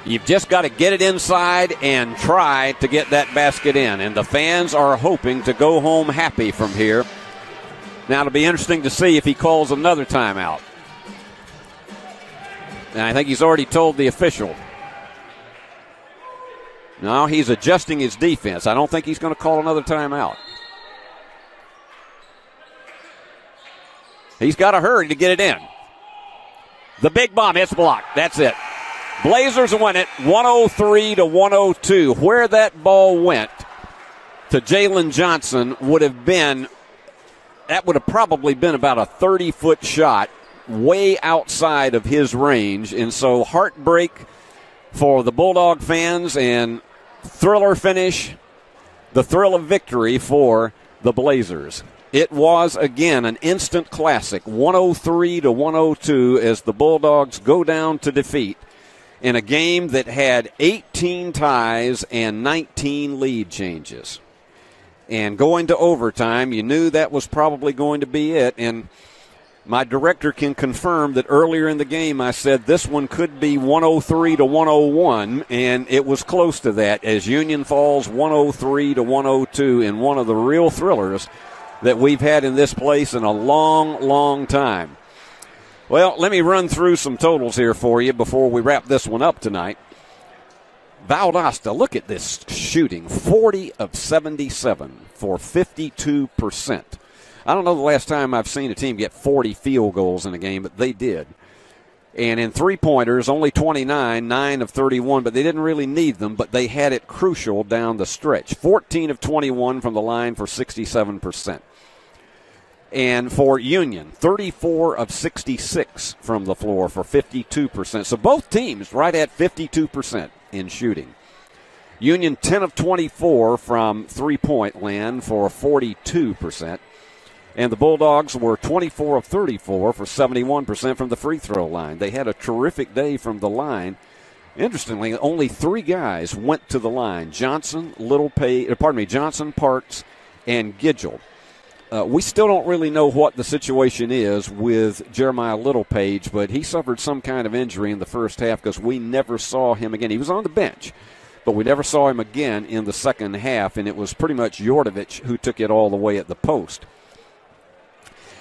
You've just got to get it inside and try to get that basket in. And the fans are hoping to go home happy from here. Now, it'll be interesting to see if he calls another timeout. And I think he's already told the official. Now he's adjusting his defense. I don't think he's going to call another timeout. He's got to hurry to get it in. The big bomb hits block. That's it. Blazers win it 103 to 102. Where that ball went to Jalen Johnson would have been, that would have probably been about a 30 foot shot way outside of his range. And so heartbreak for the Bulldog fans and thriller finish, the thrill of victory for the Blazers. It was again an instant classic, 103 to 102 as the Bulldogs go down to defeat in a game that had 18 ties and 19 lead changes. And going to overtime, you knew that was probably going to be it and my director can confirm that earlier in the game I said this one could be 103 to 101, and it was close to that as Union falls 103 to 102 in one of the real thrillers that we've had in this place in a long, long time. Well, let me run through some totals here for you before we wrap this one up tonight. Valdosta, look at this shooting 40 of 77 for 52%. I don't know the last time I've seen a team get 40 field goals in a game, but they did. And in three pointers, only 29, 9 of 31, but they didn't really need them, but they had it crucial down the stretch. 14 of 21 from the line for 67%. And for Union, 34 of 66 from the floor for 52%. So both teams right at 52% in shooting. Union 10 of 24 from three point land for 42%. And the Bulldogs were 24 of 34 for 71% from the free throw line. They had a terrific day from the line. Interestingly, only three guys went to the line: Johnson, Little Pay, uh, pardon me, Johnson, Parks, and Gidgel. Uh, we still don't really know what the situation is with Jeremiah Littlepage, but he suffered some kind of injury in the first half because we never saw him again. He was on the bench, but we never saw him again in the second half, and it was pretty much Jordovich who took it all the way at the post.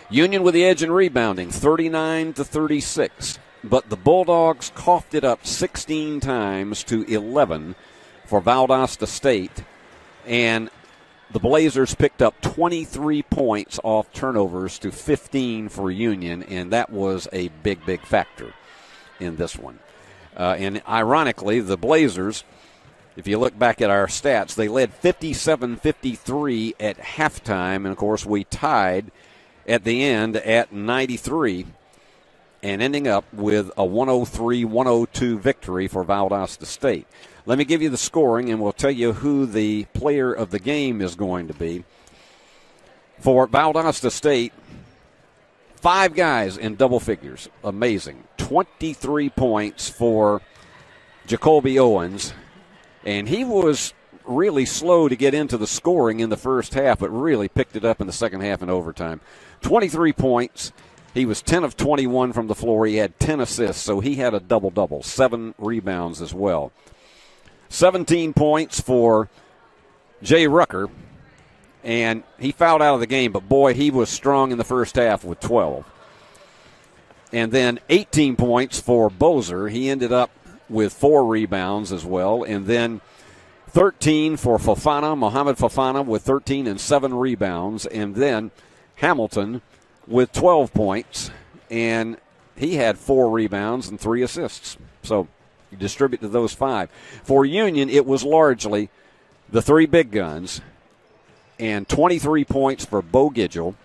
Union with the edge in rebounding, 39 to 36. But the Bulldogs coughed it up 16 times to 11 for Valdosta State. And the Blazers picked up 23 points off turnovers to 15 for Union, and that was a big, big factor in this one. Uh, and ironically, the Blazers, if you look back at our stats, they led 57 53 at halftime, and of course, we tied at the end at 93 and ending up with a 103 102 victory for Valdosta State. Let me give you the scoring and we'll tell you who the player of the game is going to be. For Valdosta State, five guys in double figures. Amazing. 23 points for Jacoby Owens. And he was really slow to get into the scoring in the first half, but really picked it up in the second half and overtime. 23 points. He was 10 of 21 from the floor. He had 10 assists, so he had a double double, seven rebounds as well. 17 points for Jay Rucker, and he fouled out of the game, but boy, he was strong in the first half with 12. And then 18 points for Bozer. He ended up with four rebounds as well. And then 13 for Fofana, Mohamed Fofana with 13 and seven rebounds. And then Hamilton with 12 points, and he had four rebounds and three assists. So you distribute to those five. For Union, it was largely the three big guns and 23 points for Bo Gidgel.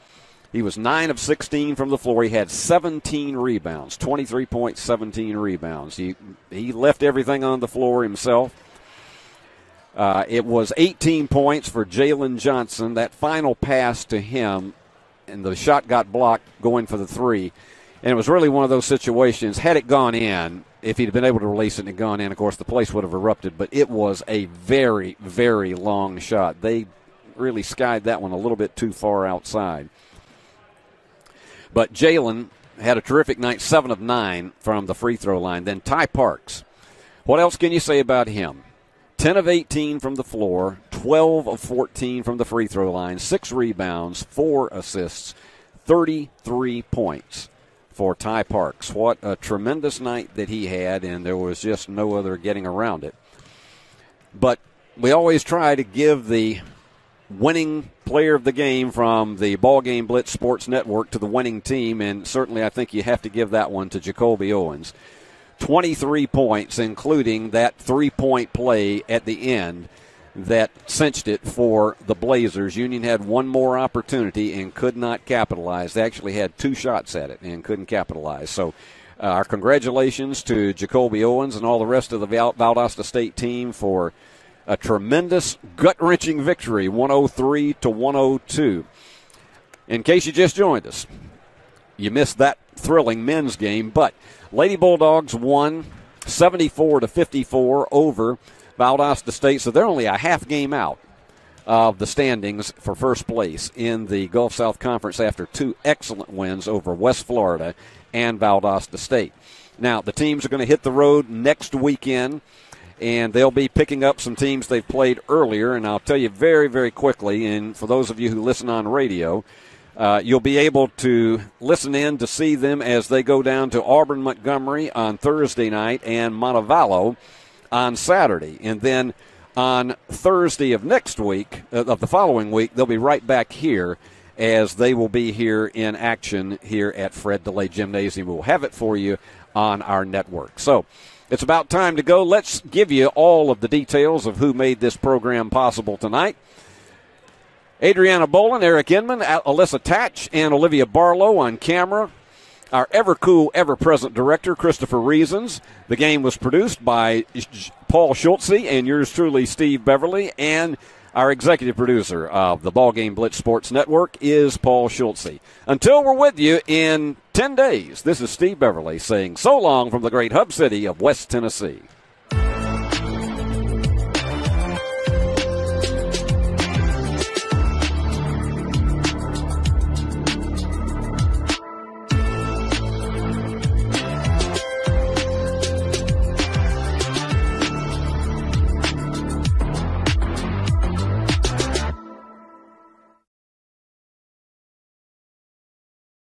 He was 9 of 16 from the floor. He had 17 rebounds, 23 points, 17 rebounds. He, he left everything on the floor himself. Uh, it was 18 points for Jalen Johnson. That final pass to him and the shot got blocked going for the three. And it was really one of those situations. Had it gone in, if he'd been able to release it and gone in, of course, the place would have erupted. But it was a very, very long shot. They really skied that one a little bit too far outside. But Jalen had a terrific night, seven of nine from the free throw line. Then Ty Parks. What else can you say about him? 10 of 18 from the floor, 12 of 14 from the free throw line, six rebounds, four assists, 33 points for Ty Parks. What a tremendous night that he had, and there was just no other getting around it. But we always try to give the winning player of the game from the Ball Game Blitz Sports Network to the winning team, and certainly I think you have to give that one to Jacoby Owens. 23 points, including that three point play at the end that cinched it for the Blazers. Union had one more opportunity and could not capitalize. They actually had two shots at it and couldn't capitalize. So, uh, our congratulations to Jacoby Owens and all the rest of the Val- Valdosta State team for a tremendous, gut wrenching victory, 103 to 102. In case you just joined us, you missed that thrilling men's game, but Lady Bulldogs won 74 to 54 over Valdosta State, so they're only a half game out of the standings for first place in the Gulf South Conference after two excellent wins over West Florida and Valdosta State. Now, the teams are going to hit the road next weekend, and they'll be picking up some teams they've played earlier. And I'll tell you very, very quickly, and for those of you who listen on radio, uh, you'll be able to listen in to see them as they go down to Auburn Montgomery on Thursday night and Montevallo on Saturday. And then on Thursday of next week, uh, of the following week, they'll be right back here as they will be here in action here at Fred DeLay Gymnasium. We'll have it for you on our network. So it's about time to go. Let's give you all of the details of who made this program possible tonight. Adriana Bolin, Eric Inman, Alyssa Tatch, and Olivia Barlow on camera our ever cool, ever present director, Christopher Reasons. The game was produced by Paul Schultze and yours truly, Steve Beverly. And our executive producer of the Ball Game Blitz Sports Network is Paul Schultze. Until we're with you in 10 days, this is Steve Beverly saying so long from the great hub city of West Tennessee.